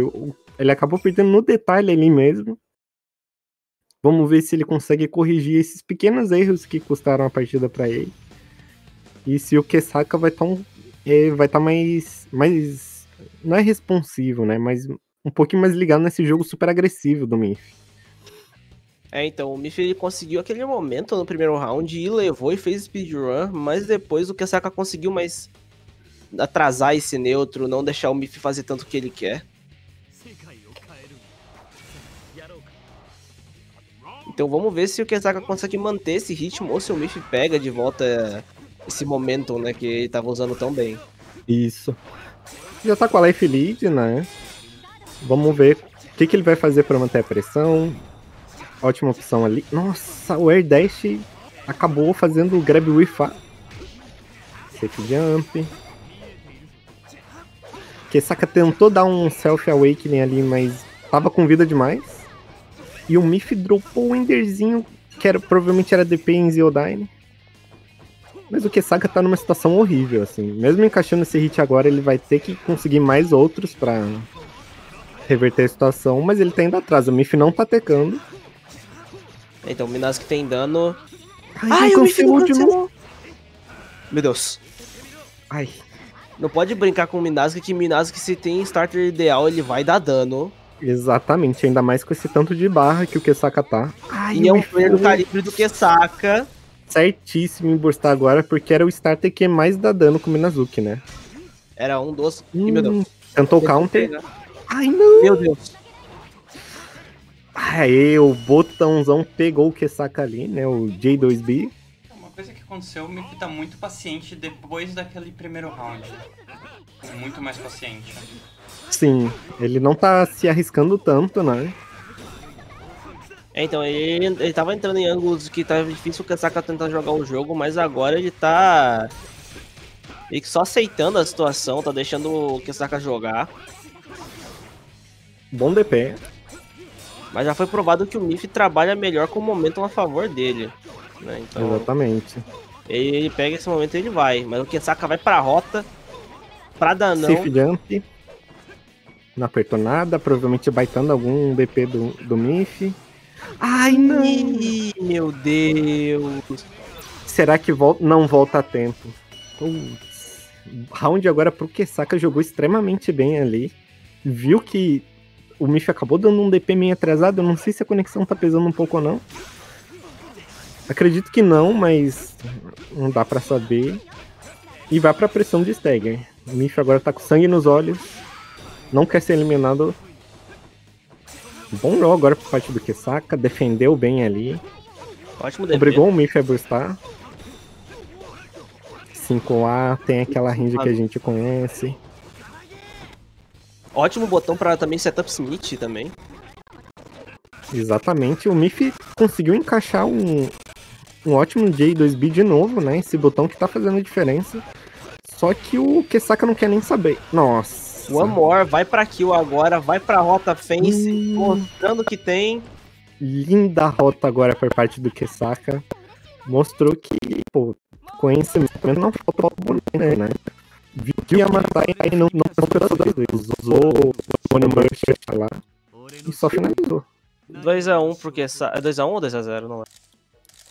ele acabou perdendo no detalhe ali mesmo. Vamos ver se ele consegue corrigir esses pequenos erros que custaram a partida pra ele. E se o Kesaka vai estar um, é, vai tá mais, mais. Não é responsivo, né? Mas um pouquinho mais ligado nesse jogo super agressivo do Miff. É, então, o Miff ele conseguiu aquele momento no primeiro round e levou e fez speedrun, mas depois o Kesaka conseguiu mais atrasar esse neutro, não deixar o Miff fazer tanto o que ele quer. Então vamos ver se o Kesaka consegue manter esse ritmo ou se o Miff pega de volta esse momentum, né, que ele tava usando tão bem. Isso. Já tá com a life lead, né? Vamos ver o que, que ele vai fazer pra manter a pressão. Ótima opção ali. Nossa, o Air Dash acabou fazendo o grab Wi-Fi. Safe jump. Kesaka tentou dar um self awakening ali, mas tava com vida demais. E o Miff dropou o Enderzinho, que era, provavelmente era DP em Zeodine. Mas o Kesaka tá numa situação horrível, assim. Mesmo encaixando esse hit agora, ele vai ter que conseguir mais outros pra reverter a situação, mas ele tá indo atrás. O Miff não tá tecando. Então o Minazuki tem dano. Ai, o Miff cancelou não de cancelou. novo. Meu Deus. Ai, Não pode brincar com o Minazuki, que Minazuki se tem starter ideal, ele vai dar dano. exatamente. Ainda mais com esse tanto de barra que o Kesaka tá. Ai, E é um player do calibre do que saca. certíssimo em burstar agora, porque era o starter que mais dá dano com o Minazuki, né? Era um dos. Ih, meu Deus. Hum, tentou o counter. Ai, não! Meu Deus. Aê, o botãozão pegou o Kesaka ali, né? O J2B. Uma coisa que aconteceu, o Mickey tá muito paciente depois daquele primeiro round. Muito mais paciente. Sim, ele não tá se arriscando tanto, né? É, então, ele, ele tava entrando em ângulos que tava difícil o Kasaka tentar jogar o jogo, mas agora ele tá. Que só aceitando a situação, tá deixando o Kasaka jogar. Bom DP. Mas já foi provado que o Miff trabalha melhor com o momentum a favor dele. Né? Então, Exatamente. Ele, ele pega esse momento e ele vai. Mas o Kesaka vai pra rota. Pra Danão. Safe jump. Não apertou nada, provavelmente baitando algum DP do, do Mif. Ai, não! Meu Deus. Será que vol não volta a tempo? Putz. Round agora pro Kesaka jogou extremamente bem ali. Viu que o Mif acabou dando um DP meio atrasado. Eu não sei se a conexão tá pesando um pouco ou não. Acredito que não, mas não dá pra saber. E vai pra pressão de Stagger. O Mif agora tá com sangue nos olhos. Não quer ser eliminado. Bom jogo agora por parte do Kesaka. Defendeu bem ali. Ótimo DP. Obrigou o Mif a burstar. 5A, tem aquela range que a gente conhece. Ótimo botão pra também setup Smith também. Exatamente, o Mif conseguiu encaixar um, um ótimo J2B de novo, né? Esse botão que tá fazendo diferença. Só que o Kesaka não quer nem saber. Nossa. One more, vai pra kill agora, vai pra rota fence, Hum. mostrando que tem. Linda rota agora por parte do Kesaka. Mostrou que, pô, conhecimento não falta o bonito, né? Viu que ia matar e aí não, não pensou duas vezes. Usou o Bonnie Merchant lá e só finalizou. 2x1 porque. É 2x1 ou 2x0? Não é.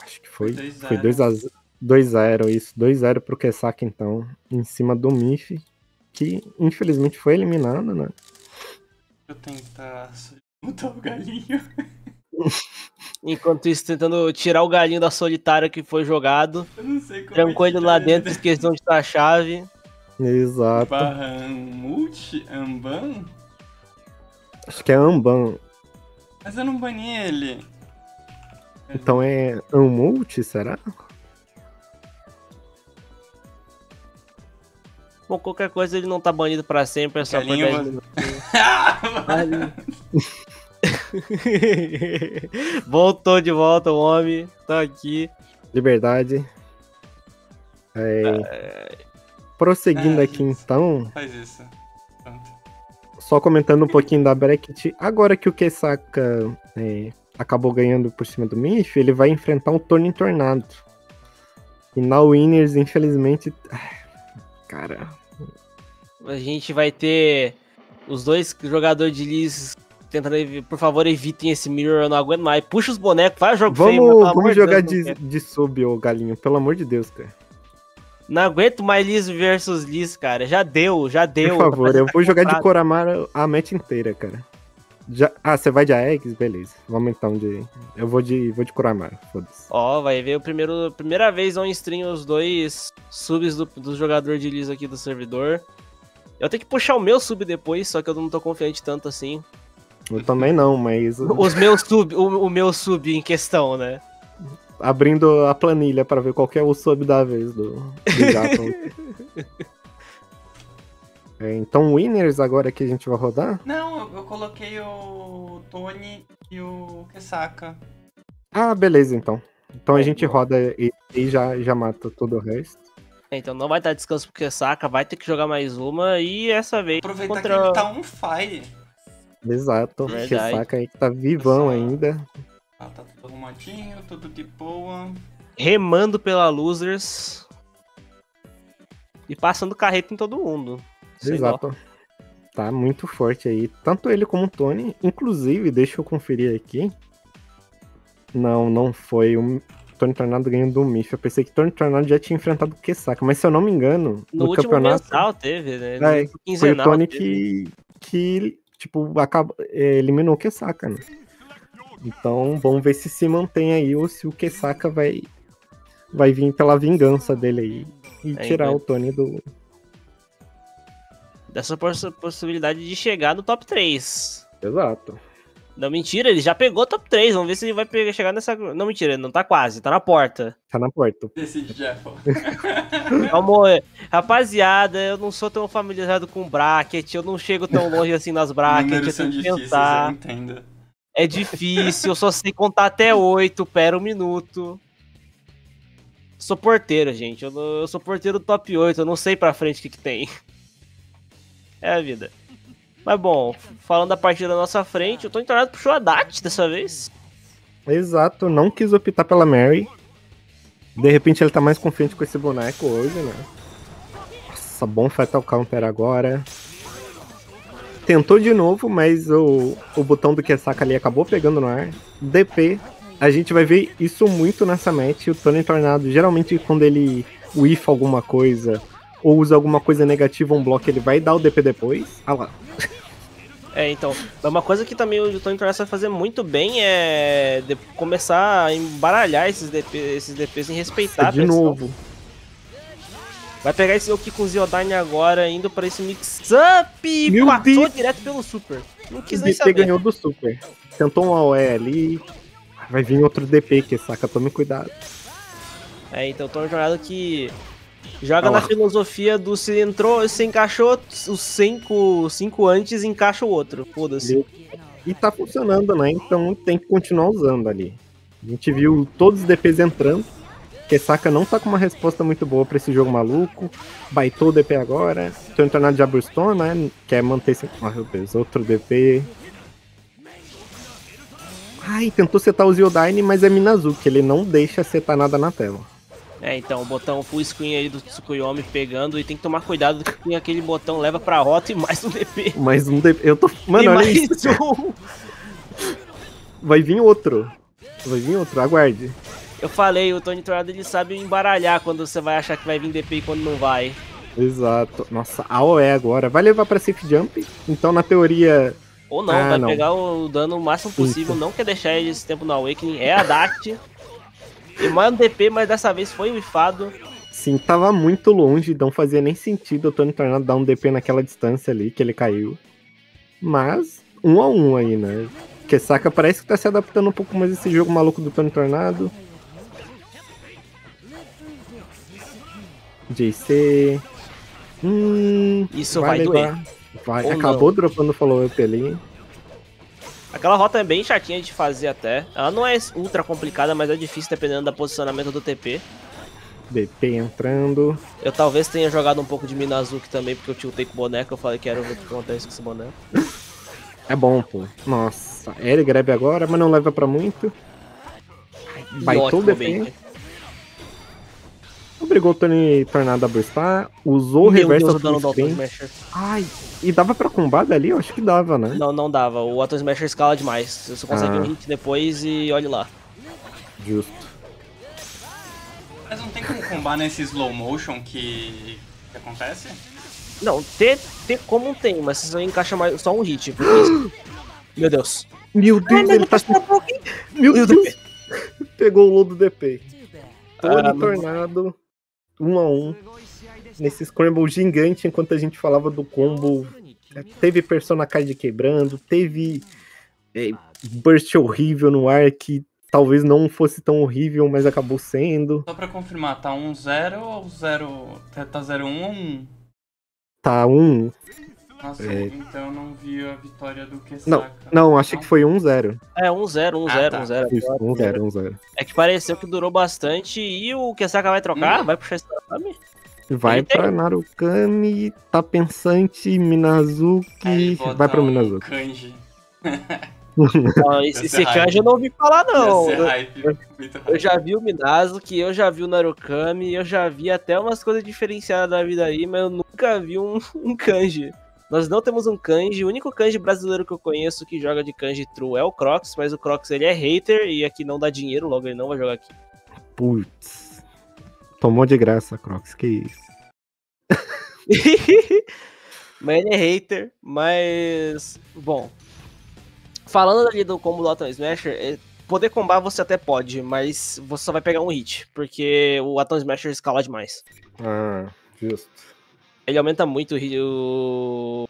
Acho que foi. 2-0. Foi 2x0. 2-0, isso. 2-0 pro Kesaka, então, em cima do Mif, que infelizmente foi eliminado, né? Deixa eu tentar botar o galinho. Enquanto isso, tentando tirar o galinho da solitária que foi jogado. Eu não sei como Trancou é ele lá dentro, esqueceu onde tá a chave. Exato. Barra multi, Amban? Acho que é Amban. Mas eu não bani ele. Então é Unmult, será? Bom, qualquer coisa ele não tá banido pra sempre, é só por Galinho, 10 mano. minutos. Voltou de volta o homem, tá aqui. Liberdade. É, Prosseguindo Ah, aqui gente. então, Faz isso. Pronto. só comentando um pouquinho da bracket, agora que o Kesaka é, acabou ganhando por cima do Mif, ele vai enfrentar um torno em tornado. E na Winners, infelizmente. Cara, A gente vai ter os dois jogadores de Liz tentando, por favor, evitem esse mirror, eu não aguento mais. Puxa os bonecos, feio, mas, vamos, amor vamos jogar Deus, de, de sub, ô galinho, pelo amor de Deus, cara. Não aguento mais Liz versus Liz, cara. Já deu, já deu. Por favor, Tá eu vou jogar de comprado. Koramara a match inteira, cara. Já... Ah, você vai de Aegis? Beleza. Vamos então de. Eu vou de. vou de Koramara, foda-se. Ó, vai ver o primeiro, primeira vez on stream os dois subs do, do jogador de Liz aqui do servidor. Eu tenho que puxar o meu sub depois, só que eu não tô confiante tanto assim. Eu também não, mas. Os meus sub, o, o meu sub em questão, né? Abrindo a planilha pra ver qual que é o sub da vez do, do Japão. É, então, winners agora que a gente vai rodar. Não, eu, eu coloquei o Tony e o Kesaka. Ah, beleza, então. Então a Bom, gente bom. roda e, e já, já mata todo o resto. É, Então não vai dar descanso porque saca, vai ter que jogar mais uma e essa vez Aproveitar contra... que ele tá on fire. Exato. Verdade. Que saca aí que tá vivão ainda. Ah, tá tudo arrumadinho, tudo de boa. remando pela Losers e passando carreta em todo mundo. Lá. Exato. Tá muito forte aí. Tanto ele como o Tony. Inclusive, deixa eu conferir aqui. Não, não foi. O Tony Tornado ganhando do Mif. Eu pensei que Tony Tornado já tinha enfrentado o Kesaka. Mas se eu não me engano, No, no, último campeonato. mensal teve, né? No É, Foi o Tony teve. que, que tipo, acaba, é, eliminou o Kesaka, né? Então, vamos ver se se mantém aí ou se o Kesaka vai, vai vir pela vingança dele aí e É, tirar então- o Tony do. Dessa poss- possibilidade de chegar no top 3. Exato. Não, mentira, ele já pegou top 3. Vamos ver se ele vai pegar, chegar nessa. Não, mentira, ele não tá quase, tá na porta. Tá na porta. Decide, Jeff. Amor, rapaziada, eu não sou tão familiarizado com bracket, eu não chego tão longe assim nas brackets, eu Números são tenho que difíceis, pensar. eu entendo. É difícil, eu só sei contar até 8, pera um minuto. Sou porteiro, gente. Eu, eu sou porteiro do top 8, eu não sei pra frente o que, que tem. É a vida. Mas bom, falando da partida da nossa frente, eu tô entornado puxou a DAT dessa vez. Exato, não quis optar pela Mary. De repente ele tá mais confiante com esse boneco hoje, né? Nossa, bom Fatal Counter agora. Tentou de novo, mas o, o botão do Kesaka ali acabou pegando no ar. DP, a gente vai ver isso muito nessa match. O Tony Tornado, geralmente quando ele whiff alguma coisa ou usa alguma coisa negativa, um bloco, ele vai dar o DP depois. Ah lá, É, então, mas uma coisa que também o Tony Tornado vai fazer muito bem é de- começar a embaralhar esses, DP, esses DPs em respeitar a de novo. Vai pegar esse Oki com Ziodyne agora, indo pra esse mix-up passou Deus. direto pelo Super. Não quis nem saber. ganhou do Super. Tentou um AOE ali. Vai vir outro DP, que saca, tome cuidado. É, então, Tony Tornado que joga Ah na filosofia do se entrou, se encaixou os cinco, cinco antes, encaixa o outro. Foda-se. E tá funcionando, né? Então tem que continuar usando ali. A gente viu todos os DPs entrando. Que saca não tá com uma resposta muito boa pra esse jogo maluco. Baitou o DP agora. Tô entornado de Aburston, né? Quer manter esse. Ah, meu Deus, outro DP. Ai, tentou setar o Ziodyne, mas é Minazuki. Ele não deixa setar nada na tela. É, então, o botão full screen aí do Tsukuyomi pegando e tem que tomar cuidado que aquele botão leva pra rota e mais um DP. Mais um DP. Eu tô. e Mano, olha mais isso. um. Vai vir outro. Vai vir outro, aguarde. Eu falei, o Tony Tornado ele sabe embaralhar quando você vai achar que vai vir DP e quando não vai. Exato. Nossa, AOE agora. Vai levar pra safe jump. Então, na teoria, Ou não, Ah, vai não. pegar o dano o máximo possível, Isso. não quer deixar ele esse tempo no Awakening, é a Dact. e mais um DP, mas dessa vez foi wifado. Sim, tava muito longe, não fazia nem sentido o Tony Tornado dar um DP naquela distância ali que ele caiu. Mas, um a um aí, né? Que saca, parece que tá se adaptando um pouco mais esse jogo maluco do Tony Tornado. JC. Hum. Isso vai doer. Vai, Ou acabou dropando o follow-up ali. Aquela rota é bem chatinha de fazer até. Ela não é ultra complicada, mas é difícil dependendo do posicionamento do TP. DP entrando. Eu talvez tenha jogado um pouco de Minazuki também, porque eu tiltei com o boneco, eu falei que era o que acontece com esse boneco. É bom, pô. Nossa, ele grab agora, mas não leva pra muito. Baitou o DP. Obrigou o Tony Tornado a burstar. Usou o reverso Deus, dano do. Smasher. Ai, e dava pra combar dali? Eu acho que dava, né? Não, não dava. O Auto Smasher escala demais. Você só consegue Ah. um hit depois e olhe lá. Justo. Mas não tem como combar nesse slow motion que, que acontece? Não, ter, ter como tem, mas você só encaixa mais, só um hit. Porque... Meu Deus. Meu Deus, ele tá. Meu Deus, Deus! Pegou o lodo DP. Tony Ah, mas- Tornado, um a um. Nesse Scramble gigante, enquanto a gente falava do combo. é, Teve Persona Card quebrando, teve é, Burst horrível no ar que talvez não fosse tão horrível, mas acabou sendo. Só pra confirmar, tá 1-0 ou 0. Tá 0-1 ou 1? Tá um. Nossa, É. então eu não vi a vitória do Kesaka. Não, não, achei que foi 1-0. É, 1-0, 1-0, Ah, tá. 1-0. Isso, 1-0, 1-0. É que pareceu que durou bastante e o Kesaka vai trocar, Hum. vai puxar esse? Vai Ele tem- pra Narukami, tá pensante, Minazuki. Vai pro Minazuki. Kanji. Esse Esse kanji eu não ouvi falar, não. Eu, eu já vi o Minazuki, eu já vi o Narukami, eu já vi até umas coisas diferenciadas da vida aí, mas eu nunca vi um, um kanji. Nós não temos um kanji, o único kanji brasileiro que eu conheço que joga de kanji true é o Crocs, mas o Crocs ele é hater e aqui não dá dinheiro, logo ele não vai jogar aqui. Putz. Tomou de graça, Crocs, que isso. mas ele é hater, mas. Bom. Falando ali do combo do Atom Smasher, é, poder combar você até pode, mas você só vai pegar um hit, porque o Atom Smasher escala demais. Ah, justo. Ele aumenta muito o.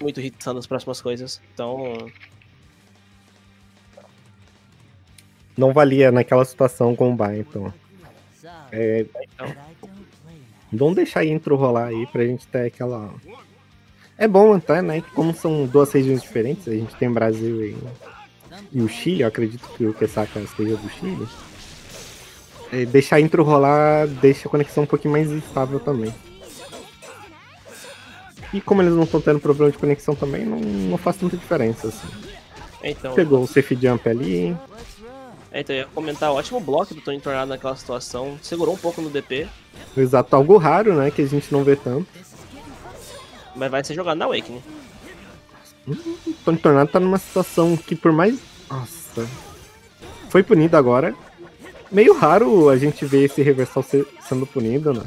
Muito hit nas próximas coisas. Então. Não valia naquela situação com o Bai, então. É, vamos deixar a intro rolar aí pra gente ter aquela. É bom até, né? que Como são duas regiões diferentes, a gente tem Brasil e, e o Chile, eu acredito que o Kesaka esteja do Chile. É, deixar a intro rolar deixa a conexão um pouquinho mais estável também. E como eles não estão tendo problema de conexão também, não, não faz tanta diferença assim. Então. Pegou o safe jump ali, É, então eu ia comentar, ótimo bloco do Tony Tornado naquela situação. Segurou um pouco no DP, Exato, algo raro, né? Que a gente não vê tanto. mas vai ser jogado na Awakening. O Tony Tornado tá numa situação que por mais. Nossa. Foi punido agora. Meio raro a gente ver esse reversal sendo punido, né?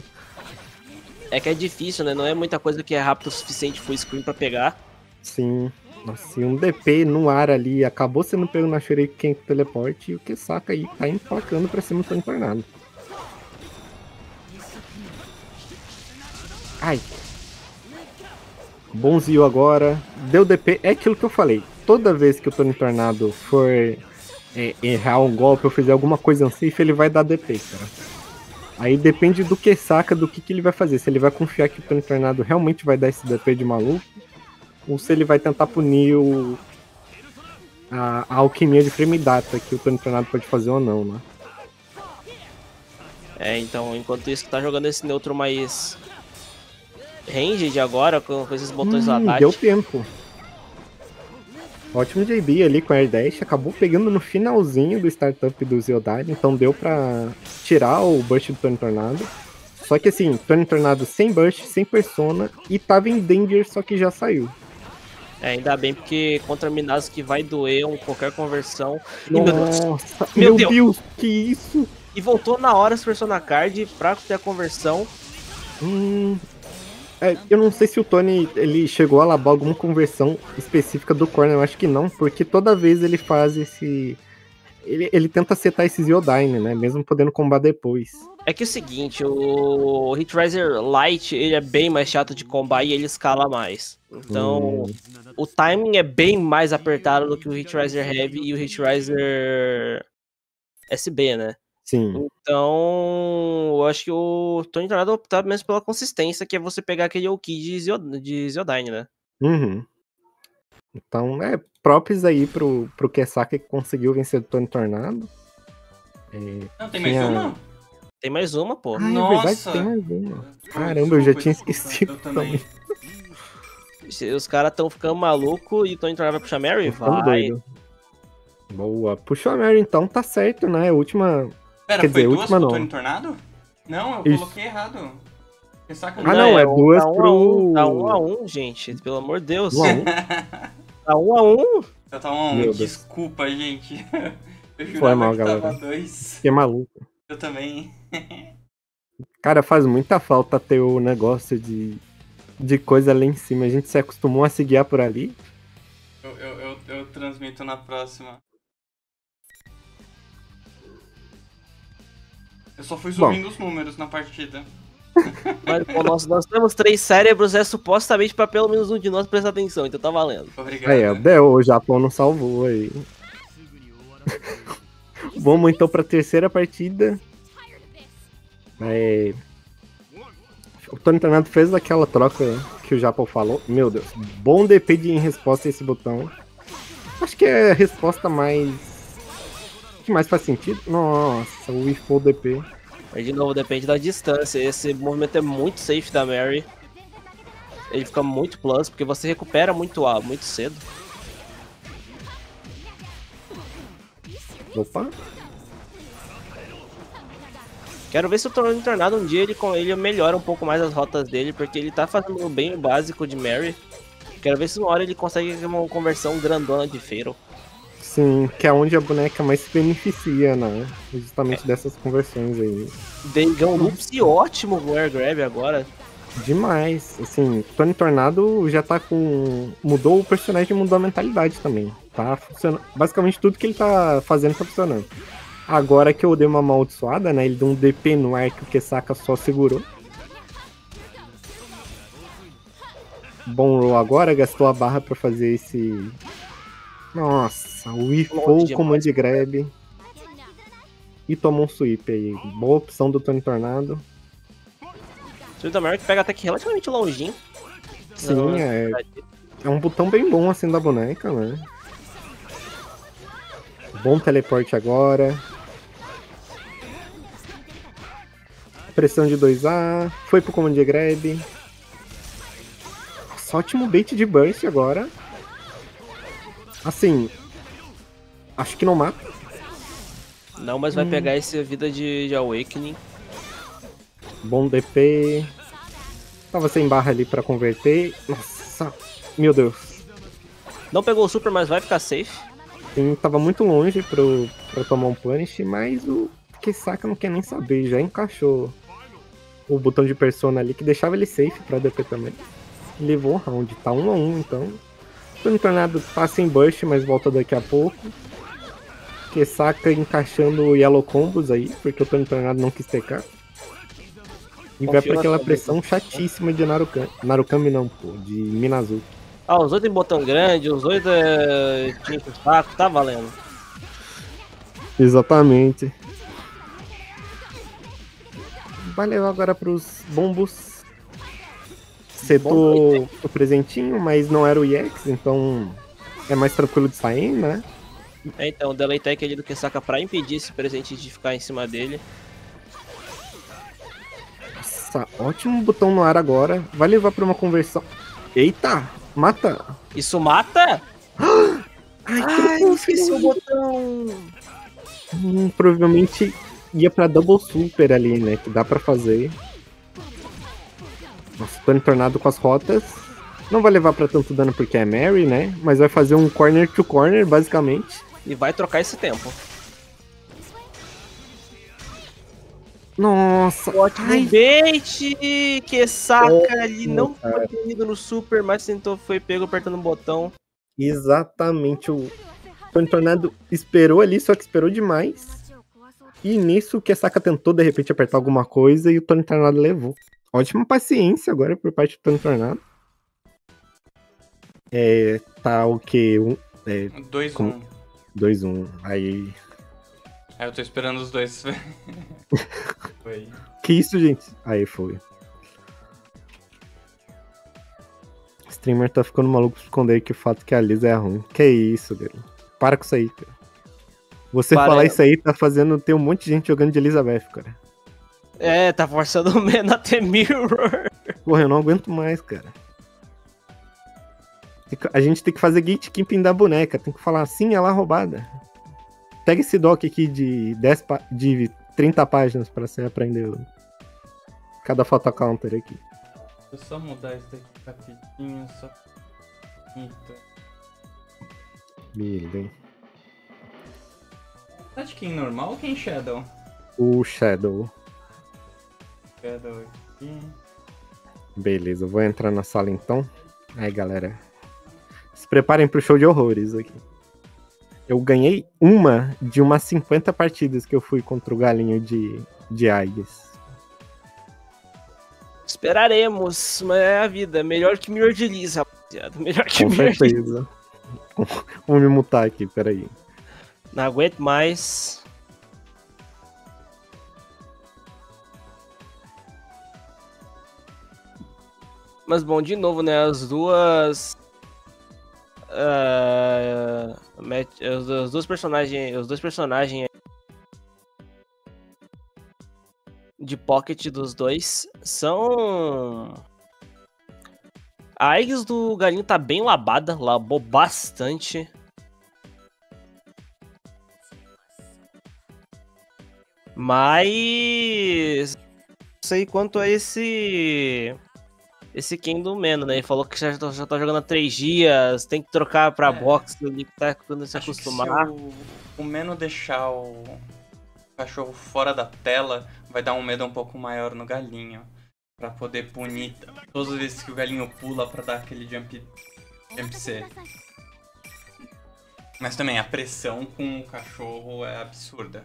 É que é difícil, né? Não é muita coisa que é rápido o suficiente full screen pra pegar. Sim. E um DP no ar ali acabou sendo pego na Shuriken com teleporte e o que saca aí tá empacando pra cima do Tony Tornado. Ai. Bonzinho agora. Deu DP. É aquilo que eu falei. Toda vez que o Tony Tornado for é, errar um golpe ou fizer alguma coisa unsafe, ele vai dar DP, cara. Aí depende do que saca, do que, que ele vai fazer. Se ele vai confiar que o Tony Tornado realmente vai dar esse DP de maluco, ou se ele vai tentar punir o, a, a alquimia de frame data que o Tony Tornado pode fazer ou não, né? É, então, enquanto isso, tá jogando esse neutro mais ranged agora, com, com esses botões Hum, lá deu tempo. Ótimo JB ali com Air Dash, acabou pegando no finalzinho do startup do Zeodine, então deu pra tirar o burst do Tony Tornado. Só que assim, Tony Tornado sem burst, sem persona, e tava em danger, só que já saiu. É, ainda bem, porque contra Minas que vai doer um, qualquer conversão. Ih, meu Deus. Nossa, Meu meu, Deus. Deus. que isso? E voltou na hora esse Persona Card pra ter a conversão. Hum, é, eu não sei se o Tony ele chegou a labar alguma conversão específica do corner, eu acho que não, porque toda vez ele faz esse. Ele, ele tenta setar esse Ziodyne, né? Mesmo podendo combar depois. É que é o seguinte, o Hitriser Light, ele é bem mais chato de combar e ele escala mais. Então, Hum. o timing é bem mais apertado do que o Hitriser Heavy e o Hitriser SB, né? Sim. Então, eu acho que o Tony Tornado optar mesmo pela consistência, que é você pegar aquele Oki de, Zio, de Ziodyne, né? Uhum. Então, é, props aí pro, pro Kesaka que conseguiu vencer o Tony Tornado. É, Não, tem mais Tinha- uma? Tem mais uma, pô. Ah, é Nossa. verdade, tem mais uma. Caramba, eu já tinha esquecido eu também. Se Os caras tão ficando maluco e o Tony Tornado vai puxar Mary? Vai. doido. Boa. Puxou a Mary então, tá certo, né? Última. Pera, Quer foi dizer, duas última pro não. Tony Tornado? Não, eu Isso. coloquei errado. Ressaca Ah, não, é um- duas tá um a pro- um, Tá um a um, gente. Pelo amor de Deus. Um a um. Tá um a um. Eu tava um, Meu Deus. desculpa, gente. Eu jurava mal, que galera. dois. Que é maluco. Eu também. Cara, faz muita falta ter o negócio de, de coisa lá em cima. A gente se acostumou a se guiar por ali. Eu, eu, eu, eu transmito na próxima. Eu só fui Bom. subindo os números na partida. Mas, pô, nós, nós temos três cérebros, é supostamente pra pelo menos um de nós prestar atenção, então tá valendo. Obrigado. Aí, é, deu, o Japão não salvou aí. Vamos então pra terceira partida. É... O Tony Tornado fez aquela troca que o Japão falou. Meu Deus, bom DP de em resposta a esse botão. Acho que é a resposta mais. Que mais faz sentido. Nossa, o Ifo DP. Mas de novo, depende da distância. Esse movimento é muito safe da Mary. Ele fica muito plus, porque você recupera muito, ah, muito cedo. Opa, Quero ver se o Tornado Tornado um dia ele, ele melhora um pouco mais as rotas dele, porque ele tá fazendo bem o básico de Mary. Quero ver se uma hora ele consegue uma conversão grandona de Feiro. Sim, que é onde a boneca mais se beneficia, né? Justamente dessas conversões aí. Degão Loops e ótimo o Air Grab agora. Demais. Assim, Tony Tornado já tá com. Mudou o personagem e mudou a mentalidade também. Tá funcionando. Basicamente tudo que ele tá fazendo tá funcionando. Agora que eu dei uma amaldiçoada, né? Ele deu um DP no ar que o Kesaka só segurou. Bom roll agora, gastou a barra pra fazer esse. Nossa, o Ifou demais. Command Grab. E tomou um sweep aí. Boa opção do Tony Tornado. O da Mary que pega até que relativamente longinho. Sim, Não, é, É um botão bem bom assim da boneca, né? Bom teleporte agora. Pressão de 2A. Foi pro Command Grab. Nossa, ótimo bait de burst agora. Assim. Acho que não mata. Não, mas vai pegar essa vida de, de Awakening. Bom DP. Tava sem barra ali pra converter. Nossa, meu Deus. Não pegou o super, mas vai ficar safe. Sim, tava muito longe pro, pra tomar um punish, mas o Kisaka não quer nem saber. Já encaixou o botão de persona ali que deixava ele safe pra DP também. Levou o round. Tá 1 um a 1 um, então. O Tornado tá sem burst, mas volta daqui a pouco. Kisaka encaixando Yellow Combos aí, porque o Tony Tornado não quis tecar. E vai pra aquela pressão chatíssima de Narukami. Narukami não, pô, de Minazuki. Ah, os dois tem botão grande, os dois é... tinha que saco, tá valendo. Exatamente. Vai levar agora pros bombos. Setou o presentinho, mas não era o EX, então é mais tranquilo de sair, né? É, então, o delay tech ali do que saca pra impedir esse presente de ficar em cima dele. Nossa, ótimo botão no ar agora. Vai levar pra uma conversão. Eita, mata! Isso mata? Ai, Ai, esqueci o botão. Hum, provavelmente ia pra double super ali, né? Que dá pra fazer. Nossa, Tony Tornado com as rotas. Não vai levar pra tanto dano porque é Mary, né? Mas vai fazer um corner to corner, basicamente. E vai trocar esse tempo. Nossa, Ótimo ai, bait! Que saca Ótimo, ali, não cara. foi tenido no super, mas tentou, foi pego apertando o botão. exatamente. O Tony Tornado esperou ali, só que esperou demais. E nisso o Kesaka tentou de repente apertar alguma coisa e o Tony Tornado levou. Ótima paciência agora por parte do Tony Tornado. É, tá o que? Um, é, 2 Como- 1 2, 1. Aí. Aí eu tô esperando os dois. Foi. Que isso, gente? Aí foi. O streamer tá ficando maluco por esconder que o fato que a Lisa é ruim. Que isso, dele. Para com isso aí, cara. Você Para- falar isso aí tá fazendo ter um monte de gente jogando de Elizabeth, cara. É, tá forçando o Man até Mirror. Porra, eu não aguento mais, cara. A gente tem que fazer gatekeeping da boneca. Tem que falar assim, ela é roubada. Pega esse doc aqui de 10 pá- de 30 páginas pra você aprender cada photo counter aqui. Deixa eu só mudar isso daqui rapidinho, só. Eita. Beleza. Tá de quem normal ou quem Shadow? O Shadow. Aqui. Beleza, eu vou entrar na sala então. Aí, galera. Se preparem pro show de horrores aqui. Eu ganhei uma de umas 50 partidas que eu fui contra o galinho de, de Aigis. Esperaremos, mas é a vida. Melhor que Mirror de Liz, rapaziada. Melhor que Com Mirror de Liz. certeza. Vou me mutar aqui, peraí. Não aguento mais. Mas bom, de novo, né? As duas. os, os dois personagens. Os dois personagens de pocket dos dois são. A Aegis do Galinho tá bem labada, labou bastante. Mas. Não sei quanto a esse. Esse Ken do Meno, né? Ele falou que já, tá- já tá jogando há três dias, tem que trocar pra É. box, ele tá tentando se Acho que acostumar. se o, o Meno deixar o cachorro fora da tela, vai dar um medo um pouco maior no galinho. Pra poder punir todas as vezes que o galinho pula pra dar aquele jump, jump C. Mas também a pressão com o cachorro é absurda.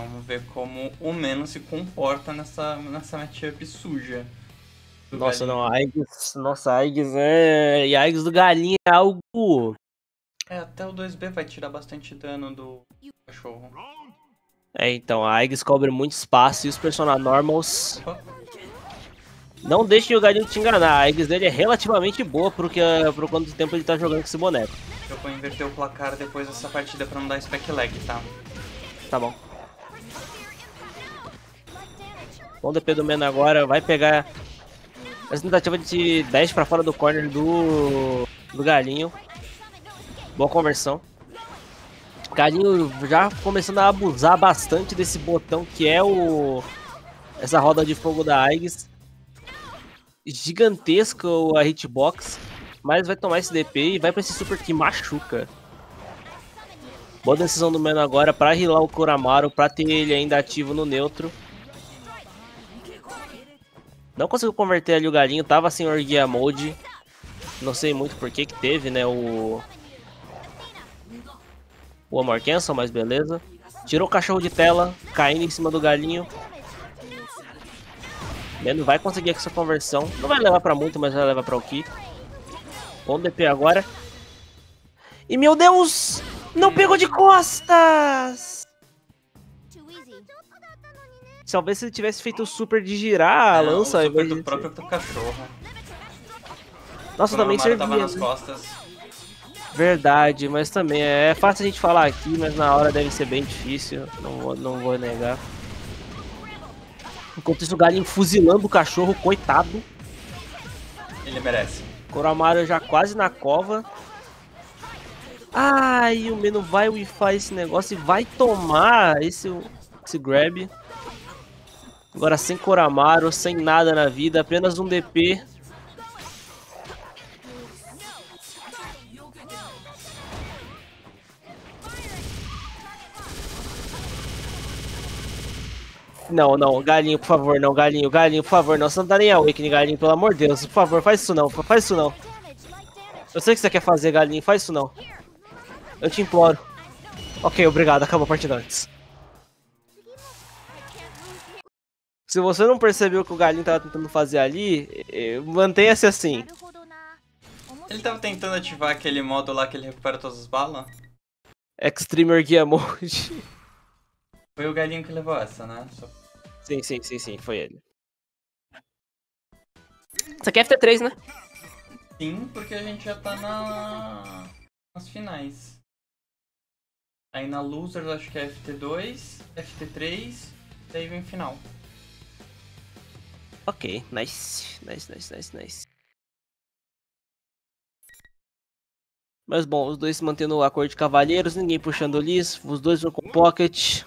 Vamos ver como o Meno se comporta nessa, nessa matchup suja. Nossa, galinho. não, a Aegis, nossa, a Aegis é. E a Aegis do Galinha é algo. É, até o 2B vai tirar bastante dano do cachorro. É, então, a Aegis cobre muito espaço e os personagens normals. Opa. Não deixem o Galinho te enganar, a Aegis dele é relativamente boa pro, que, pro quanto tempo ele tá jogando com esse boneco. Eu vou inverter o placar depois dessa partida pra não dar spec lag, tá? Tá bom. Bom DP do Mena agora, vai pegar essa tentativa de dash pra fora do corner do, do Galinho. Boa conversão. Galinho já começando a abusar bastante desse botão que é o. Essa roda de fogo da Aigis. Gigantesca a hitbox. Mas vai tomar esse DP e vai pra esse super que machuca. Boa decisão do Mano agora pra rilar o Kuramaru, pra ter ele ainda ativo no neutro. Não conseguiu converter ali o galinho, tava sem Orgia Mode. Não sei muito por que que teve, né, o... O Amor Cancel, mas beleza. Tirou o cachorro de tela, caindo em cima do galinho. Mano vai conseguir essa conversão. Não vai levar pra muito, mas vai levar pra o Ki. Bom DP agora. E meu Deus! Não pegou de costas! Talvez se ele tivesse feito o super de girar a É, lança. o super do de- próprio cachorro. Nossa, também Amaro tava servia. nas né? costas. Verdade, mas também é fácil a gente falar aqui, mas na hora deve ser bem difícil. Não vou, não vou negar. Enquanto isso, o galinho fuzilando o cachorro, coitado. Ele merece. Kuramaru já quase na cova. Ai, o Meno vai wi-fi esse negócio e vai tomar esse, esse grab. Agora sem Kuramaru, sem nada na vida, apenas um DP. Não, não, galinho, por favor, não, galinho, galinho, por favor, não. Você não tá nem awakening, galinho, pelo amor de Deus. Por favor, faz isso não, faz isso não. Eu sei o que você quer fazer, galinho, faz isso não. Eu te imploro. Ok, obrigado, acabou a partida antes. Se você não percebeu o que o Galinho tava tentando fazer ali, eh, mantenha-se assim. Ele tava tentando ativar aquele modo lá que ele recupera todas as balas? Extremer Guia Mode. Foi o Galinho que levou essa, né? Só... Sim, sim, sim, sim, foi ele. Isso aqui é FT3, né? Sim, porque a gente já tá na... nas finais. Aí na Losers acho que é FT2, FT3, daí vem final. Ok, nice, nice, nice, nice, nice. Mas bom, os dois mantendo o acordo de cavalheiros, ninguém puxando o Liz, os dois vão com pocket.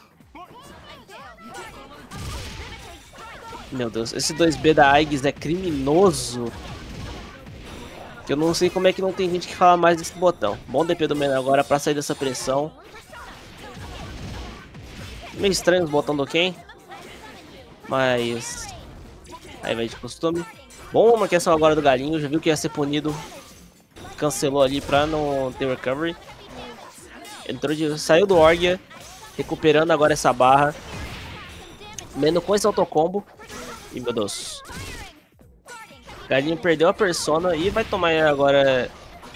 Meu Deus, esse 2B da Aigis é criminoso. Eu não sei como é que não tem gente que fala mais desse botão. Bom DP do Mena agora pra sair dessa pressão. Meio estranho os botão do Ken. Mas Aí vai de costume. Bom, questão agora do galinho, já viu que ia ser punido. Cancelou ali pra não ter recovery. Entrou de. saiu do Orgia, recuperando agora essa barra. Meno com esse autocombo. E meu Deus. Galinho perdeu a persona e vai tomar agora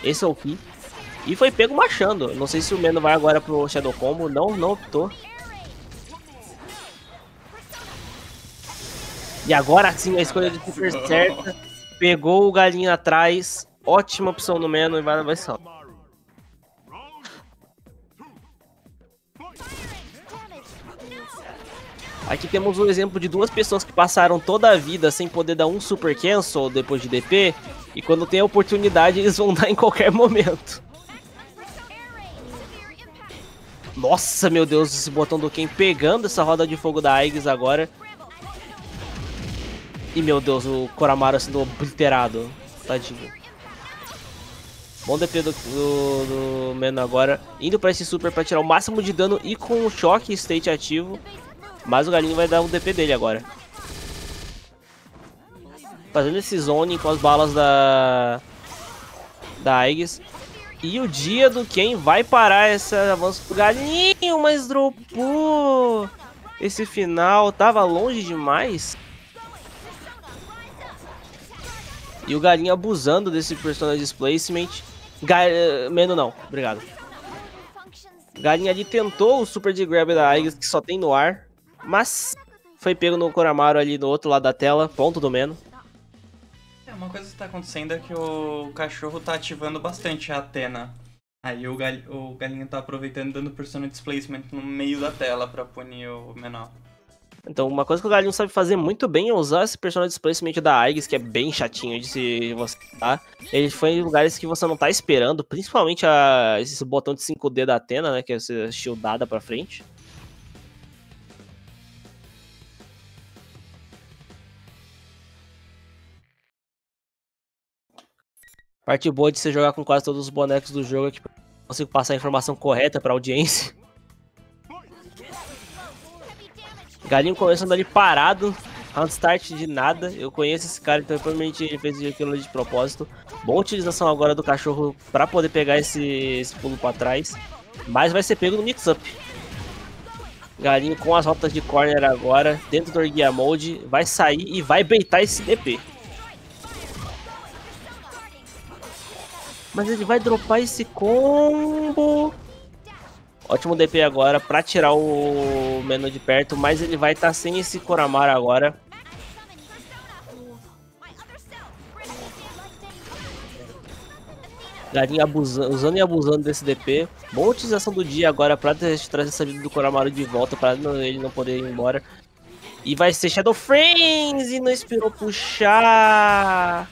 esse o Ki. E foi pego machando. Não sei se o Meno vai agora pro Shadow Combo. Não, não optou. E agora sim a escolha de super certa. Pegou o galinho atrás. Ótima opção no Meno e vai esse round. Aqui temos um exemplo de duas pessoas que passaram toda a vida sem poder dar um super cancel depois de DP. E quando tem a oportunidade, eles vão dar em qualquer momento. Nossa, meu Deus, esse botão do Ken pegando essa roda de fogo da Aigis agora. E meu Deus, o Koramaru sendo obliterado. Tadinho. Bom DP do, do, do Meno agora. Indo pra esse super pra tirar o máximo de dano e com o choque state ativo. Mas o galinho vai dar o DP dele agora. Fazendo esse zone com as balas da. Da Aegis. E o dia do quem vai parar esse avanço do galinho, mas dropou. Esse final tava longe demais. E o galinho abusando desse personagem displacement. Ga Meno não, obrigado. Galinha ali tentou o super de grab da Aegis que só tem no ar. Mas foi pego no Koramaru ali do outro lado da tela. Ponto do Meno. É, uma coisa que tá acontecendo é que o cachorro tá ativando bastante a Atena. Aí o, gal... o galinho tá aproveitando dando persona displacement no meio da tela pra punir o menor. Então, uma coisa que o Galinho sabe fazer muito bem é usar esse personagem displacement da Aigis, que é bem chatinho de se você tá. Ele foi em lugares que você não tá esperando, principalmente a, esse botão de 5D da Atena, né? Que é essa shieldada pra frente. Parte boa de você jogar com quase todos os bonecos do jogo é que eu consigo passar a informação correta pra audiência. Galinho começando ali parado, round start de nada. Eu conheço esse cara, então provavelmente ele fez aquilo de propósito. Boa utilização agora do cachorro pra poder pegar esse, esse pulo pra trás. Mas vai ser pego no mix-up. Galinho com as rotas de corner agora, dentro do Orgia Mode, vai sair e vai beitar esse DP. Mas ele vai dropar esse combo. Ótimo DP agora pra tirar o menu de perto, mas ele vai estar sem esse Koramara agora. Galinha abusando, usando e abusando desse DP. Boa utilização do dia agora pra trazer essa vida do Koramaro de volta, pra ele não poder ir embora. E vai ser Shadow Frames e não esperou puxar.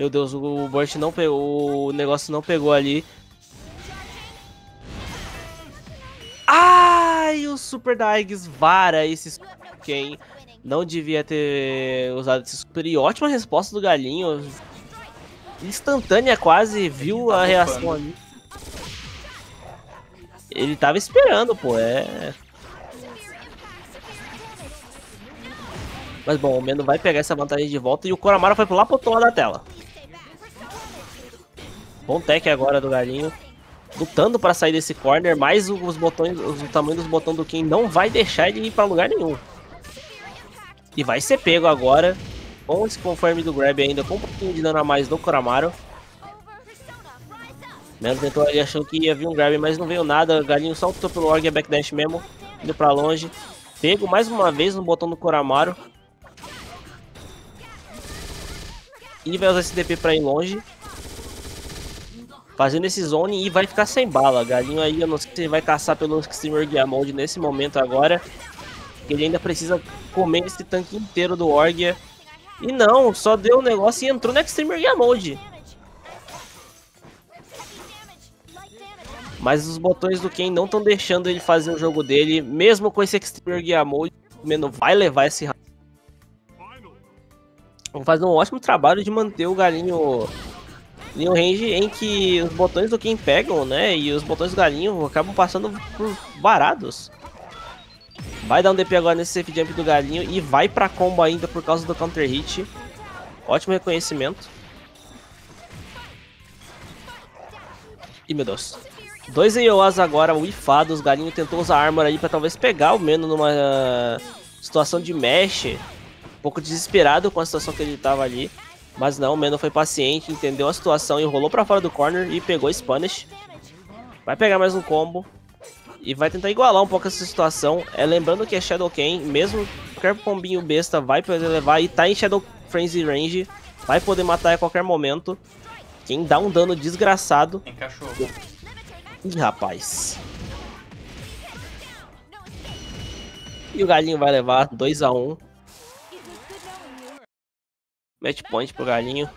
Meu Deus, o Burt não pegou. O negócio não pegou ali. Ai, o Super da Aegis vara esse quem não devia ter usado esse super. E ótima resposta do Galinho. Instantânea quase, viu a reação ali. Ele tava esperando, pô, é... Mas bom, o Meno vai pegar essa vantagem de volta e o Koramara foi pular pro outro lado da tela. Bom tech agora do Galinho. Lutando para sair desse corner, mas os botões, o tamanho dos botões do Ken não vai deixar ele ir para lugar nenhum. E vai ser pego agora. Com esse confirm do grab ainda, com um pouquinho de dano a mais do Koramaro. Melo tentou ali achando que ia vir um grab, mas não veio nada. Galinho só optou pelo Org e backdash mesmo. Indo pra longe. Pego mais uma vez no botão do Koramaro. E vai usar esse DP pra ir longe. Fazendo esse zone e vai ficar sem bala. Galinho aí, eu não sei se ele vai caçar pelo Extreme Gear nesse momento agora. Ele ainda precisa comer esse tanque inteiro do Orgia. E não, só deu um negócio e entrou no Extreme Gear Mode. Mas os botões do Ken não estão deixando ele fazer o jogo dele. Mesmo com esse Extreme Gear Mode, o Meno vai levar esse round. Vão fazer um ótimo trabalho de manter o galinho em um range em que os botões do Ken pegam, né? E os botões do galinho acabam passando por varados. Vai dar um DP agora nesse safe jump do galinho e vai pra combo ainda por causa do counter hit. Ótimo reconhecimento. Ih, meu Deus. Dois EOAs agora, wifados. Galinho tentou usar armor aí pra talvez pegar o Meno numa uh, situação de mesh. Um pouco desesperado com a situação que ele tava ali. Mas não, o Meno foi paciente, entendeu a situação e rolou pra fora do corner e pegou Spanish. Vai pegar mais um combo. E vai tentar igualar um pouco essa situação. É lembrando que é Shadow Ken, mesmo qualquer pombinho besta vai poder levar e tá em Shadow Frenzy Range. Vai poder matar a qualquer momento. Quem dá um dano desgraçado. Encaixou. Ih, rapaz. E o galinho vai levar 2x1. Match point pro galinho.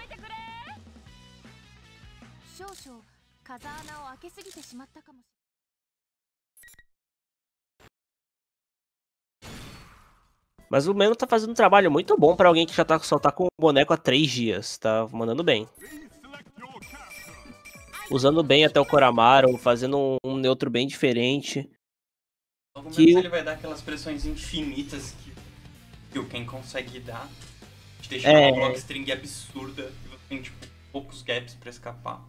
Mas o Meno tá fazendo um trabalho muito bom pra alguém que já tá, só tá com o boneco há 3 dias. Tá mandando bem. Usando bem até o Koramaro, fazendo um, um neutro bem diferente. Logo menos ele vai dar aquelas pressões infinitas que, que o Ken consegue dar. Te deixa É. uma block string absurda e você tem, tipo, poucos gaps pra escapar.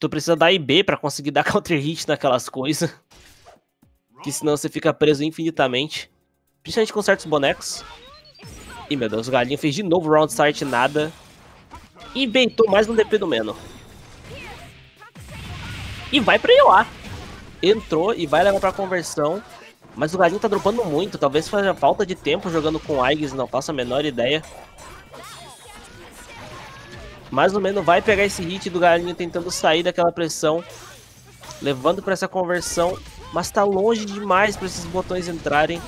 Tu precisa dar IB pra conseguir dar counter hit naquelas coisas. Que senão você fica preso infinitamente. Principalmente com certos bonecos. Ih, meu Deus, o galinho fez de novo round start nada. Beitou mais no DP do Meno. E vai pra IOA. Entrou e vai levar pra conversão. Mas o galinho tá dropando muito. Talvez faça falta de tempo jogando com Aigis, não faço a menor ideia. Mas o Meno vai pegar esse hit do galinho tentando sair daquela pressão. levando pra essa conversão, mas tá longe demais pra esses botões entrarem.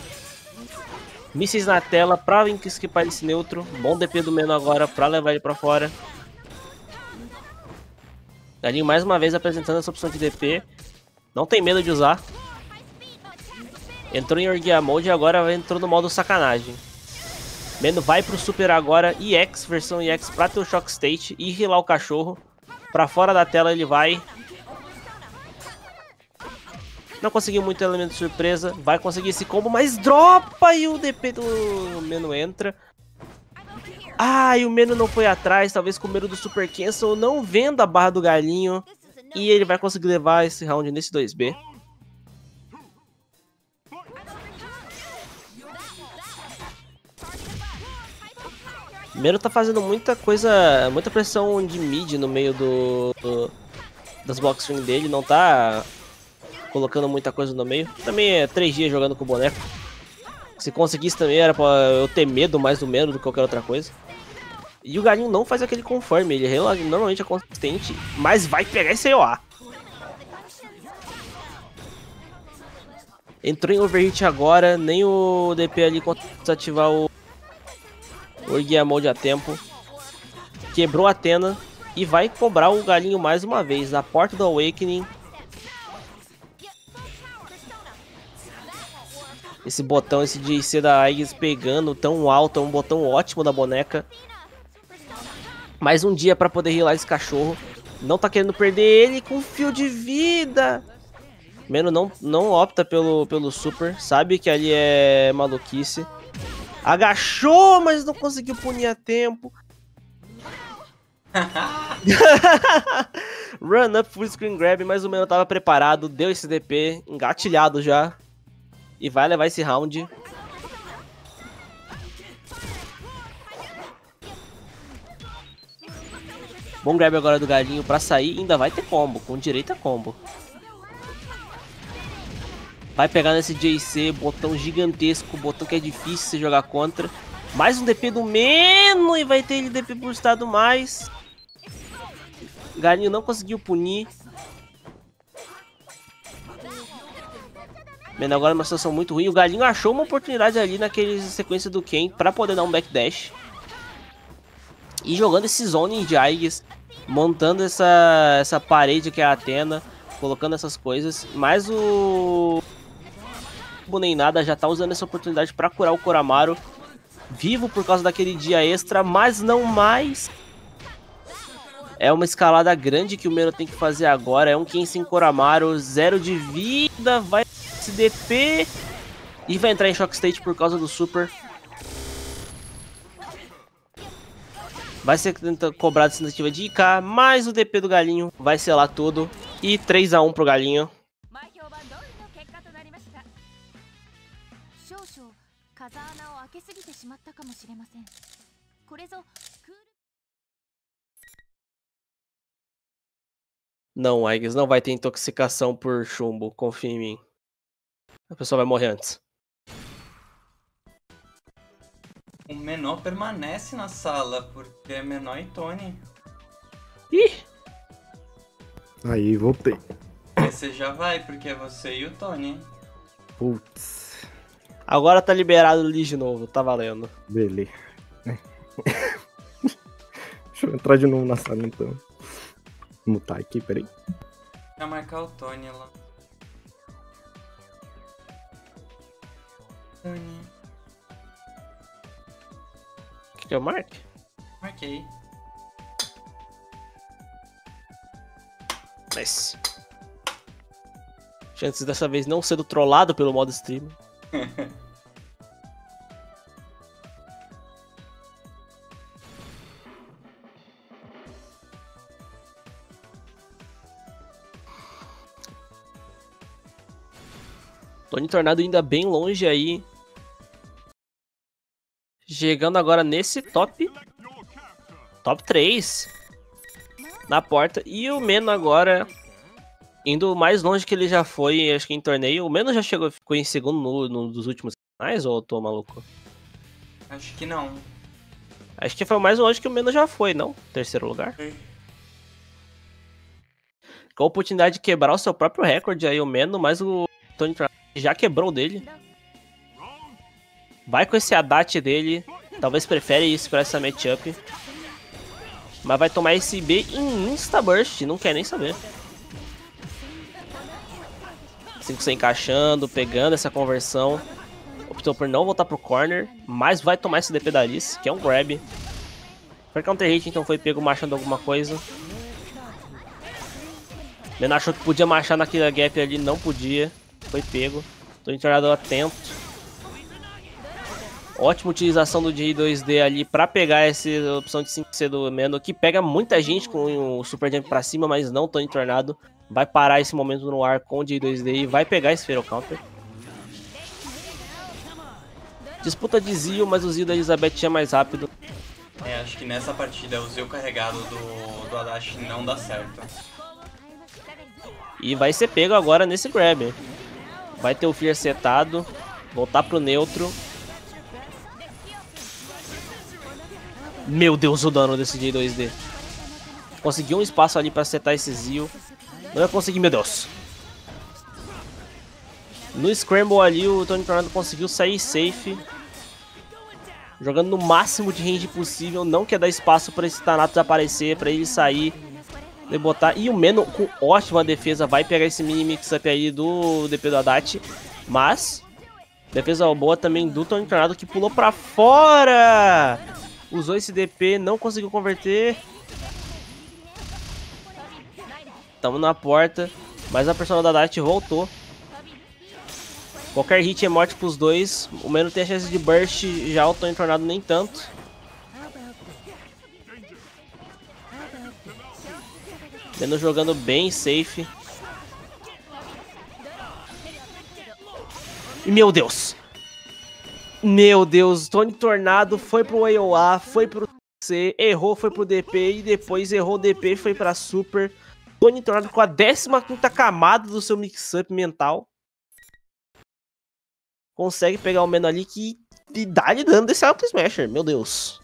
Mísseis na tela pra esquipar esse neutro. Bom DP do Meno agora pra levar ele pra fora. Galinho mais uma vez apresentando essa opção de DP. Não tem medo de usar. Entrou em Orgia Mode e agora entrou no modo sacanagem. Meno vai pro Super agora, EX, versão EX pra ter o Shock State e healar o cachorro. Pra fora da tela ele vai. Não conseguiu muito elemento de surpresa. Vai conseguir esse combo, mas dropa e o DP do Meno entra. Ah, e o Meno não foi atrás, talvez com medo do Super Cancel, não vendo a barra do galinho. E ele vai conseguir levar esse round nesse 2B. Meno tá fazendo muita coisa, muita pressão de mid no meio do, do das box swing dele, não tá colocando muita coisa no meio. Também é 3 dias jogando com o boneco. Se conseguisse também era pra eu ter medo mais do Meno do que qualquer outra coisa. E o Galinho não faz aquele conforme, ele normalmente é consistente, mas vai pegar esse EOA. Entrou em overhit agora, nem o DP ali conseguiu desativar o Orgia Mode a tempo. Quebrou a Atena e vai cobrar o galinho mais uma vez. Na porta do Awakening. Esse botão, esse JC da Aegis pegando tão alto, é um botão ótimo da boneca. Mais um dia pra poder healar esse cachorro. Não tá querendo perder ele com fio de vida. Meno não, não opta pelo, pelo super. Sabe que ali é maluquice. Agachou, mas não conseguiu punir a tempo. Run up full screen grab, mas o Meno tava preparado, deu esse DP, engatilhado já. E vai levar esse round. Bom grab agora do galinho pra sair, ainda vai ter combo, com direito a combo. Vai pegar nesse JC, botão gigantesco, botão que é difícil você jogar contra. Mais um DP do Meno e vai ter ele DP boostado mais. Galinho não conseguiu punir. Meno agora numa situação muito ruim. O Galinho achou uma oportunidade ali naquele sequência do Ken pra poder dar um backdash. E jogando esse zone de Aigis, montando essa, essa parede que é a Atena, colocando essas coisas. Mas o nem nada já tá usando essa oportunidade para curar o Koramaru. Vivo por causa daquele dia extra, mas não mais. É uma escalada grande que o Meno tem que fazer agora. É um Kenshin Koramaru, zero de vida, vai se DP e vai entrar em Shock State por causa do Super. Vai ser cobrado essa tentativa de IK, mas o DP do Galinho vai selar tudo. E 3x1 pro Galinho. かもしれませんこれぞクール Não, Aigis, não vai ter intoxicação por chumbo, confia em mim. A pessoa vai morrer antes. O menor permanece na sala, porque é menor e Tony. Ih! Aí, voltei. Você já vai, porque é você e o Tony. Putz, Agora tá liberado o Lee de novo, tá valendo. beleza. Deixa eu entrar de novo na sala então. Mutar aqui, peraí. Vai marcar o Tony lá. Tony. O que, que eu marque? Marquei. Nice. Chances dessa vez não sendo trollado pelo modo stream. Tony Tornado ainda bem longe aí. Chegando agora nesse top. Top 3. Na porta. E o Meno agora. Indo mais longe que ele já foi, acho que em torneio. O Meno já chegou, ficou em segundo no, no dos últimos finais, ou eu tô maluco? Acho que não. Acho que foi o mais longe que o Meno já foi, não? Terceiro lugar. com a oportunidade de quebrar o seu próprio recorde aí, o Meno, mas o Tony Tornado já quebrou o dele. Vai com esse Haddad dele, talvez prefere isso pra essa matchup. Mas vai tomar esse B em Insta Burst, não quer nem saber. 5C encaixando, pegando essa conversão. Optou por não voltar pro corner, mas vai tomar esse DP da Alice, que é um grab. Foi counter hit, então foi pego machando alguma coisa. Lena achou que podia marchar naquele gap ali, não podia. Foi pego. Tô entornado atento. Ótima utilização do J2D ali pra pegar essa opção de 5C do Mendo, que pega muita gente com o Super Jump pra cima, mas não tão entornado. Vai parar esse momento no ar com o J2D e vai pegar esse Feral Counter. Disputa de Zio, mas o Zio da Elizabeth é mais rápido. É, acho que nessa partida o Zio carregado do, do Adachi não dá certo. E vai ser pego agora nesse grab. Vai ter o Fear setado. Voltar pro neutro. Meu Deus, o dano desse J2D. Conseguiu um espaço ali pra setar esse Zio. Não ia conseguir, meu Deus. No Scramble ali, o Tony Tornado conseguiu sair safe. Jogando no máximo de range possível. Não quer dar espaço para esse Thanatos aparecer, para ele sair. E botar. E o Meno, com ótima defesa, vai pegar esse mini mix-up aí do DP do Haddad. Mas, defesa boa também do Tony Tornado, que pulou para fora. Usou esse DP, não conseguiu converter. Tamo na porta. Mas a persona da Haddad voltou. Qualquer hit é morte pros dois. O Meno tem a chance de burst, já o Tony Tornado nem tanto. Meno jogando bem safe. E meu Deus! Meu Deus, Tony Tornado foi pro AOA, foi pro C, errou, foi pro DP e depois errou o DP e foi pra Super. Tony Tornado com a 15 camada do seu mix-up mental consegue pegar o Meno ali que e dá-lhe dano desse Auto Smasher, meu Deus.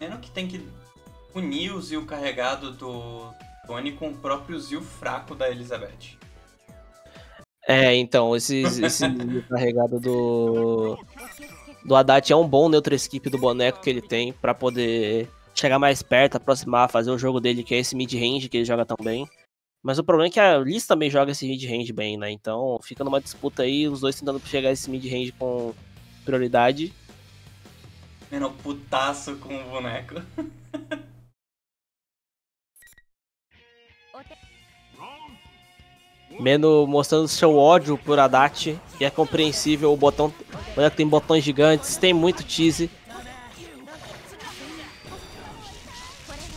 Meno que tem que unir o Zil carregado do Tony com o próprio Zil fraco da Elizabeth. É, então, esse, esse carregado do do Haddad é um bom neutro skip do boneco que ele tem pra poder chegar mais perto, aproximar, fazer o jogo dele, que é esse mid-range que ele joga tão bem. Mas o problema é que a Liz também joga esse mid-range bem, né? Então fica numa disputa aí, os dois tentando chegar esse mid-range com prioridade. Meno putaço com o boneco. Meno mostrando seu ódio por Haddad, e é compreensível, o botão. O boneco tem botões gigantes, tem muito tease.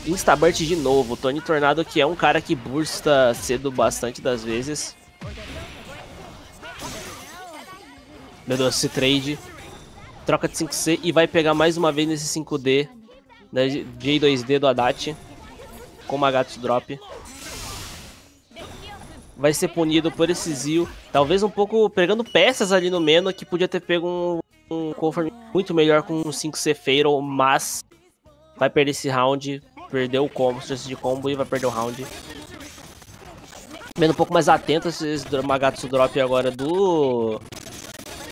Instaburt de novo, Tony Tornado que é um cara que bursta cedo bastante das vezes. Meu Deus, esse trade. Troca de 5C e vai pegar mais uma vez nesse 5D da J2D do Haddad. Com Magatsu Drop. Vai ser punido por esse Zio. Talvez um pouco pegando peças ali no Meno, que podia ter pego um, um conforme muito melhor com um 5C Fatal, mas vai perder esse round perdeu o combo, chance de combo e vai perder o round. Vendo um pouco mais atento esses Magatsu Drop agora do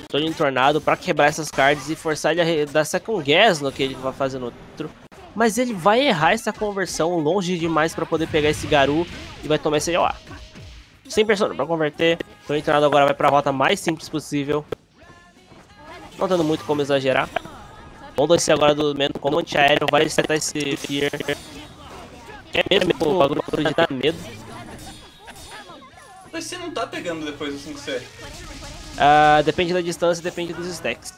Tony Tornado pra quebrar essas cards e forçar ele a dar second guess no que ele vai fazer no outro. Mas ele vai errar essa conversão longe demais pra poder pegar esse Garu e vai tomar esse AOA. Sem persona pra converter. Tony Tornado agora vai pra rota mais simples possível. Não tendo muito como exagerar. Vamos descer agora do menos como antiaéreo, vai setar esse Fear. É mesmo, o bagulho de dar medo. Mas você não tá pegando depois do 5C. Ah, depende da distância, depende dos stacks.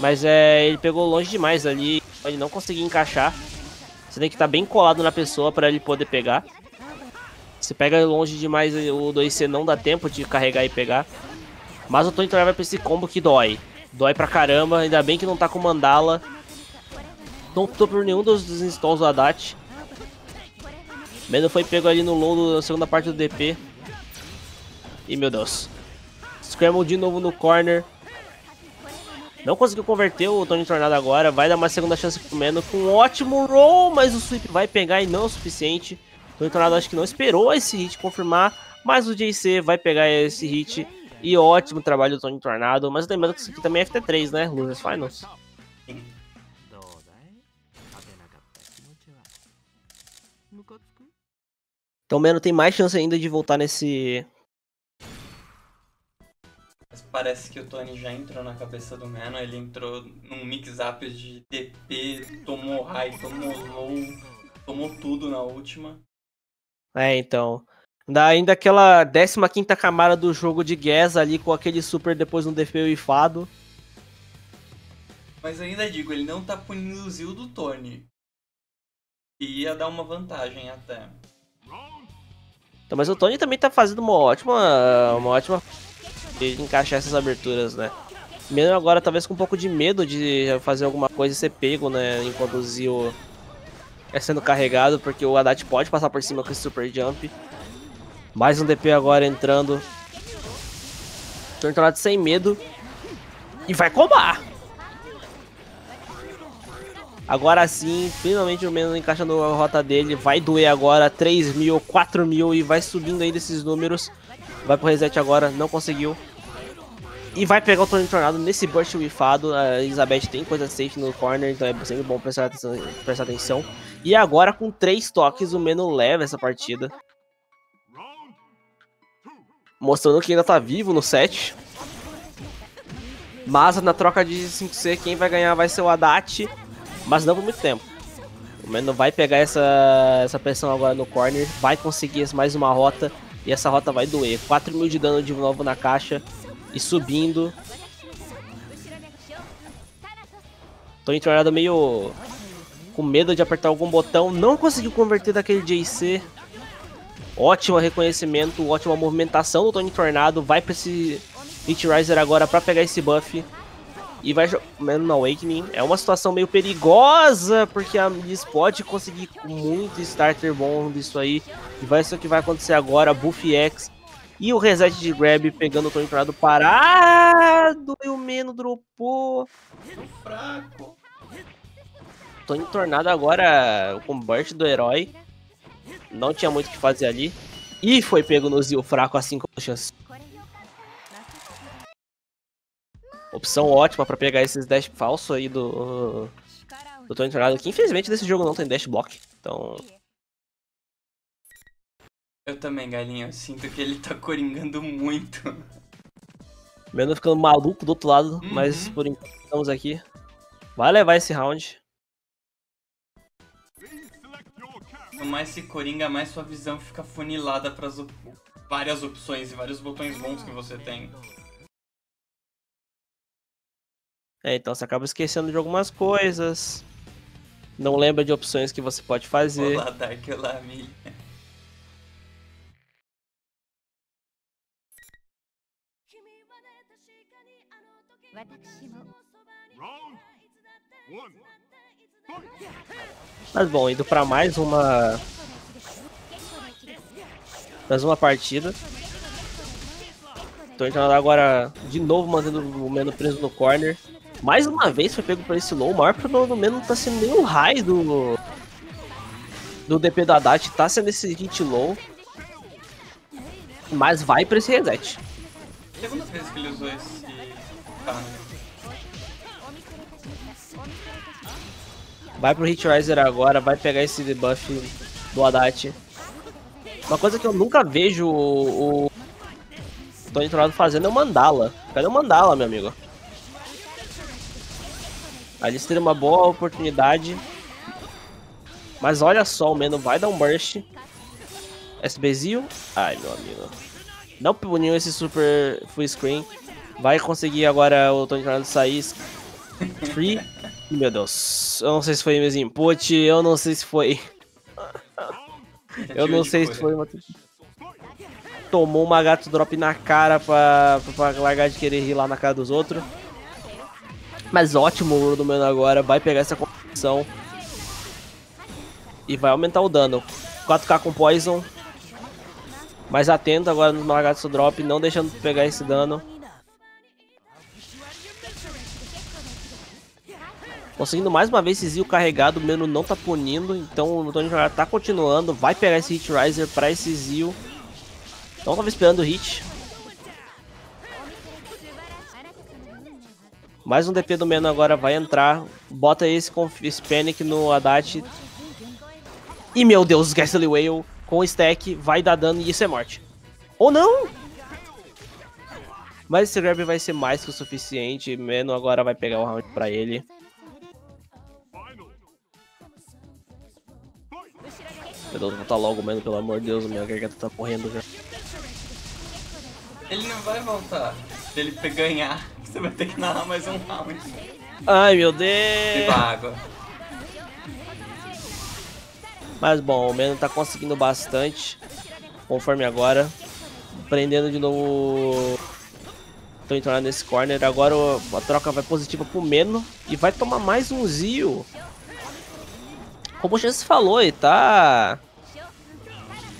Mas é, ele pegou longe demais ali, ele não conseguiu encaixar. Você tem que estar tá bem colado na pessoa para ele poder pegar. Se pega longe demais, o 2C não dá tempo de carregar e pegar. Mas o Tony vai pra esse combo que dói. Dói pra caramba, ainda bem que não tá com mandala. Não tô por nenhum dos installs do Haddad. Mendo foi pego ali no low na segunda parte do DP. E meu Deus. Scramble de novo no corner. Não conseguiu converter o Tony Tornado agora. Vai dar uma segunda chance pro Meno com um ótimo roll, mas o sweep vai pegar e não é o suficiente. Tony Tornado acho que não esperou esse hit confirmar, mas o JC vai pegar esse hit. E ótimo trabalho do Tony Tornado. Mas lembrando que isso aqui também é FT3, né? Losers Finals. Então o Meno tem mais chance ainda de voltar nesse. Mas parece que o Tony já entrou na cabeça do Mano, ele entrou num mix-up de TP, tomou high, tomou low, tomou tudo na última. É, então. Dá ainda aquela 15 camada do jogo de Gas ali com aquele super depois no DP ifado. Mas ainda digo, ele não tá punindo o Zil do Tony. E ia dar uma vantagem até. Então, mas o Tony também tá fazendo uma ótima. Uma ótima. de encaixar essas aberturas, né? Mesmo agora, talvez com um pouco de medo de fazer alguma coisa e ser pego, né? Enquanto o Zio é sendo carregado, porque o Haddad pode passar por cima com esse super jump. Mais um DP agora entrando. Tornado sem medo. E vai combar! Agora sim, finalmente o Menos encaixando a rota dele. Vai doer agora 3 mil, 4 mil e vai subindo ainda esses números. Vai pro reset agora, não conseguiu. E vai pegar o Tony Tornado nesse burst wifado. A Elizabeth tem coisa safe no corner, então é sempre bom prestar atenção. E agora com 3 toques o Meno leva essa partida. Mostrando que ainda tá vivo no set. Mas na troca de 5C, quem vai ganhar vai ser o Haddad. Mas não por muito tempo. O Meno vai pegar essa, essa pressão agora no corner. Vai conseguir mais uma rota. E essa rota vai doer. 4 mil de dano de novo na caixa. E subindo. Tô entornado meio com medo de apertar algum botão. Não conseguiu converter daquele JC. Ótimo reconhecimento, ótima movimentação do Tony Tornado. Vai pra esse Hit Riser agora pra pegar esse buff. E vai jogando no Awakening. É uma situação meio perigosa, porque a Miss pode conseguir muito starter bom disso aí. E vai isso que vai acontecer agora, Buff X. E o reset de grab pegando o Tony Tornado parado. E o Meno dropou. Fraco. Tony Tornado agora, o convert do herói. Não tinha muito o que fazer ali. E foi pego no Zio fraco assim com chance. Opção ótima pra pegar esses dash falso aí do, do Tony Tornado. Que infelizmente nesse jogo não tem dash block. Então. Eu também, galinha. Eu sinto que ele tá coringando muito. Mesmo ficando maluco do outro lado, Uhum. mas por enquanto estamos aqui. Vai levar esse round. Quanto mais se coringa, mais sua visão fica funilada para as várias opções e vários botões bons que você tem. É, então você acaba esquecendo de algumas coisas. Não lembra de opções que você pode fazer. Olá, Dark, olá, Milha. Mas bom, indo pra mais uma. Mais uma partida. Tô entrando agora de novo mantendo o Meno preso no corner. Mais uma vez foi pego por esse low. O maior problema do Meno tá sendo nem o high do. Do DP da Haddad, tá sendo esse hit low. Mas vai pra esse reset. Segunda vez que ele usou esse Vai pro Hit Riser agora, vai pegar esse debuff do Haddad. Uma coisa que eu nunca vejo o, o Tony Tornado fazendo é o Mandala. Cadê o Mandala, meu amigo? Ali seria uma boa oportunidade. Mas olha só, o Meno vai dar um burst. SBzinho. Ai, meu amigo. Não puniu esse super full screen. Vai conseguir agora o Tony Tornado sair. Free. Meu Deus. Eu não sei se foi mesmo input. Eu não sei se foi. Eu não sei se foi uma... Tomou uma gato drop na cara pra, pra largar de querer rir lá na cara dos outros. Mas ótimo o do Mano agora. Vai pegar essa competição. E vai aumentar o dano. 4k com Poison. Mais atento agora no Lagarto drop. Não deixando pegar esse dano. Conseguindo mais uma vez esse Zio carregado, o Meno não tá punindo, então o Tony Tornado tá continuando, vai pegar esse Hit Riser pra esse Zio. Não tava esperando o hit. Mais um DP do Meno agora vai entrar, bota esse, esse Panic no Haddad. E meu Deus, Ghastly Whale com o stack vai dar dano e isso é morte. Ou não! Mas esse grab vai ser mais que o suficiente. Meno agora vai pegar o round pra ele. Meu Deus, volta logo, Meno, pelo amor de Deus, minha garganta tá correndo já. Ele não vai voltar. Se ele ganhar, você vai ter que narrar mais um round. Ai, meu Beba Deus! água. Mas bom, o Meno tá conseguindo bastante. Conforme agora. Prendendo de novo. Tô entrando nesse corner. Agora a troca vai positiva pro Meno. E vai tomar mais um Zio. Como o Chance falou, ele tá.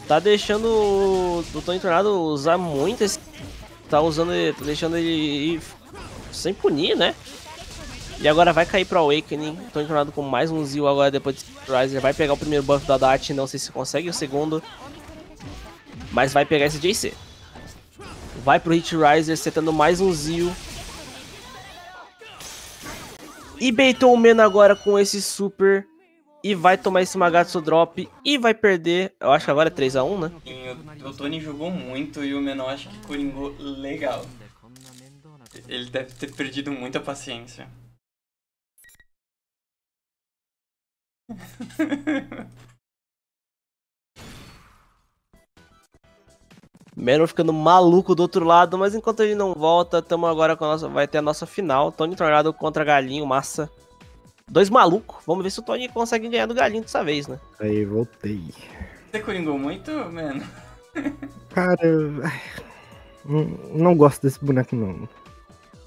Tá deixando o Tony Tornado usar muito esse. Tá usando ele. Tá deixando ele sem punir, né? E agora vai cair pro Awakening. Tô entornado com mais um Zio agora depois de Riser. Vai pegar o primeiro buff da Dat, não sei se consegue o segundo. Mas vai pegar esse JC. Vai pro Hit Riser, setando mais um Zio. E baitou o Mena agora com esse super. E vai tomar esse Magatsu Drop. E vai perder. Eu acho que agora é 3x1, né? Sim, o, o Tony jogou muito e o Menor acho que coringou legal. Ele deve ter perdido muita paciência. Menor ficando maluco do outro lado, mas enquanto ele não volta, tamo agora com a nossa, vai ter a nossa final. Tony Tornado contra Galinho, massa. Dois malucos. Vamos ver se o Tony consegue ganhar do Galinho dessa vez, né? Aí, voltei. Você coringou muito, mano? Cara, não, não gosto desse boneco, não.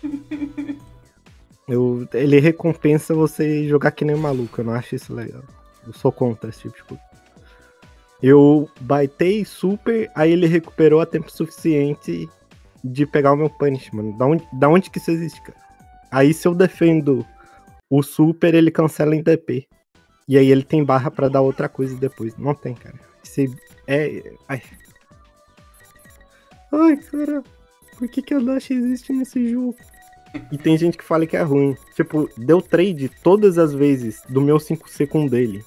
Eu, ele recompensa você jogar que nem um maluco, eu não acho isso legal. Eu sou contra esse tipo de coisa. Eu baitei super, aí ele recuperou a tempo suficiente de pegar o meu punish, mano. Da onde, da onde que isso existe, cara? Aí se eu defendo o super, ele cancela em DP. E aí ele tem barra pra dar outra coisa depois. Não tem, cara. Esse é. Ai. Ai, cara. Por que, que a Dash existe nesse jogo? E tem gente que fala que é ruim. Tipo, deu trade todas as vezes do meu 5C com dele.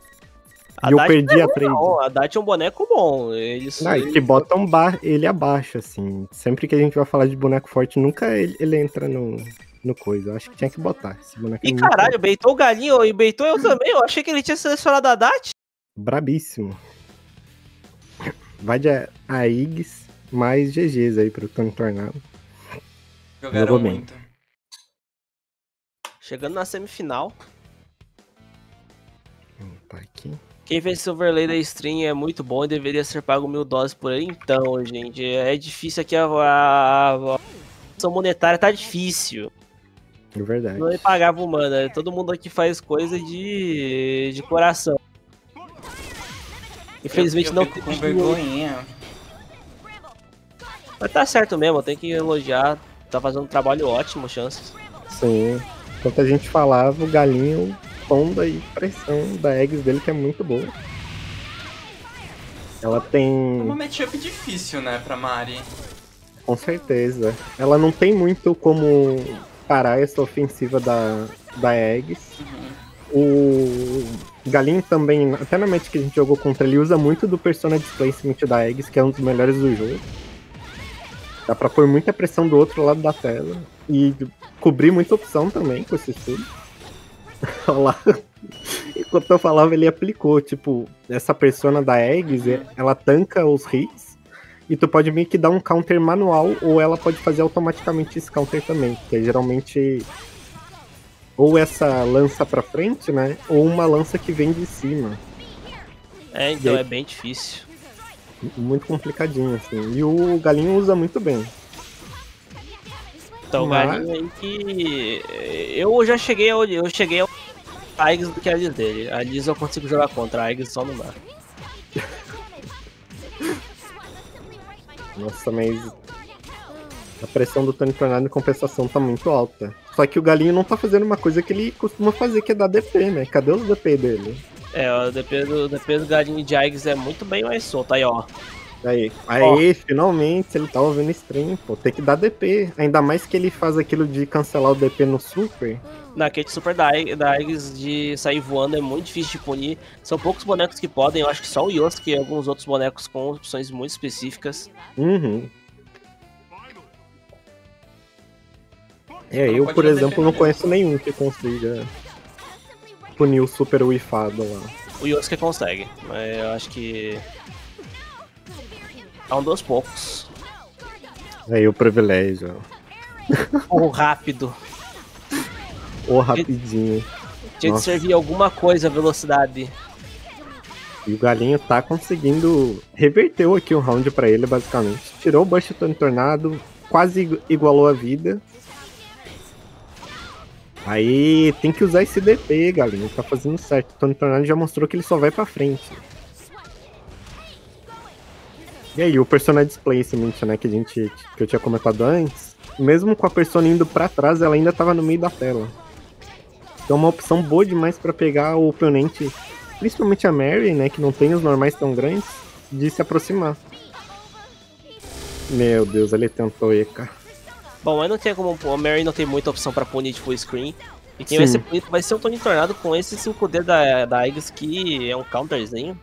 e eu Haddad perdi é a trade. Não, a Haddad é um boneco bom. Eles, Não, e que botam bar ele abaixo, assim. Sempre que a gente vai falar de boneco forte, nunca ele, ele entra no, no coisa. Eu acho que tinha que botar. Esse boneco é E caralho, beitou o Galinho e beitou eu também. Eu achei que ele tinha selecionado a Haddad. brabíssimo. Vai de AIGs mais GGs aí pro Tony Tornado. Jogaram Jogou bem. muito. Chegando na semifinal. Tá aqui. Quem fez esse overlay da stream é muito bom e deveria ser pago mil dólares por ele. Então, gente, é difícil aqui a, a, a ação monetária tá difícil. É verdade. Não pagava humana. Todo mundo aqui faz coisa de, de coração. Infelizmente eu, eu não fico com conseguiu. vergonhinha. Mas tá certo mesmo, tem que elogiar. Tá fazendo um trabalho ótimo, chances. Sim. Enquanto a gente falava, o galinho pomba e pressão da eggs dele que é muito boa. Ela É tem. uma matchup difícil, né, pra Mari. Com certeza. Ela não tem muito como parar essa ofensiva da, da Eggs. O Galinho também, até na match que a gente jogou contra ele, usa muito do Persona Displacement da Eggs, que é um dos melhores do jogo. Dá pra pôr muita pressão do outro lado da tela. E cobrir muita opção também com esse escudo. Olha lá. Enquanto eu falava, ele aplicou. Tipo, essa persona da Eggs, ela tanca os hits. E tu pode meio que dar um counter manual, ou ela pode fazer automaticamente esse counter também. Que é geralmente ou essa lança pra frente, né? Ou uma lança que vem de cima. É, então aí? é bem difícil. Muito complicadinho, assim. E o Galinho usa muito bem. Então, Mas- galinho aí que. Eu já cheguei ao. Eu cheguei ao Aigis do que a Liz dele. A Liz eu consigo jogar contra, a Aigis só não dá. Nossa, mas. A pressão do Tony Tornado em compensação tá muito alta. Só que o Galinho não tá fazendo uma coisa que ele costuma fazer, que é dar DP, né? Cadê os DP dele? É, o DP do, DP do galinho de Aiggs é muito bem mais solto. Aí, ó. Aí, aí finalmente ele tá ouvindo stream, pô. Tem que dar DP. Ainda mais que ele faz aquilo de cancelar o DP no Super. Na Kate Super da da Aiggs de sair voando é muito difícil de punir. São poucos bonecos que podem. Eu acho que só o Yosuke e alguns outros bonecos com opções muito específicas. Uhum. É, eu, por exemplo, não conheço nenhum que consiga punir o Super Wifado lá. O Yosuke consegue, mas eu acho que. É um dos poucos. Aí o privilégio. Ou rápido. Ô, rapidinho. Tinha que servir alguma coisa a velocidade. E o Galinho tá conseguindo. Reverteu aqui o round pra ele, basicamente. Tirou o Bush Tony Tornado, quase igu- igualou a vida. Aí tem que usar esse DP, Galinho. Tá fazendo certo. O Tony Tornado já mostrou que ele só vai pra frente. E aí, o Persona Displacement, né, que, a gente, que eu tinha comentado antes, mesmo com a Persona indo pra trás, ela ainda tava no meio da tela. Então uma opção boa demais pra pegar o oponente principalmente a Mary, né, que não tem os normais tão grandes, de se aproximar. Meu Deus, ele tentou Eka. Bom, mas não tem como. A Mary não tem muita opção pra punir de full screen. E quem vai Sim. ser punido vai ser o Tony Tornado com esse 5D da, da Aegis, que é um counterzinho.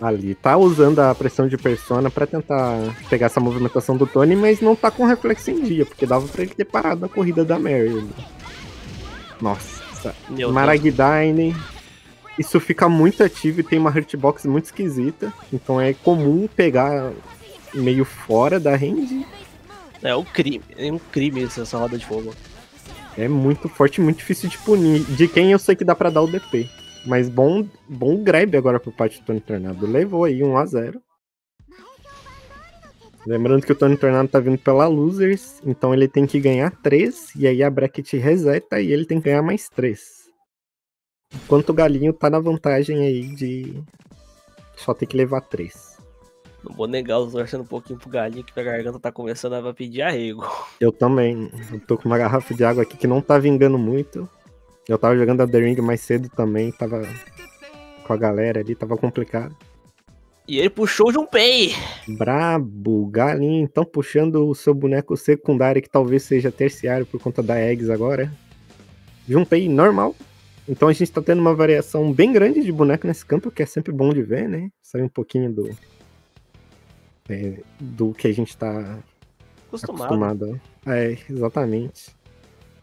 Ali tá usando a pressão de persona pra tentar pegar essa movimentação do Tony, mas não tá com reflexo em dia, porque dava pra ele ter parado a corrida da Mary. ali. Nossa, Meu. Isso fica muito ativo e tem uma hitbox muito esquisita, então é comum pegar meio fora da range. É um crime. É um crime essa roda de fogo. É muito forte, muito difícil de punir. De quem eu sei que dá pra dar o DP. Mas bom, bom grab agora por parte do Tony Tornado. Levou aí 1 a 0 Lembrando que o Tony Tornado tá vindo pela Losers, então ele tem que ganhar 3, e aí a bracket reseta e ele tem que ganhar mais 3. Enquanto o Galinho tá na vantagem aí de só ter que levar 3. Não vou negar, eu tô um pouquinho pro galinho que a garganta tá começando a pedir arrego. Eu também. Eu tô com uma garrafa de água aqui que não tá vingando muito. Eu tava jogando a The Ring mais cedo também, tava com a galera ali, tava complicado. E ele puxou o Junpei! Brabo, galinho, então puxando o seu boneco secundário, que talvez seja terciário por conta da Eggs agora. Juntei normal. Então a gente tá tendo uma variação bem grande de boneco nesse campo, que é sempre bom de ver, né? Sair um pouquinho do. é, do que a gente tá Acostumado. acostumado. É, exatamente.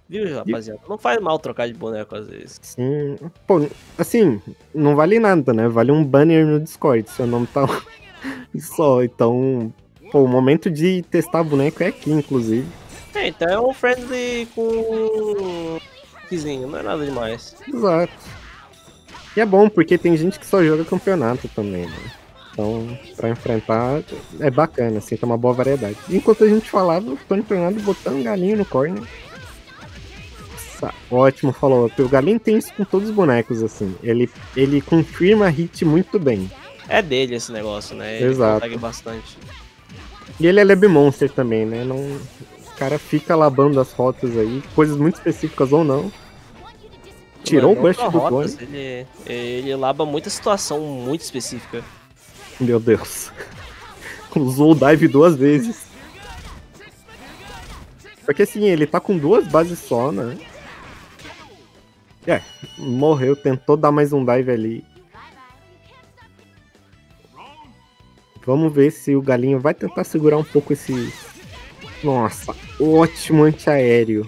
Viu, rapaziada? Não faz mal trocar de boneco às vezes. Sim. Pô, assim, não vale nada, né? Vale um banner no Discord, seu nome tá só. Então, pô, o momento de testar boneco é aqui, inclusive. É, então é um friendly com. Kizinho, não é nada demais. Exato. E é bom, porque tem gente que só joga campeonato também, né? Então, pra enfrentar, é bacana, assim, tem uma boa variedade. Enquanto a gente falava, o Tony Tornado botando um galinho no corner. Nossa, ótimo follow-up. O galinho tem isso com todos os bonecos, assim. Ele, ele confirma a hit muito bem. É dele esse negócio, né? Ele Exato. consegue bastante. E ele é Lab Monster também, né? Não, o cara fica labando as rotas aí, coisas muito específicas ou não. Tirou o Não burst só do rotas. Ele, ele laba muita situação muito específica. Meu Deus. Usou o dive duas vezes. Porque assim, ele tá com duas bases só, né? É, morreu, tentou dar mais um dive ali. Vamos ver se o Galinho vai tentar segurar um pouco esse. Nossa, ótimo antiaéreo.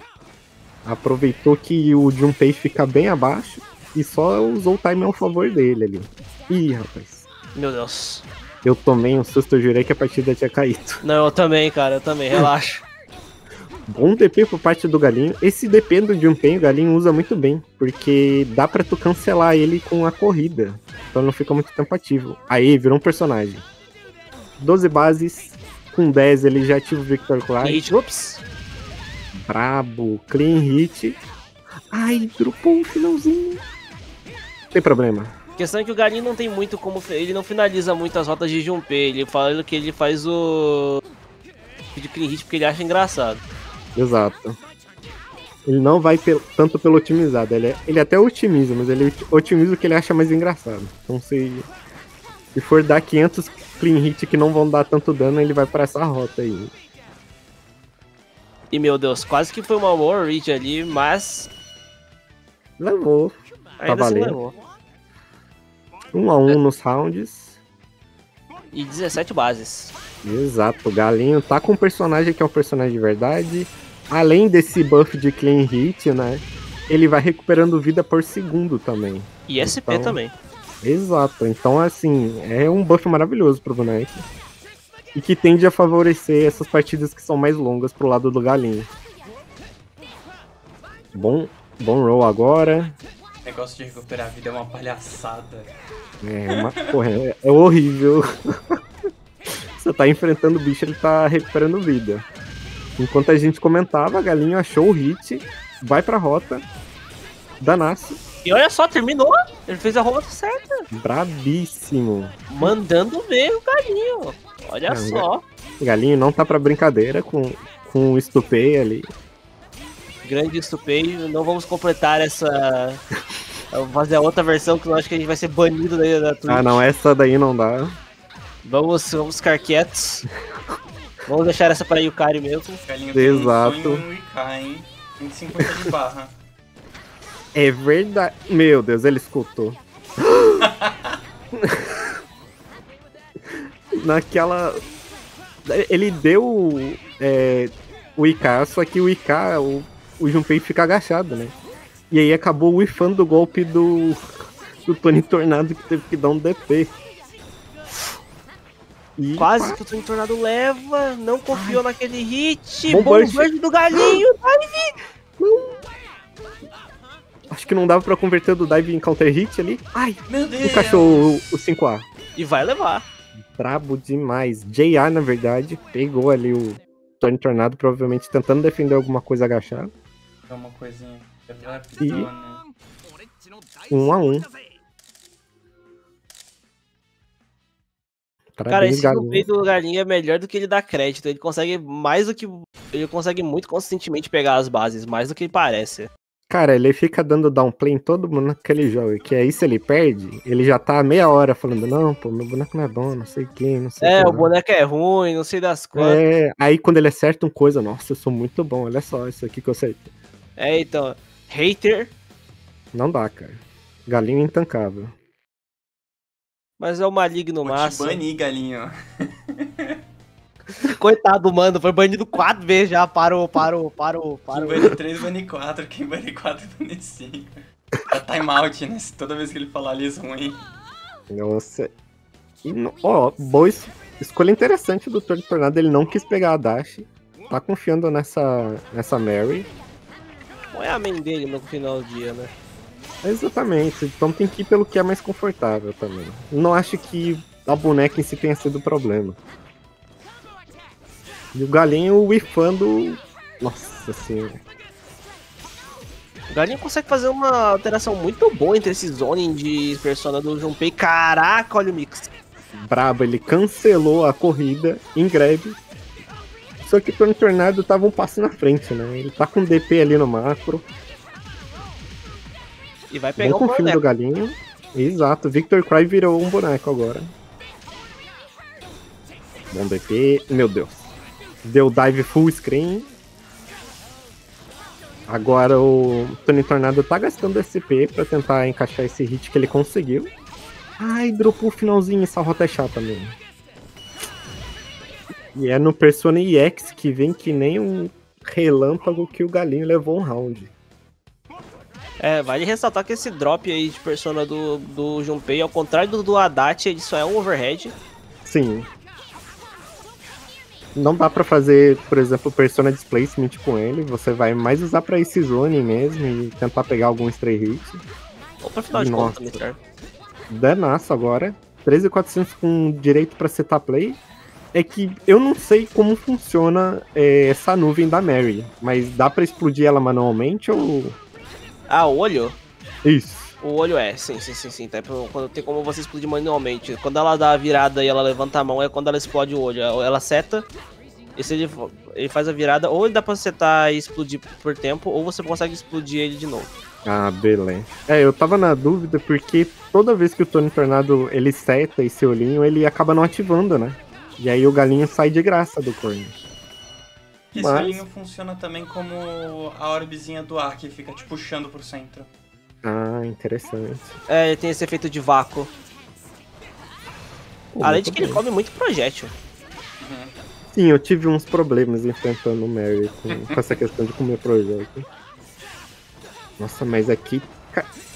Aproveitou que o Junpei fica bem abaixo e só usou o time ao favor dele ali. Ih, rapaz. Meu Deus. Eu tomei um susto, eu jurei que a partida tinha caído. Não, eu também, cara, eu também, relaxa. Bom DP por parte do Galinho. Esse DP do Junpei, o Galinho usa muito bem, porque dá pra tu cancelar ele com a corrida. Então não fica muito tempo ativo. Aí, virou um personagem. 12 bases, com 10 ele já ativa o Victor. Hit, ups. Brabo, clean hit. Ai, dropou o finalzinho. Tem problema. A questão é que o Galinho não tem muito como. Ele não finaliza muito as rotas de Junpei. Ele fala que ele faz o. de clean hit porque ele acha engraçado. Exato. Ele não vai pel- tanto pelo otimizado. Ele, é- ele até otimiza, mas ele otimiza o que ele acha mais engraçado. Então se, se for dar 500 clean hit que não vão dar tanto dano, ele vai pra essa rota aí. E meu Deus, quase que foi uma war reach ali, mas Levou. ainda assim valendo. levou. Um a um nos rounds. E 17 bases. Exato. O Galinho tá com um personagem que é um personagem de verdade. Além desse buff de clean hit, né? Ele vai recuperando vida por segundo também. E SP Então- também. Exato. Então, assim, é um buff maravilhoso pro boneco. E que tende a favorecer essas partidas que são mais longas pro lado do galinho. Bom, bom roll agora. O negócio de recuperar a vida é uma palhaçada. É, uma, porra, é, é horrível. Você tá enfrentando o bicho, ele tá recuperando vida. Enquanto a gente comentava, a galinha achou o hit, vai pra rota. Danaço, E olha só, terminou. Ele fez a rota certa. brabíssimo. Mandando ver o galinho. Olha Não, só. Galinho não tá pra brincadeira com, com o estupei ali. Grande estupeio. Não vamos completar essa. Vou fazer a outra versão que eu acho que a gente vai ser banido daí da Twitch. Ah, não, essa daí não dá. Vamos, vamos ficar quietos. Vamos deixar essa para Yukari mesmo. Galinho um Exato. sonho e cai, hein? 150 de barra. É verdade. Meu Deus, ele escutou. Naquela. Ele deu é, o IK, só que o IK, o, o Junpei fica agachado, né? E aí acabou whiffando o golpe do, do Tony Tornado que teve que dar um DP. E Quase que o Tony Tornado leva. Não confiou naquele hit. Bom Bom burst. burst do galinho. acho que não dava pra converter do dive em counter hit ali. Ai, Meu Deus! encaixou o, o 5A. E vai levar. Brabo demais. JR, na verdade, pegou ali o Tony Tornado, provavelmente tentando defender alguma coisa agachada. É uma coisinha rápida, E- né? Um a um. Cara, esse galinha. Junpei do galinho é melhor do que ele dá crédito. Ele consegue mais do que. Ele consegue muito consistentemente pegar as bases, mais do que parece. Cara, ele fica dando downplay em todo mundo naquele jogo. Que aí, se ele perde, ele já tá meia hora falando: Não, pô, meu boneco não é bom, não sei o que, não sei É, o lá." boneco é ruim, não sei das quantas. É, aí quando ele acerta uma coisa, nossa, eu sou muito bom, olha só, isso aqui que eu acertei. É, então. Hater, Não dá, cara. Galinho intancável. Mas é o maligno Vou te massa. banir, galinho. Coitado do mano, foi banido quatro vezes já. Parou, parou, parou, Quem parou. banir 3, banir 4. Quem banir 4, banir 5. Dá timeout, né? Toda vez que ele falar ali, ruim. Nossa. E, no- ó, boa es- escolha interessante do Tony Tornado. Ele não quis pegar a Dash. Tá confiando nessa, nessa Mary. Qual é a main dele no final do dia, né? Exatamente. Então tem que ir pelo que é mais confortável também. Não acho que a boneca em si tenha sido o problema. E o galinho whiffando. Nossa senhora. O Galinho consegue fazer uma alteração muito boa entre esse zoning de persona do Junpei. Caraca, olha o mix. Brabo, ele cancelou a corrida em greve. Só que o Tornado tava um passo na frente, né? Ele tá com DP ali no macro. E vai pegar Bom o confio do boneco. galinho. Exato, Victor Cry virou um boneco agora. Bom DP. Meu Deus. Deu dive full screen. Agora o Tony Tornado tá gastando SP pra tentar encaixar esse hit que ele conseguiu. Ai, dropou o finalzinho, essa rota é chata mesmo. E é no Persona EX que vem que nem um relâmpago que o galinho levou um round. É, vale ressaltar que esse drop aí de persona do, do Junpei, ao contrário do do Haddad, ele só é um overhead. Sim. Não dá pra fazer, por exemplo, Persona Displacement com ele. Você vai mais usar pra esse zone mesmo e tentar pegar algum stray hit. Ou pra final de Nossa. conta também serve. Danaço agora. 13,400 com direito pra setar play. É que eu não sei como funciona é, essa nuvem da Mary, mas dá pra explodir ela manualmente ou. Ah, o olho? Isso. O olho é, sim, sim, sim, sim. Tá, quando tem como você explodir manualmente. Quando ela dá a virada e ela levanta a mão, é quando ela explode o olho. Ela seta E se ele, ele faz a virada, ou ele dá pra acertar e explodir por tempo, ou você consegue explodir ele de novo. Ah, beleza. É, eu tava na dúvida porque toda vez que o Tony Tornado ele seta esse olhinho, ele acaba não ativando, né? E aí o galinho sai de graça do corno. Esse Mas- olhinho funciona também como a orbezinha do ar que fica te puxando pro centro. Ah, interessante. É, ele tem esse efeito de vácuo. Pô, Além de que ele bem. come muito projétil. Sim, eu tive uns problemas enfrentando o Mary com, com essa questão de comer projeto. Nossa, mas aqui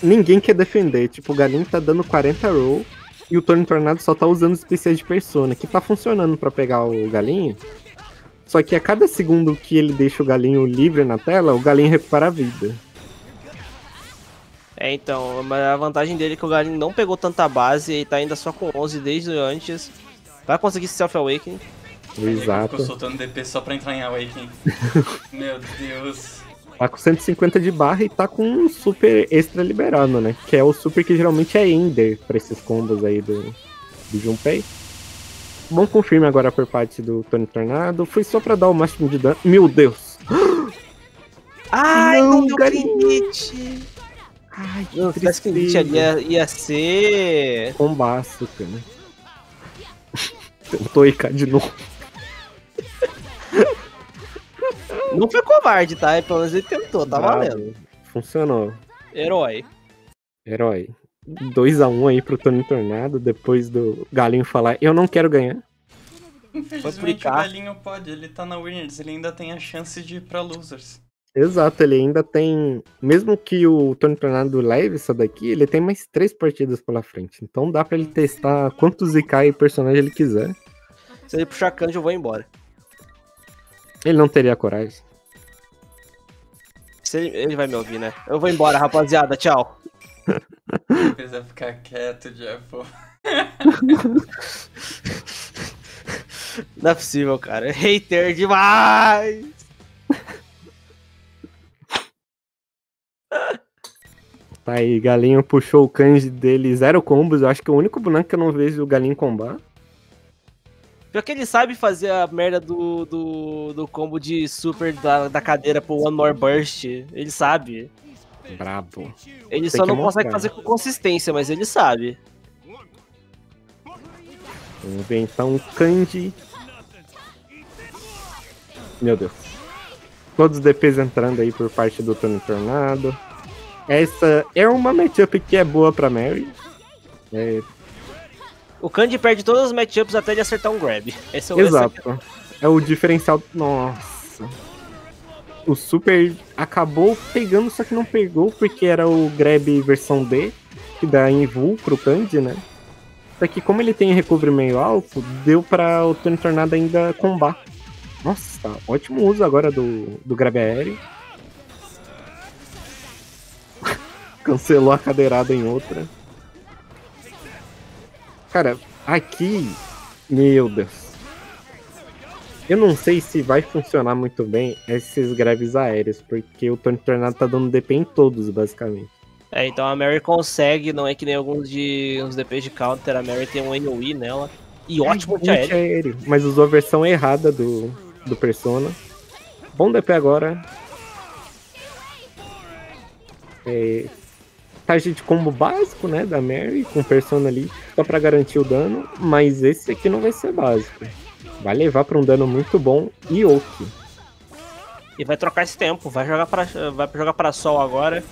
ninguém quer defender. Tipo, o Galinho tá dando 40 roll e o Tony Tornado só tá usando os especiais de persona, que tá funcionando pra pegar o Galinho. Só que a cada segundo que ele deixa o Galinho livre na tela, o Galinho recupera a vida. É, então, mas a vantagem dele é que o Galinho não pegou tanta base e tá ainda só com 11 desde antes. Vai conseguir Self-Awakening. Exato. ficou soltando DP só pra entrar em Awakening. Meu Deus. Tá com 150 de barra e tá com um super extra liberado, né? Que é o super que geralmente é Ender pra esses combos aí do, do Junpei. Bom confirme agora por parte do Tony Tornado. Foi só pra dar o máximo de dano. Meu Deus! Ai, Não, não deu crit. Ai, que Não, se tivesse crit tristeza. ali ia, ia ser... Combaço, cara. Tentou IK de novo. Não foi covarde, tá? Pelo menos ele tentou, tá Bravo. valendo. Funcionou. Herói. Herói. 2x1 aí pro Tony Tornado, depois do Galinho falar, eu não quero ganhar. Infelizmente o galinho pode, ele tá na Winners, ele ainda tem a chance de ir pra Losers. Exato, ele ainda tem. Mesmo que o Tony Tornado leve essa daqui, ele tem mais três partidas pela frente. Então dá pra ele testar quantos IK e personagem ele quiser. Se ele puxar canjo, eu vou embora. Ele não teria coragem. Se ele, ele vai me ouvir, né? Eu vou embora, rapaziada. Tchau. Se quiser ficar quieto, Jeff. Não é possível, cara. Hater demais. Tá aí, Galinho puxou o kanji dele zero combos. Eu acho que é o único boneco que eu não vejo o Galinho combar. Pior que ele sabe fazer a merda do, do, do combo de super da, da cadeira pro One More Burst. Ele sabe. Brabo. Ele Tem só não consegue mostrar. fazer com consistência, mas ele sabe. Vamos ver então o kanji. Meu Deus. Todos os DPs entrando aí por parte do Tony Tornado. Essa é uma matchup que é boa pra Mary. É, O Kanji perde todas as matchups até ele acertar um grab. Esse é o esse é- Exato. É o diferencial. Nossa. O Super acabou pegando, só que não pegou, porque era o Grab versão D, que dá invul pro Kanji, né? Só que como ele tem recovery meio alto, deu pra o Tony Tornado ainda combar. Nossa, ótimo uso agora do, do Grab aéreo. Cancelou a cadeirada em outra. Cara, aqui. Meu Deus. Eu não sei se vai funcionar muito bem esses greves aéreos, porque o Tony Tornado tá dando DP em todos, basicamente. É, então a Mary consegue, não é que nem alguns de uns DPs de counter, a Mary tem um NOE nela. E ótimo Ai, de aéreo. aéreo. Mas usou a versão errada do, do Persona. Bom DP agora. É, target de combo básico, né, da Mary, com Persona ali, só pra garantir o dano. Mas esse aqui não vai ser básico. Vai levar pra um dano muito bom e Oki. E vai trocar esse tempo, vai jogar para vai jogar para sol agora.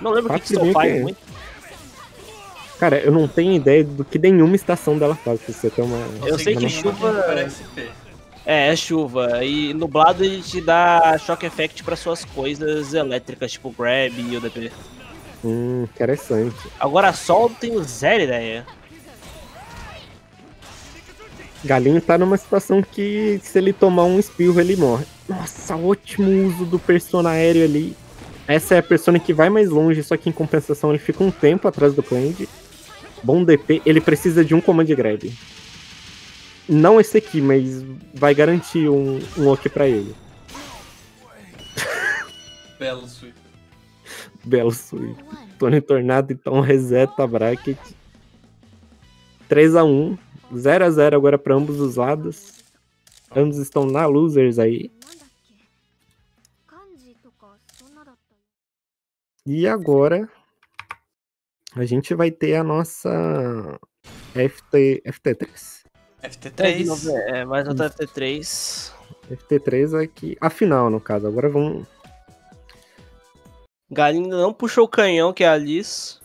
Não lembro o que, que Sol faz mil muito. Cara, eu não tenho ideia do que nenhuma estação dela faz, pra você ter uma. Eu sei que tem uma chuva-. É, é chuva. E nublado ele te dá shock effect para suas coisas elétricas, tipo grab e UDP. Hum, interessante. Agora sol eu tenho zero ideia. Galinho tá numa situação que se ele tomar um espirro ele morre. Nossa, ótimo uso do persona aéreo ali. Essa é a persona que vai mais longe, só que em compensação ele fica um tempo atrás do Cland. Bom DP, ele precisa de um command grab. Não esse aqui, mas vai garantir um, um ok pra ele. Belo sweep. Belo sweep. Tony Tornado então reseta a bracket. 3x1. 0 a 0 agora para ambos os lados. Ambos estão na losers aí. E agora a gente vai ter a nossa FT, FT3. FT3. É, mais outra FT3. FT3 aqui. A final, no caso. Agora vamos. Galinha não puxou o canhão, que é a Alice.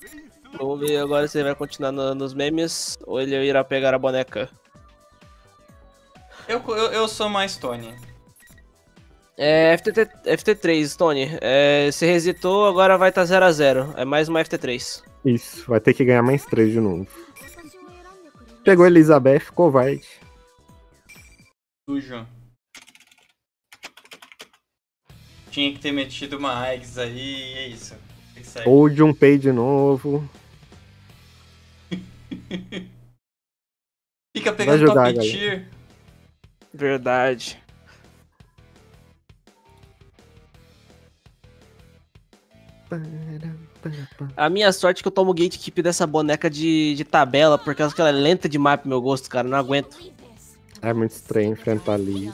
Vamos ver agora se ele vai continuar no, nos memes ou ele irá pegar a boneca? Eu, eu, eu sou mais Tony. É, FTT, FT3, Tony. É, se resetou, agora vai estar tá 0x0. É mais uma FT3. Isso, vai ter que ganhar mais 3 de novo. Pegou Elizabeth, covarde. Sujo. Tinha que ter metido uma Aegis aí e é isso. É ou de um pay de novo. Fica pegando jogar, top galera. tier. Verdade. A minha sorte é que eu tomo gatekeep dessa boneca de, de tabela, por causa que ela é lenta demais pro meu gosto, cara. Não aguento. É muito estranho enfrentar ali.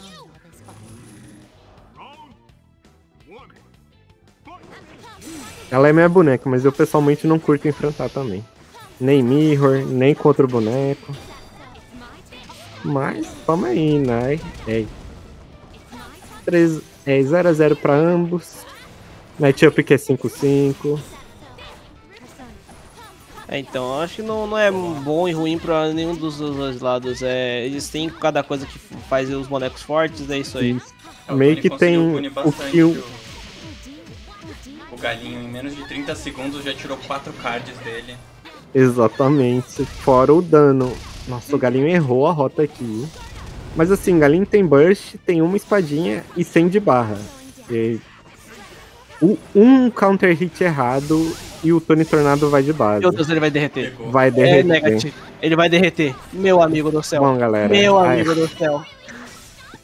Ela é minha boneca, mas eu pessoalmente não curto enfrentar também. Nem Mirror, nem contra o boneco. Mas, toma aí, né? É, 3, é 0x0 pra ambos. Matchup que é 5-5. É, então, eu acho que não, não é bom e ruim pra nenhum dos dois lados. É, eles têm cada coisa que faz os bonecos fortes, é isso aí. É, o Meio que tem o o- o... o galinho em menos de 30 segundos já tirou 4 cards dele. Exatamente. Fora o dano. Nossa, o Galinho errou a rota aqui. Mas assim, Galinho tem burst, tem uma espadinha e 100 de barra. E o- um counter hit errado e o Tony Tornado vai de base. Meu Deus, ele vai derreter. Vai É derreter. negativo. Ele vai derreter. Meu amigo do céu. Bom, galera. Meu ai, amigo do céu.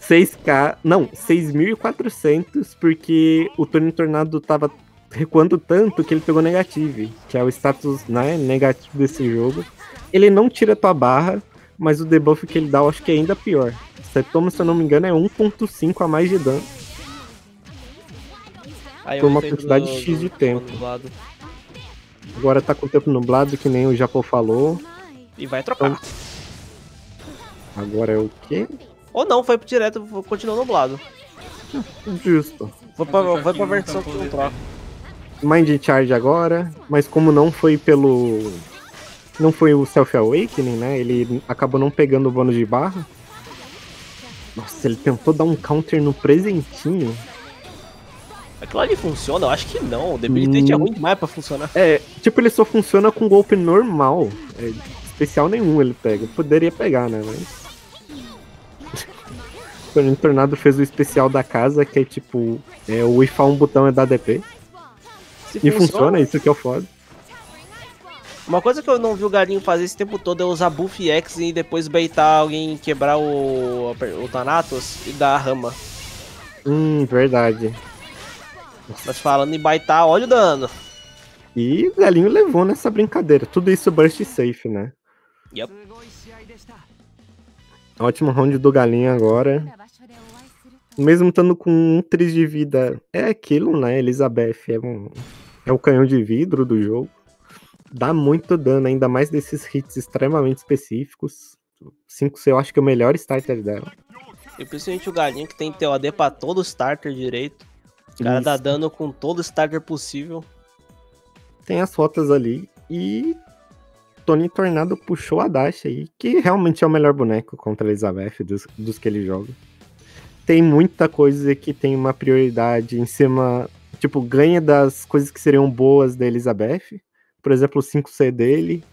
6k. Não, 6.400, porque o Tony Tornado tava recuando tanto que ele pegou negativo, que é o status né, negativo desse jogo. Ele não tira tua barra, mas o debuff que ele dá eu acho que é ainda pior. Você toma, se eu não me engano, é 1.5 a mais de dano. Aí Por uma quantidade do- X de do- tempo. do. Agora tá com o tempo nublado, que nem o Japão falou. E vai trocar. Agora é o quê? Ou não, foi direto, continuou nublado. Justo. Foi pra, foi pra versão não que não troca. Mind Charge agora, mas como não foi pelo. Não foi o Self Awakening, né? Ele acabou não pegando o bônus de barra. Nossa, ele tentou dar um counter no presentinho. Aquilo ali funciona? Eu acho que não. O Debilitate é Hum. ruim demais pra funcionar. É, tipo, ele só funciona com golpe normal. É, especial nenhum ele pega. Poderia pegar, né? Mas. Tornado fez o especial da casa, que é tipo, é, o ifar um botão é da DP. E, funciona, funciona, isso que é o foda. Uma coisa que eu não vi o galinho fazer esse tempo todo é usar buff X e depois baitar alguém, quebrar o, o Thanatos e dar a rama. Hum, verdade. Mas falando em baitar, olha o dano. E o Galinho levou nessa brincadeira. Tudo isso burst safe, né? Yep. Ótimo round do Galinho agora. Mesmo estando com um 3 de vida. É aquilo, né, Elizabeth? É um é o canhão de vidro do jogo. Dá muito dano, ainda mais desses hits extremamente específicos. 5C eu acho que é o melhor starter dela. E principalmente o Galinho que tem TOD pra todo starter direito. O cara dá Isso. dano com todo starter possível. Tem as rotas ali e Tony Tornado puxou a Dash aí, que realmente é o melhor boneco contra a Elizabeth dos, dos que ele joga. Tem muita coisa que tem uma prioridade em cima, tipo, ganha das coisas que seriam boas da Elizabeth. Por exemplo, o 5C dele,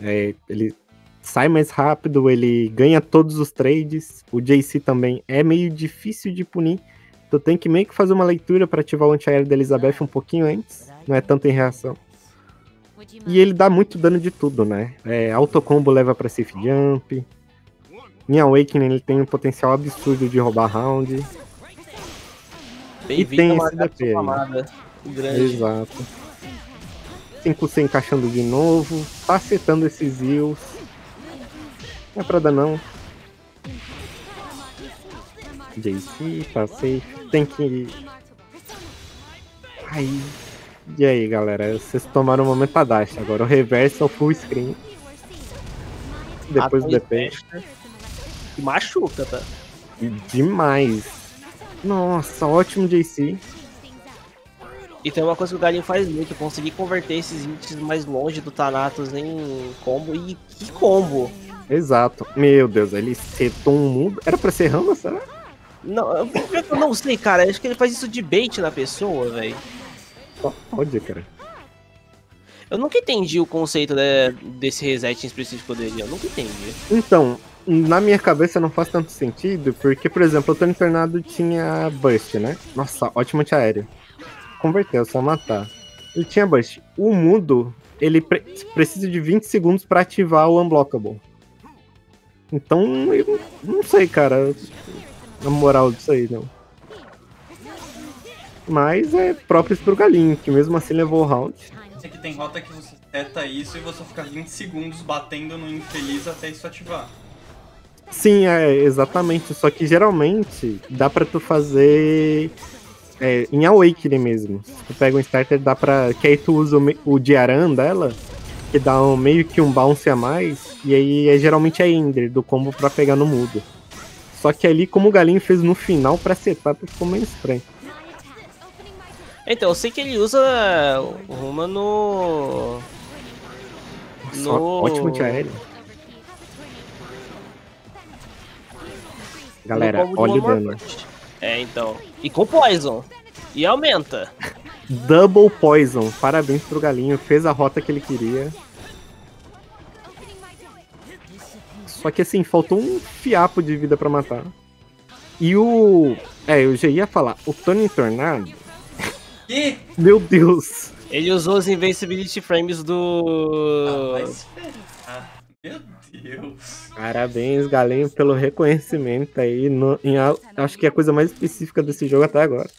é, ele sai mais rápido, ele ganha todos os trades. O JC também é meio difícil de punir. Tu tem que meio que fazer uma leitura para ativar o anti-aéreo da Elizabeth um pouquinho antes, não é tanto em reação. E ele dá muito dano de tudo, né? É, autocombo leva pra safe jump. Em Awakening ele tem um potencial absurdo de roubar round. Bem-vindo tem a DP camada grande. Exato. 5C encaixando de novo. Tá acertando esses heals. Não é pra dar não. JC, tá safe. Tem que. Aí. E aí, galera? Vocês tomaram um momento pra dash. Agora o reverso é o full screen. Depois do DP. Que machuca, tá? Demais. Nossa, ótimo JC. E tem uma coisa que o Galinho faz muito, conseguir converter esses hits mais longe do Thanatos em combo. E que combo! Exato. Meu Deus, ele setou um mundo. Era pra ser Rama, será? Não, eu eu não sei, cara. Acho que ele faz isso de bait na pessoa, velho. Pode, cara. Eu nunca entendi o conceito né, desse reset em específico dele. Eu nunca entendi. Então, na minha cabeça não faz tanto sentido, porque, por exemplo, o Tony Tornado tinha Burst, né? Nossa, ótimo antiaéreo. Converteu, só matar. Ele tinha Burst. O mundo, ele pre- precisa de 20 segundos pra ativar o Unblockable. Então, eu não sei, cara, a moral disso aí, não. Mas é próprio pro Galinho, que mesmo assim levou o round. Que tem rota que você seta isso e você fica 20 segundos batendo no infeliz até isso ativar. Sim, é, exatamente. Só que geralmente dá pra tu fazer é, em Awakening mesmo. Se tu pega um starter, dá pra. Que aí tu usa o, o Diaran dela, que dá um, meio que um bounce a mais. E aí é geralmente a Ender do combo pra pegar no mudo. Só que ali, como o Galinho fez no final pra setup, ficou meio estranho. Então, eu sei que ele usa o Ruma no. Só No- ótimo antiaéreo. Galera, olha o dano. É, então. E com Poison. E aumenta. Double Poison. Parabéns pro Galinho. Fez a rota que ele queria. Só que assim, faltou um fiapo de vida pra matar. E o. É, eu já ia falar. O Tony Tornado. Que? Meu Deus. Ele usou os Invincibility Frames do. Ah, se ferrar. Meu Deus. Parabéns, Galinho, pelo reconhecimento aí. no- em acho que é a coisa mais específica desse jogo até agora.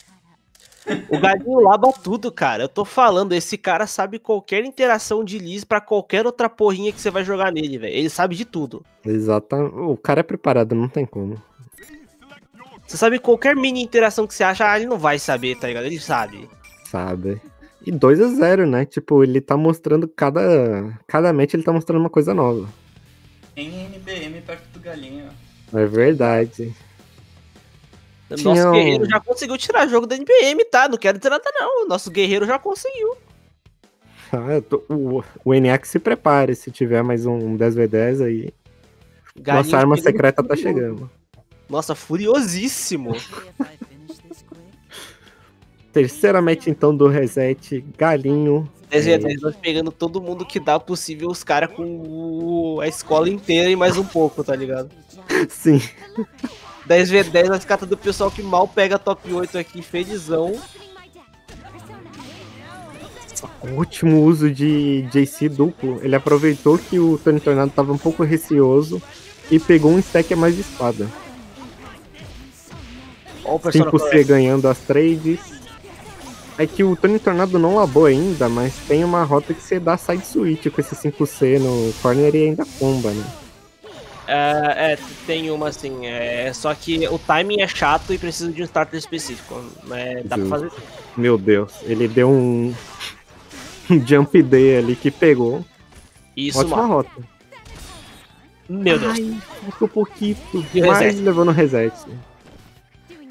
O Galinho laba tudo, cara. Eu tô falando, esse cara sabe qualquer interação de Liz pra qualquer outra porrinha que você vai jogar nele, velho. Ele sabe de tudo. Exatamente. O cara é preparado, não tem como. Você sabe qualquer mini interação que você acha, ah, ele não vai saber, tá ligado? Ele sabe. Sabe? E 2 a 0 né? Tipo, ele tá mostrando cada. Cada match ele tá mostrando uma coisa nova. Tem NBM perto do galinho. É verdade. Nosso Tinha um- guerreiro já conseguiu tirar jogo da NBM, tá? Não quero dizer nada, não. Nosso guerreiro já conseguiu. Ah, eu tô- o, o NA que se prepare, se tiver mais um 10v10 aí. Galinho nossa arma secreta tá chegando. Nossa, furiosíssimo. Terceira match então do reset, Galinho. 10 É. 10 nós pegando todo mundo que dá possível, os caras com a escola inteira e mais um pouco, tá ligado? Sim. 10 v 10 nós catando o pessoal que mal pega top 8 aqui, felizão. O último uso de JC duplo, ele aproveitou que o Tony Tornado tava um pouco receoso e pegou um stack a mais de espada. Ó o Persona 5C ganhando as trades. É que o Tony Tornado não labou ainda, mas tem uma rota que você dá side switch com esse 5C no corner e ainda comba, né? É, é, tem uma assim, é, só que o timing é chato e precisa de um starter específico. É, dá pra Justo. fazer. Meu Deus, ele deu um, um jump D ali que pegou. Isso, Ótima mano. rota. Meu Deus. Ai, ficou pouquinho. E o Mas reset? levou no reset.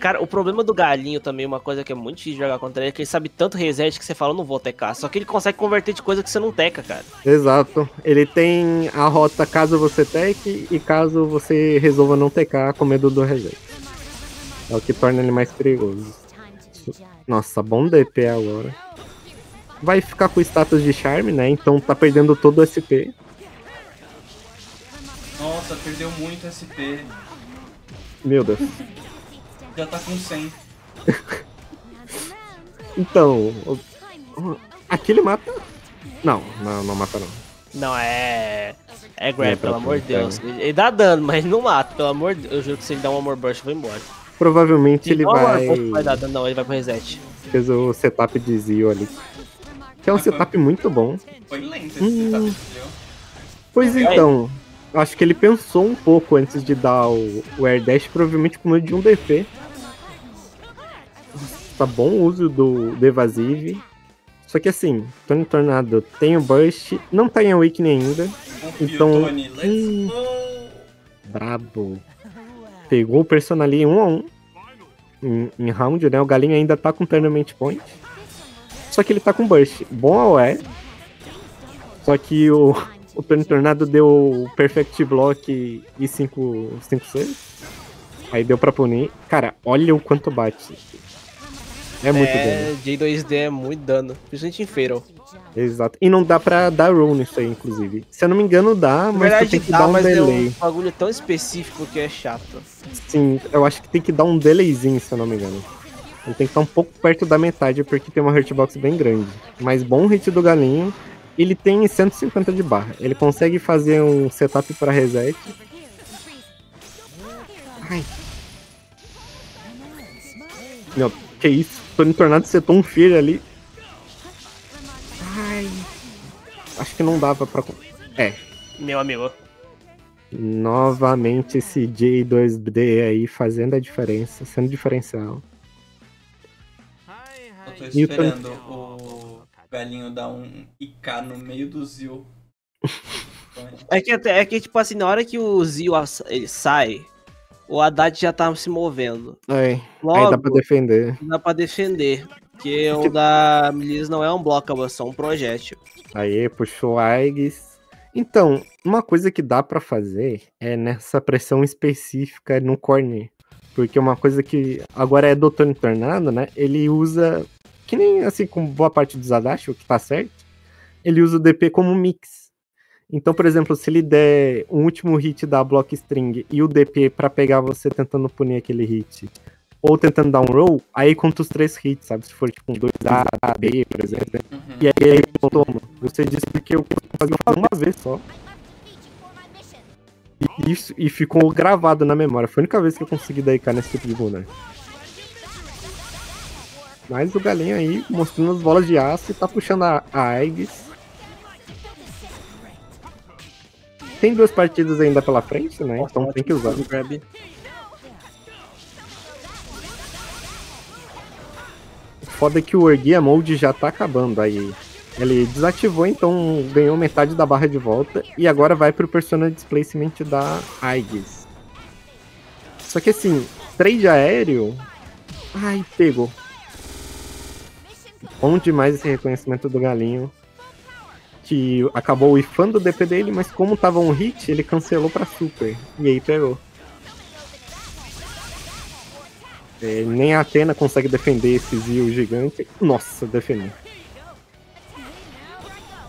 Cara, o problema do galinho também, uma coisa que é muito difícil de jogar contra ele, é que ele sabe tanto reset que você fala, eu não vou tecar. Só que ele consegue converter de coisa que você não teca, cara. Exato. Ele tem a rota caso você tech e caso você resolva não tecar com medo do reset. É o que torna ele mais perigoso. Nossa, bom DP agora. Vai ficar com status de charme, né? Então tá perdendo todo o SP. Nossa, perdeu muito SP. Meu Deus. Já tá com 100. Então, o- o- aquele mata. Não, não, não mata não. Não, é. É grab, É, pelo amor de Deus. Ele, ele dá dano, mas não mata, pelo amor de Deus. Eu juro que se ele dá um amor burst, eu vou embora. Provavelmente ele um vai. Vai dar dano, não, ele vai pro reset. Fez o setup de Zio ali. Que é um setup muito bom. Foi lento esse Hum. setup, entendeu? Pois Aí. então, acho que ele pensou um pouco antes de dar o, o Air Dash, provavelmente com medo de um DP. Tá bom o uso do, do Evasive. Só que assim, Tony Tornado tem o Burst, não tá em Awakening ainda. Então, Tony. Hum. Brabo. Pegou o personali um a um em, em round, né? O Galinho ainda tá com Tournament Point. Só que ele tá com Burst. Bom AOE. Só que o, o Tony Tornado deu Perfect Block e 5 6. Aí deu pra punir. Cara, olha o quanto bate. É muito dano. É, J2D é muito dano, principalmente em Fatal. Exato. E não dá pra dar roll nisso aí, inclusive. Se eu não me engano, dá, Na mas verdade tu tem que dá, dar um mas é delay. um bagulho tão específico que é chato. Sim, eu acho que tem que dar um delayzinho, se eu não me engano. Ele tem que estar um pouco perto da metade, porque tem uma hitbox bem grande. Mas bom hit do galinho. Ele tem 150 de barra. Ele consegue fazer um setup para reset. Ai. Meu, que isso? Tony Tornado setou um Fear ali. Ai. Acho que não dava pra. É, Meu amigo. Novamente esse J2D aí fazendo a diferença, sendo diferencial. Eu tô esperando o velhinho dar um IK no meio do Zil. É que, até- é que, tipo assim, na hora que o Zio ele sai, o Haddad já tá se movendo. É, Logo, aí dá pra defender. dá pra defender. Porque o da Miliz não é um bloco, é só um projétil. Aí puxou Aigis. Então, uma coisa que dá pra fazer é nessa pressão específica no corner. Porque uma coisa que agora é do Tony Tornado, né? Ele usa, que nem assim com boa parte dos Adachi, o que tá certo, ele usa o DP como mix. Então, por exemplo, se ele der um último hit da block string e o DP pra pegar você tentando punir aquele hit, ou tentando dar um roll, aí conta os três hits, sabe? Se for tipo um 2A, B, por exemplo. Uhum. E aí, aí toma. Você disse porque eu consegui fazer uma vez só. E, isso, e ficou gravado na memória. Foi a única vez que eu consegui dar IK nesse tipo de boneco. Mas o galinho aí, mostrando as bolas de aço e tá puxando a, a Aegis. Tem duas partidas ainda pela frente, né? Então tem que usar. Grab. Foda é que o Orgia Mode já tá acabando aí. Ele desativou, então ganhou metade da barra de volta. E agora vai pro Persona Displacement da Aegis. Só que assim, trade aéreo. Ai, pegou. Bom demais esse reconhecimento do galinho. Que acabou ifando o DP dele, mas como tava um hit, ele cancelou pra super. E aí pegou. É, nem a Atena consegue defender esse Zio gigante. Nossa, defendeu.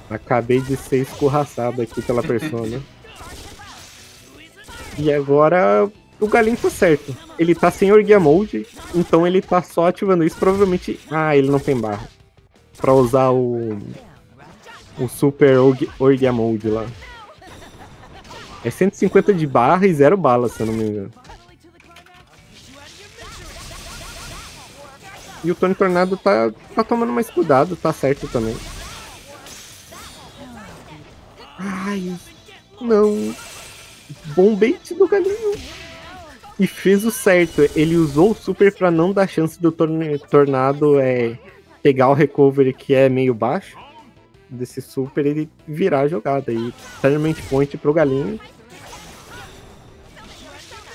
Acabei de ser escorraçado aqui pela persona. e agora o Galinho tá certo. Ele tá sem Orgia Mode, então ele tá só ativando isso. Provavelmente. Ah, ele não tem barra. Pra usar o. O Super Org- Orgia Mode lá. É 150 de barra e zero bala, se eu não me engano. E o Tony Tornado tá, tá tomando mais cuidado, tá certo também. Ai, não. Bom bait do galinho. E fez o certo. Ele usou o super pra não dar chance do Tornado é, pegar o recovery que é meio baixo desse super e virar a jogada. E tournament point pro galinho.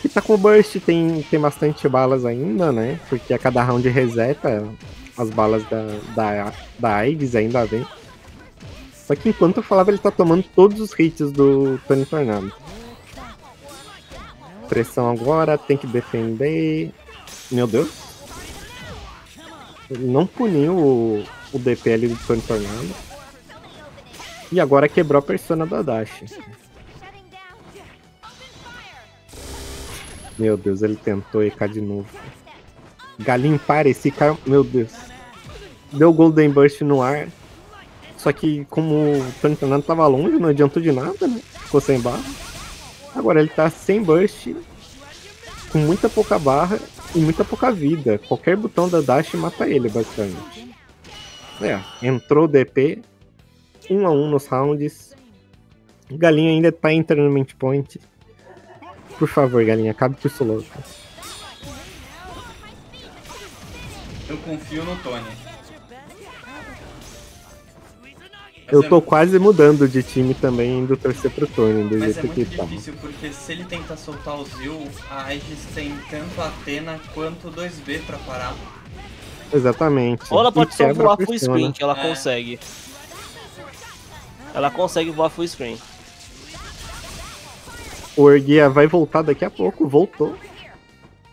Que tá com burst, tem, tem bastante balas ainda, né? Porque a cada round reseta as balas da, da, da Aegis ainda vem. Só que enquanto eu falava, ele tá tomando todos os hits do Tony Tornado. Pressão agora, tem que defender. Meu Deus. Não puniu o, o DPL do Tony Tornado. E agora quebrou a persona do Adachi. Meu Deus, ele tentou EK de novo. Galinho para esse cara. Meu Deus. Deu Golden Burst no ar. Só que como o Tony Tornado tava longe, não adiantou de nada, né? Ficou sem barra. Agora ele tá sem burst, com muita pouca barra e muita pouca vida. Qualquer botão da Dash mata ele, basicamente. É, entrou o DP, um a um nos rounds. Galinha ainda tá em Tournament Point. Por favor, galinha, acabe com isso louco. Eu confio no Tony. Eu é- tô quase mudando de time também, indo torcer pro Tony, do Mas é jeito que muito tá. difícil, porque se ele tentar soltar o Zil, a Aegis tem tanto a Athena quanto o 2B pra parar. Exatamente. Ou ela pode E só voar full screen, que ela É. consegue. Ela consegue voar full screen. O Erguia vai voltar daqui a pouco, voltou.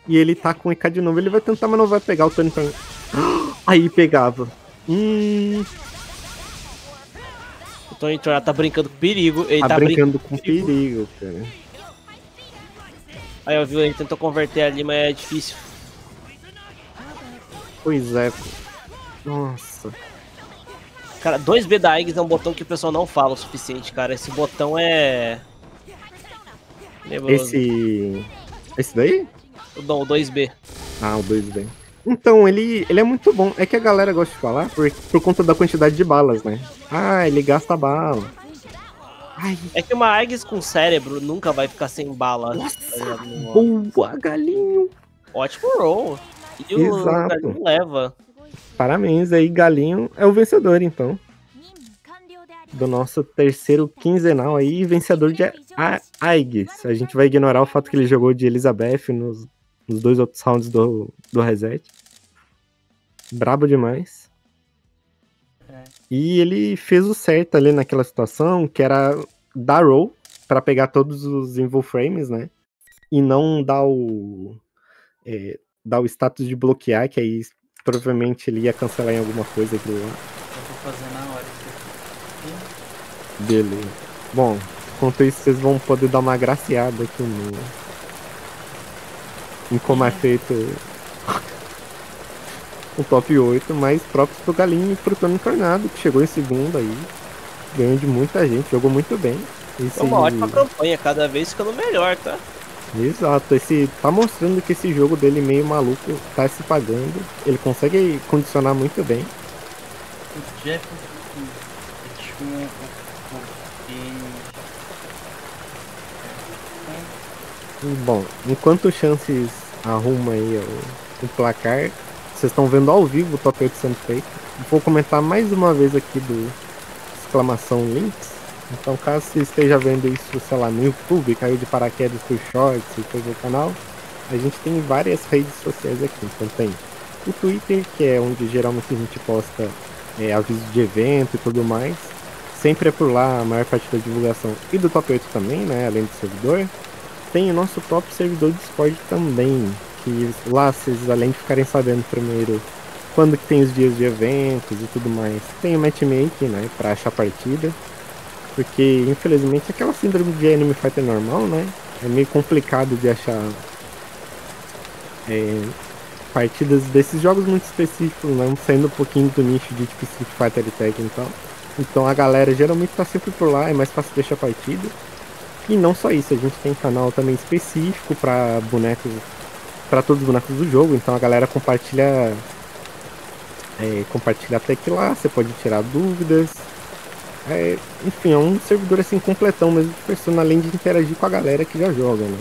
E ele tá com o EK de novo, ele vai tentar, mas não vai pegar o Tony Turn. Aí pegava. Hum, O Tony Turner tá brincando com perigo. Ele tá, tá, brincando. brincando com perigo, cara. Aí eu vi, ele tentou converter ali, mas é difícil. Pois é. Nossa. Cara, 2B da Aegis é um botão que o pessoal não fala o suficiente, cara. Esse botão é. Nebuloso. Esse. Esse daí? Não, o 2B. Ah, o 2 bem. Então, ele, ele é muito bom. É que a galera gosta de falar por, por conta da quantidade de balas, né? Ah, ele gasta bala. Ai. É que uma Aegis com cérebro nunca vai ficar sem bala. Tá Nossa, boa, galinho. Ótimo roll. E Exato. o galinho leva. Parabéns aí, galinho é o vencedor, então. Do nosso terceiro quinzenal aí, vencedor de Aegis. A gente vai ignorar o fato que ele jogou de Elizabeth nos nos dois outros rounds do, do reset. Brabo demais. É. E ele fez o certo ali naquela situação, que era dar roll pra pegar todos os invul frames, né? E não dar o é, dar o status de bloquear, que aí provavelmente ele ia cancelar em alguma coisa aquilo lá. Eu vou fazer na hora. Beleza. Bom, enquanto isso vocês vão poder dar uma graciada aqui no. Em como é feito o top 8, mais próprios pro Galinho e pro Tony Tornado, que chegou em segundo aí. Ganhou de muita gente, jogou muito bem. Esse... É uma ótima campanha, cada vez ficando melhor, tá? Exato, esse tá mostrando que esse jogo dele meio maluco tá se pagando. Ele consegue condicionar muito bem. O Jeff é tipo o, o, o E, Bom, enquanto o Chances arruma aí o, o placar, vocês estão vendo ao vivo o top 8 sendo feito. Vou comentar mais uma vez aqui do exclamação links. Então caso você esteja vendo isso, sei lá, no YouTube, caiu de paraquedas por shorts e coisa do canal, a gente tem várias redes sociais aqui. Então tem o Twitter, que é onde geralmente a gente posta é, avisos de evento e tudo mais. Sempre é por lá a maior parte da divulgação e do top 8 também, né? Além do servidor tem o nosso próprio servidor Discord também, que lá vocês além de ficarem sabendo primeiro quando que tem os dias de eventos e tudo mais, tem o matchmaking, né, pra achar partida, porque infelizmente aquela síndrome de anime fighter normal, né, é meio complicado de achar é, partidas desses jogos muito específicos, não saindo um pouquinho do nicho de tipo Street Fighter e tal. Então a galera geralmente tá sempre por lá, é mais fácil deixar partida. E não só isso, a gente tem canal também específico para bonecos, para todos os bonecos do jogo, então a galera compartilha é, compartilha até que lá, você pode tirar dúvidas. É, enfim, é um servidor assim completão mesmo de persona, além de interagir com a galera que já joga, né?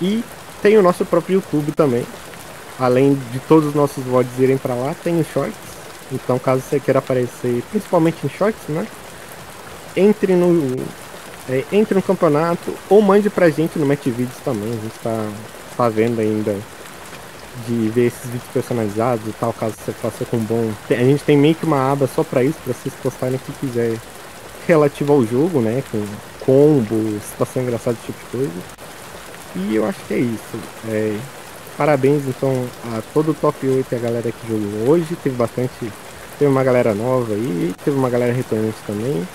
E tem o nosso próprio YouTube também. Além de todos os nossos VODs irem para lá, tem os shorts. Então caso você queira aparecer, principalmente em shorts, né? Entre no é, entre no campeonato ou mande pra gente no Match Vídeos também. A gente tá, tá vendo ainda de ver esses vídeos personalizados e tal, caso você faça com bom. A gente tem meio que uma aba só pra isso, pra vocês postarem o que quiser relativo ao jogo, né? Com combo, situação engraçada, esse tipo de coisa. E eu acho que é isso. É, parabéns então a todo o top 8 e a galera que jogou hoje. Teve bastante. Teve uma galera nova aí, teve uma galera retornante também.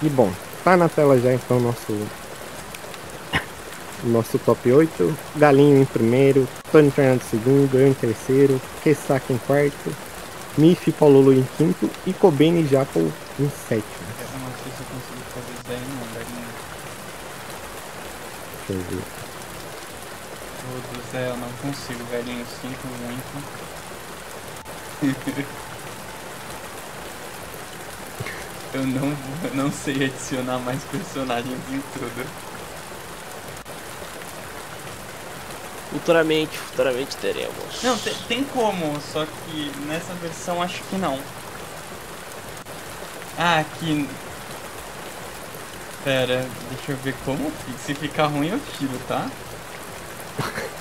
E bom, tá na tela já então nosso nosso top 8. Galinho em primeiro, Tony Fernando em segundo, eu em terceiro, Kesaka em quarto, Miff e Paulolo em quinto e Kobene e Japo em sétimo. Eu não sei se eu consigo fazer isso daí não, galinha. Deixa eu ver. Ô, do Zé, eu não consigo, velhinho. Sinto muito. Eu não, eu não sei adicionar mais personagens em tudo. Futuramente, futuramente teremos. Não, tem, tem como, só que nessa versão acho que não. Ah, aqui. Pera, deixa eu ver como. Se ficar ruim eu tiro, tá?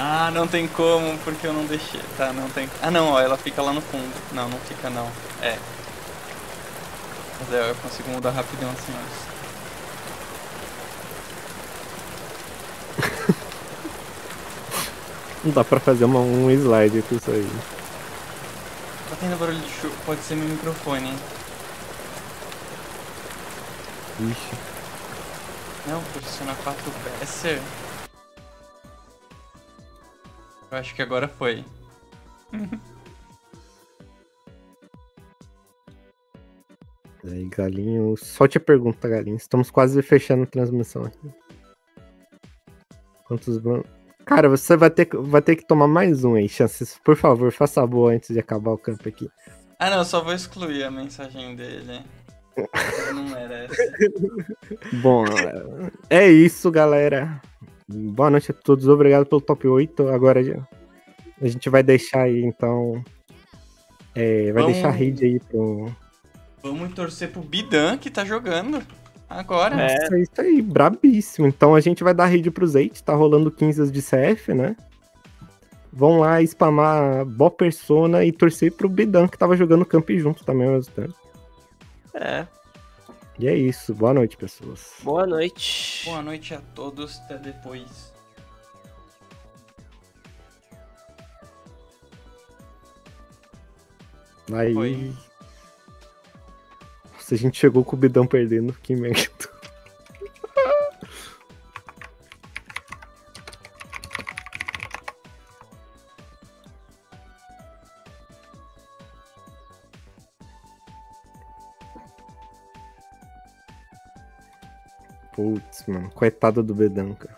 Ah, não tem como, porque eu não deixei. Tá, não tem. Ah não, ó, ela fica lá no fundo. Não, não fica não. É. Mas é, eu consigo mudar rapidão assim, ó. Não dá pra fazer uma, um slide com isso aí. Tá tendo barulho de chuva, pode ser meu microfone, hein? Ixi. Não, Persona 4 Besser. Eu acho que agora foi. Aí, Galinho. Só te pergunta, Galinho. Estamos quase fechando a transmissão aqui. Quantos vão. Cara, você vai ter, que- vai ter que tomar mais um aí, chances. Por favor, faça a boa antes de acabar o campo aqui. Ah não, eu só vou excluir a mensagem dele. Não merece. Bom, é isso, galera. Boa noite a todos. Obrigado pelo top 8. Agora a gente vai deixar aí, então. é, vai Vamos- deixar a rede aí pro. Vamos torcer pro Bidan que tá jogando. Agora. É. Nossa, isso aí, brabíssimo. Então a gente vai dar rede pros 8, tá rolando 15 de CF, né? Vão lá spamar Bo Persona e torcer pro Bidan, que tava jogando camp junto também ao mesmo tempo. É. E é isso. Boa noite, pessoas. Boa noite. Boa noite a todos, até depois. Aí. Foi. Nossa, a gente chegou com o Bidão perdendo. Que merda. Putz, mano. Coitado do Bedão, cara.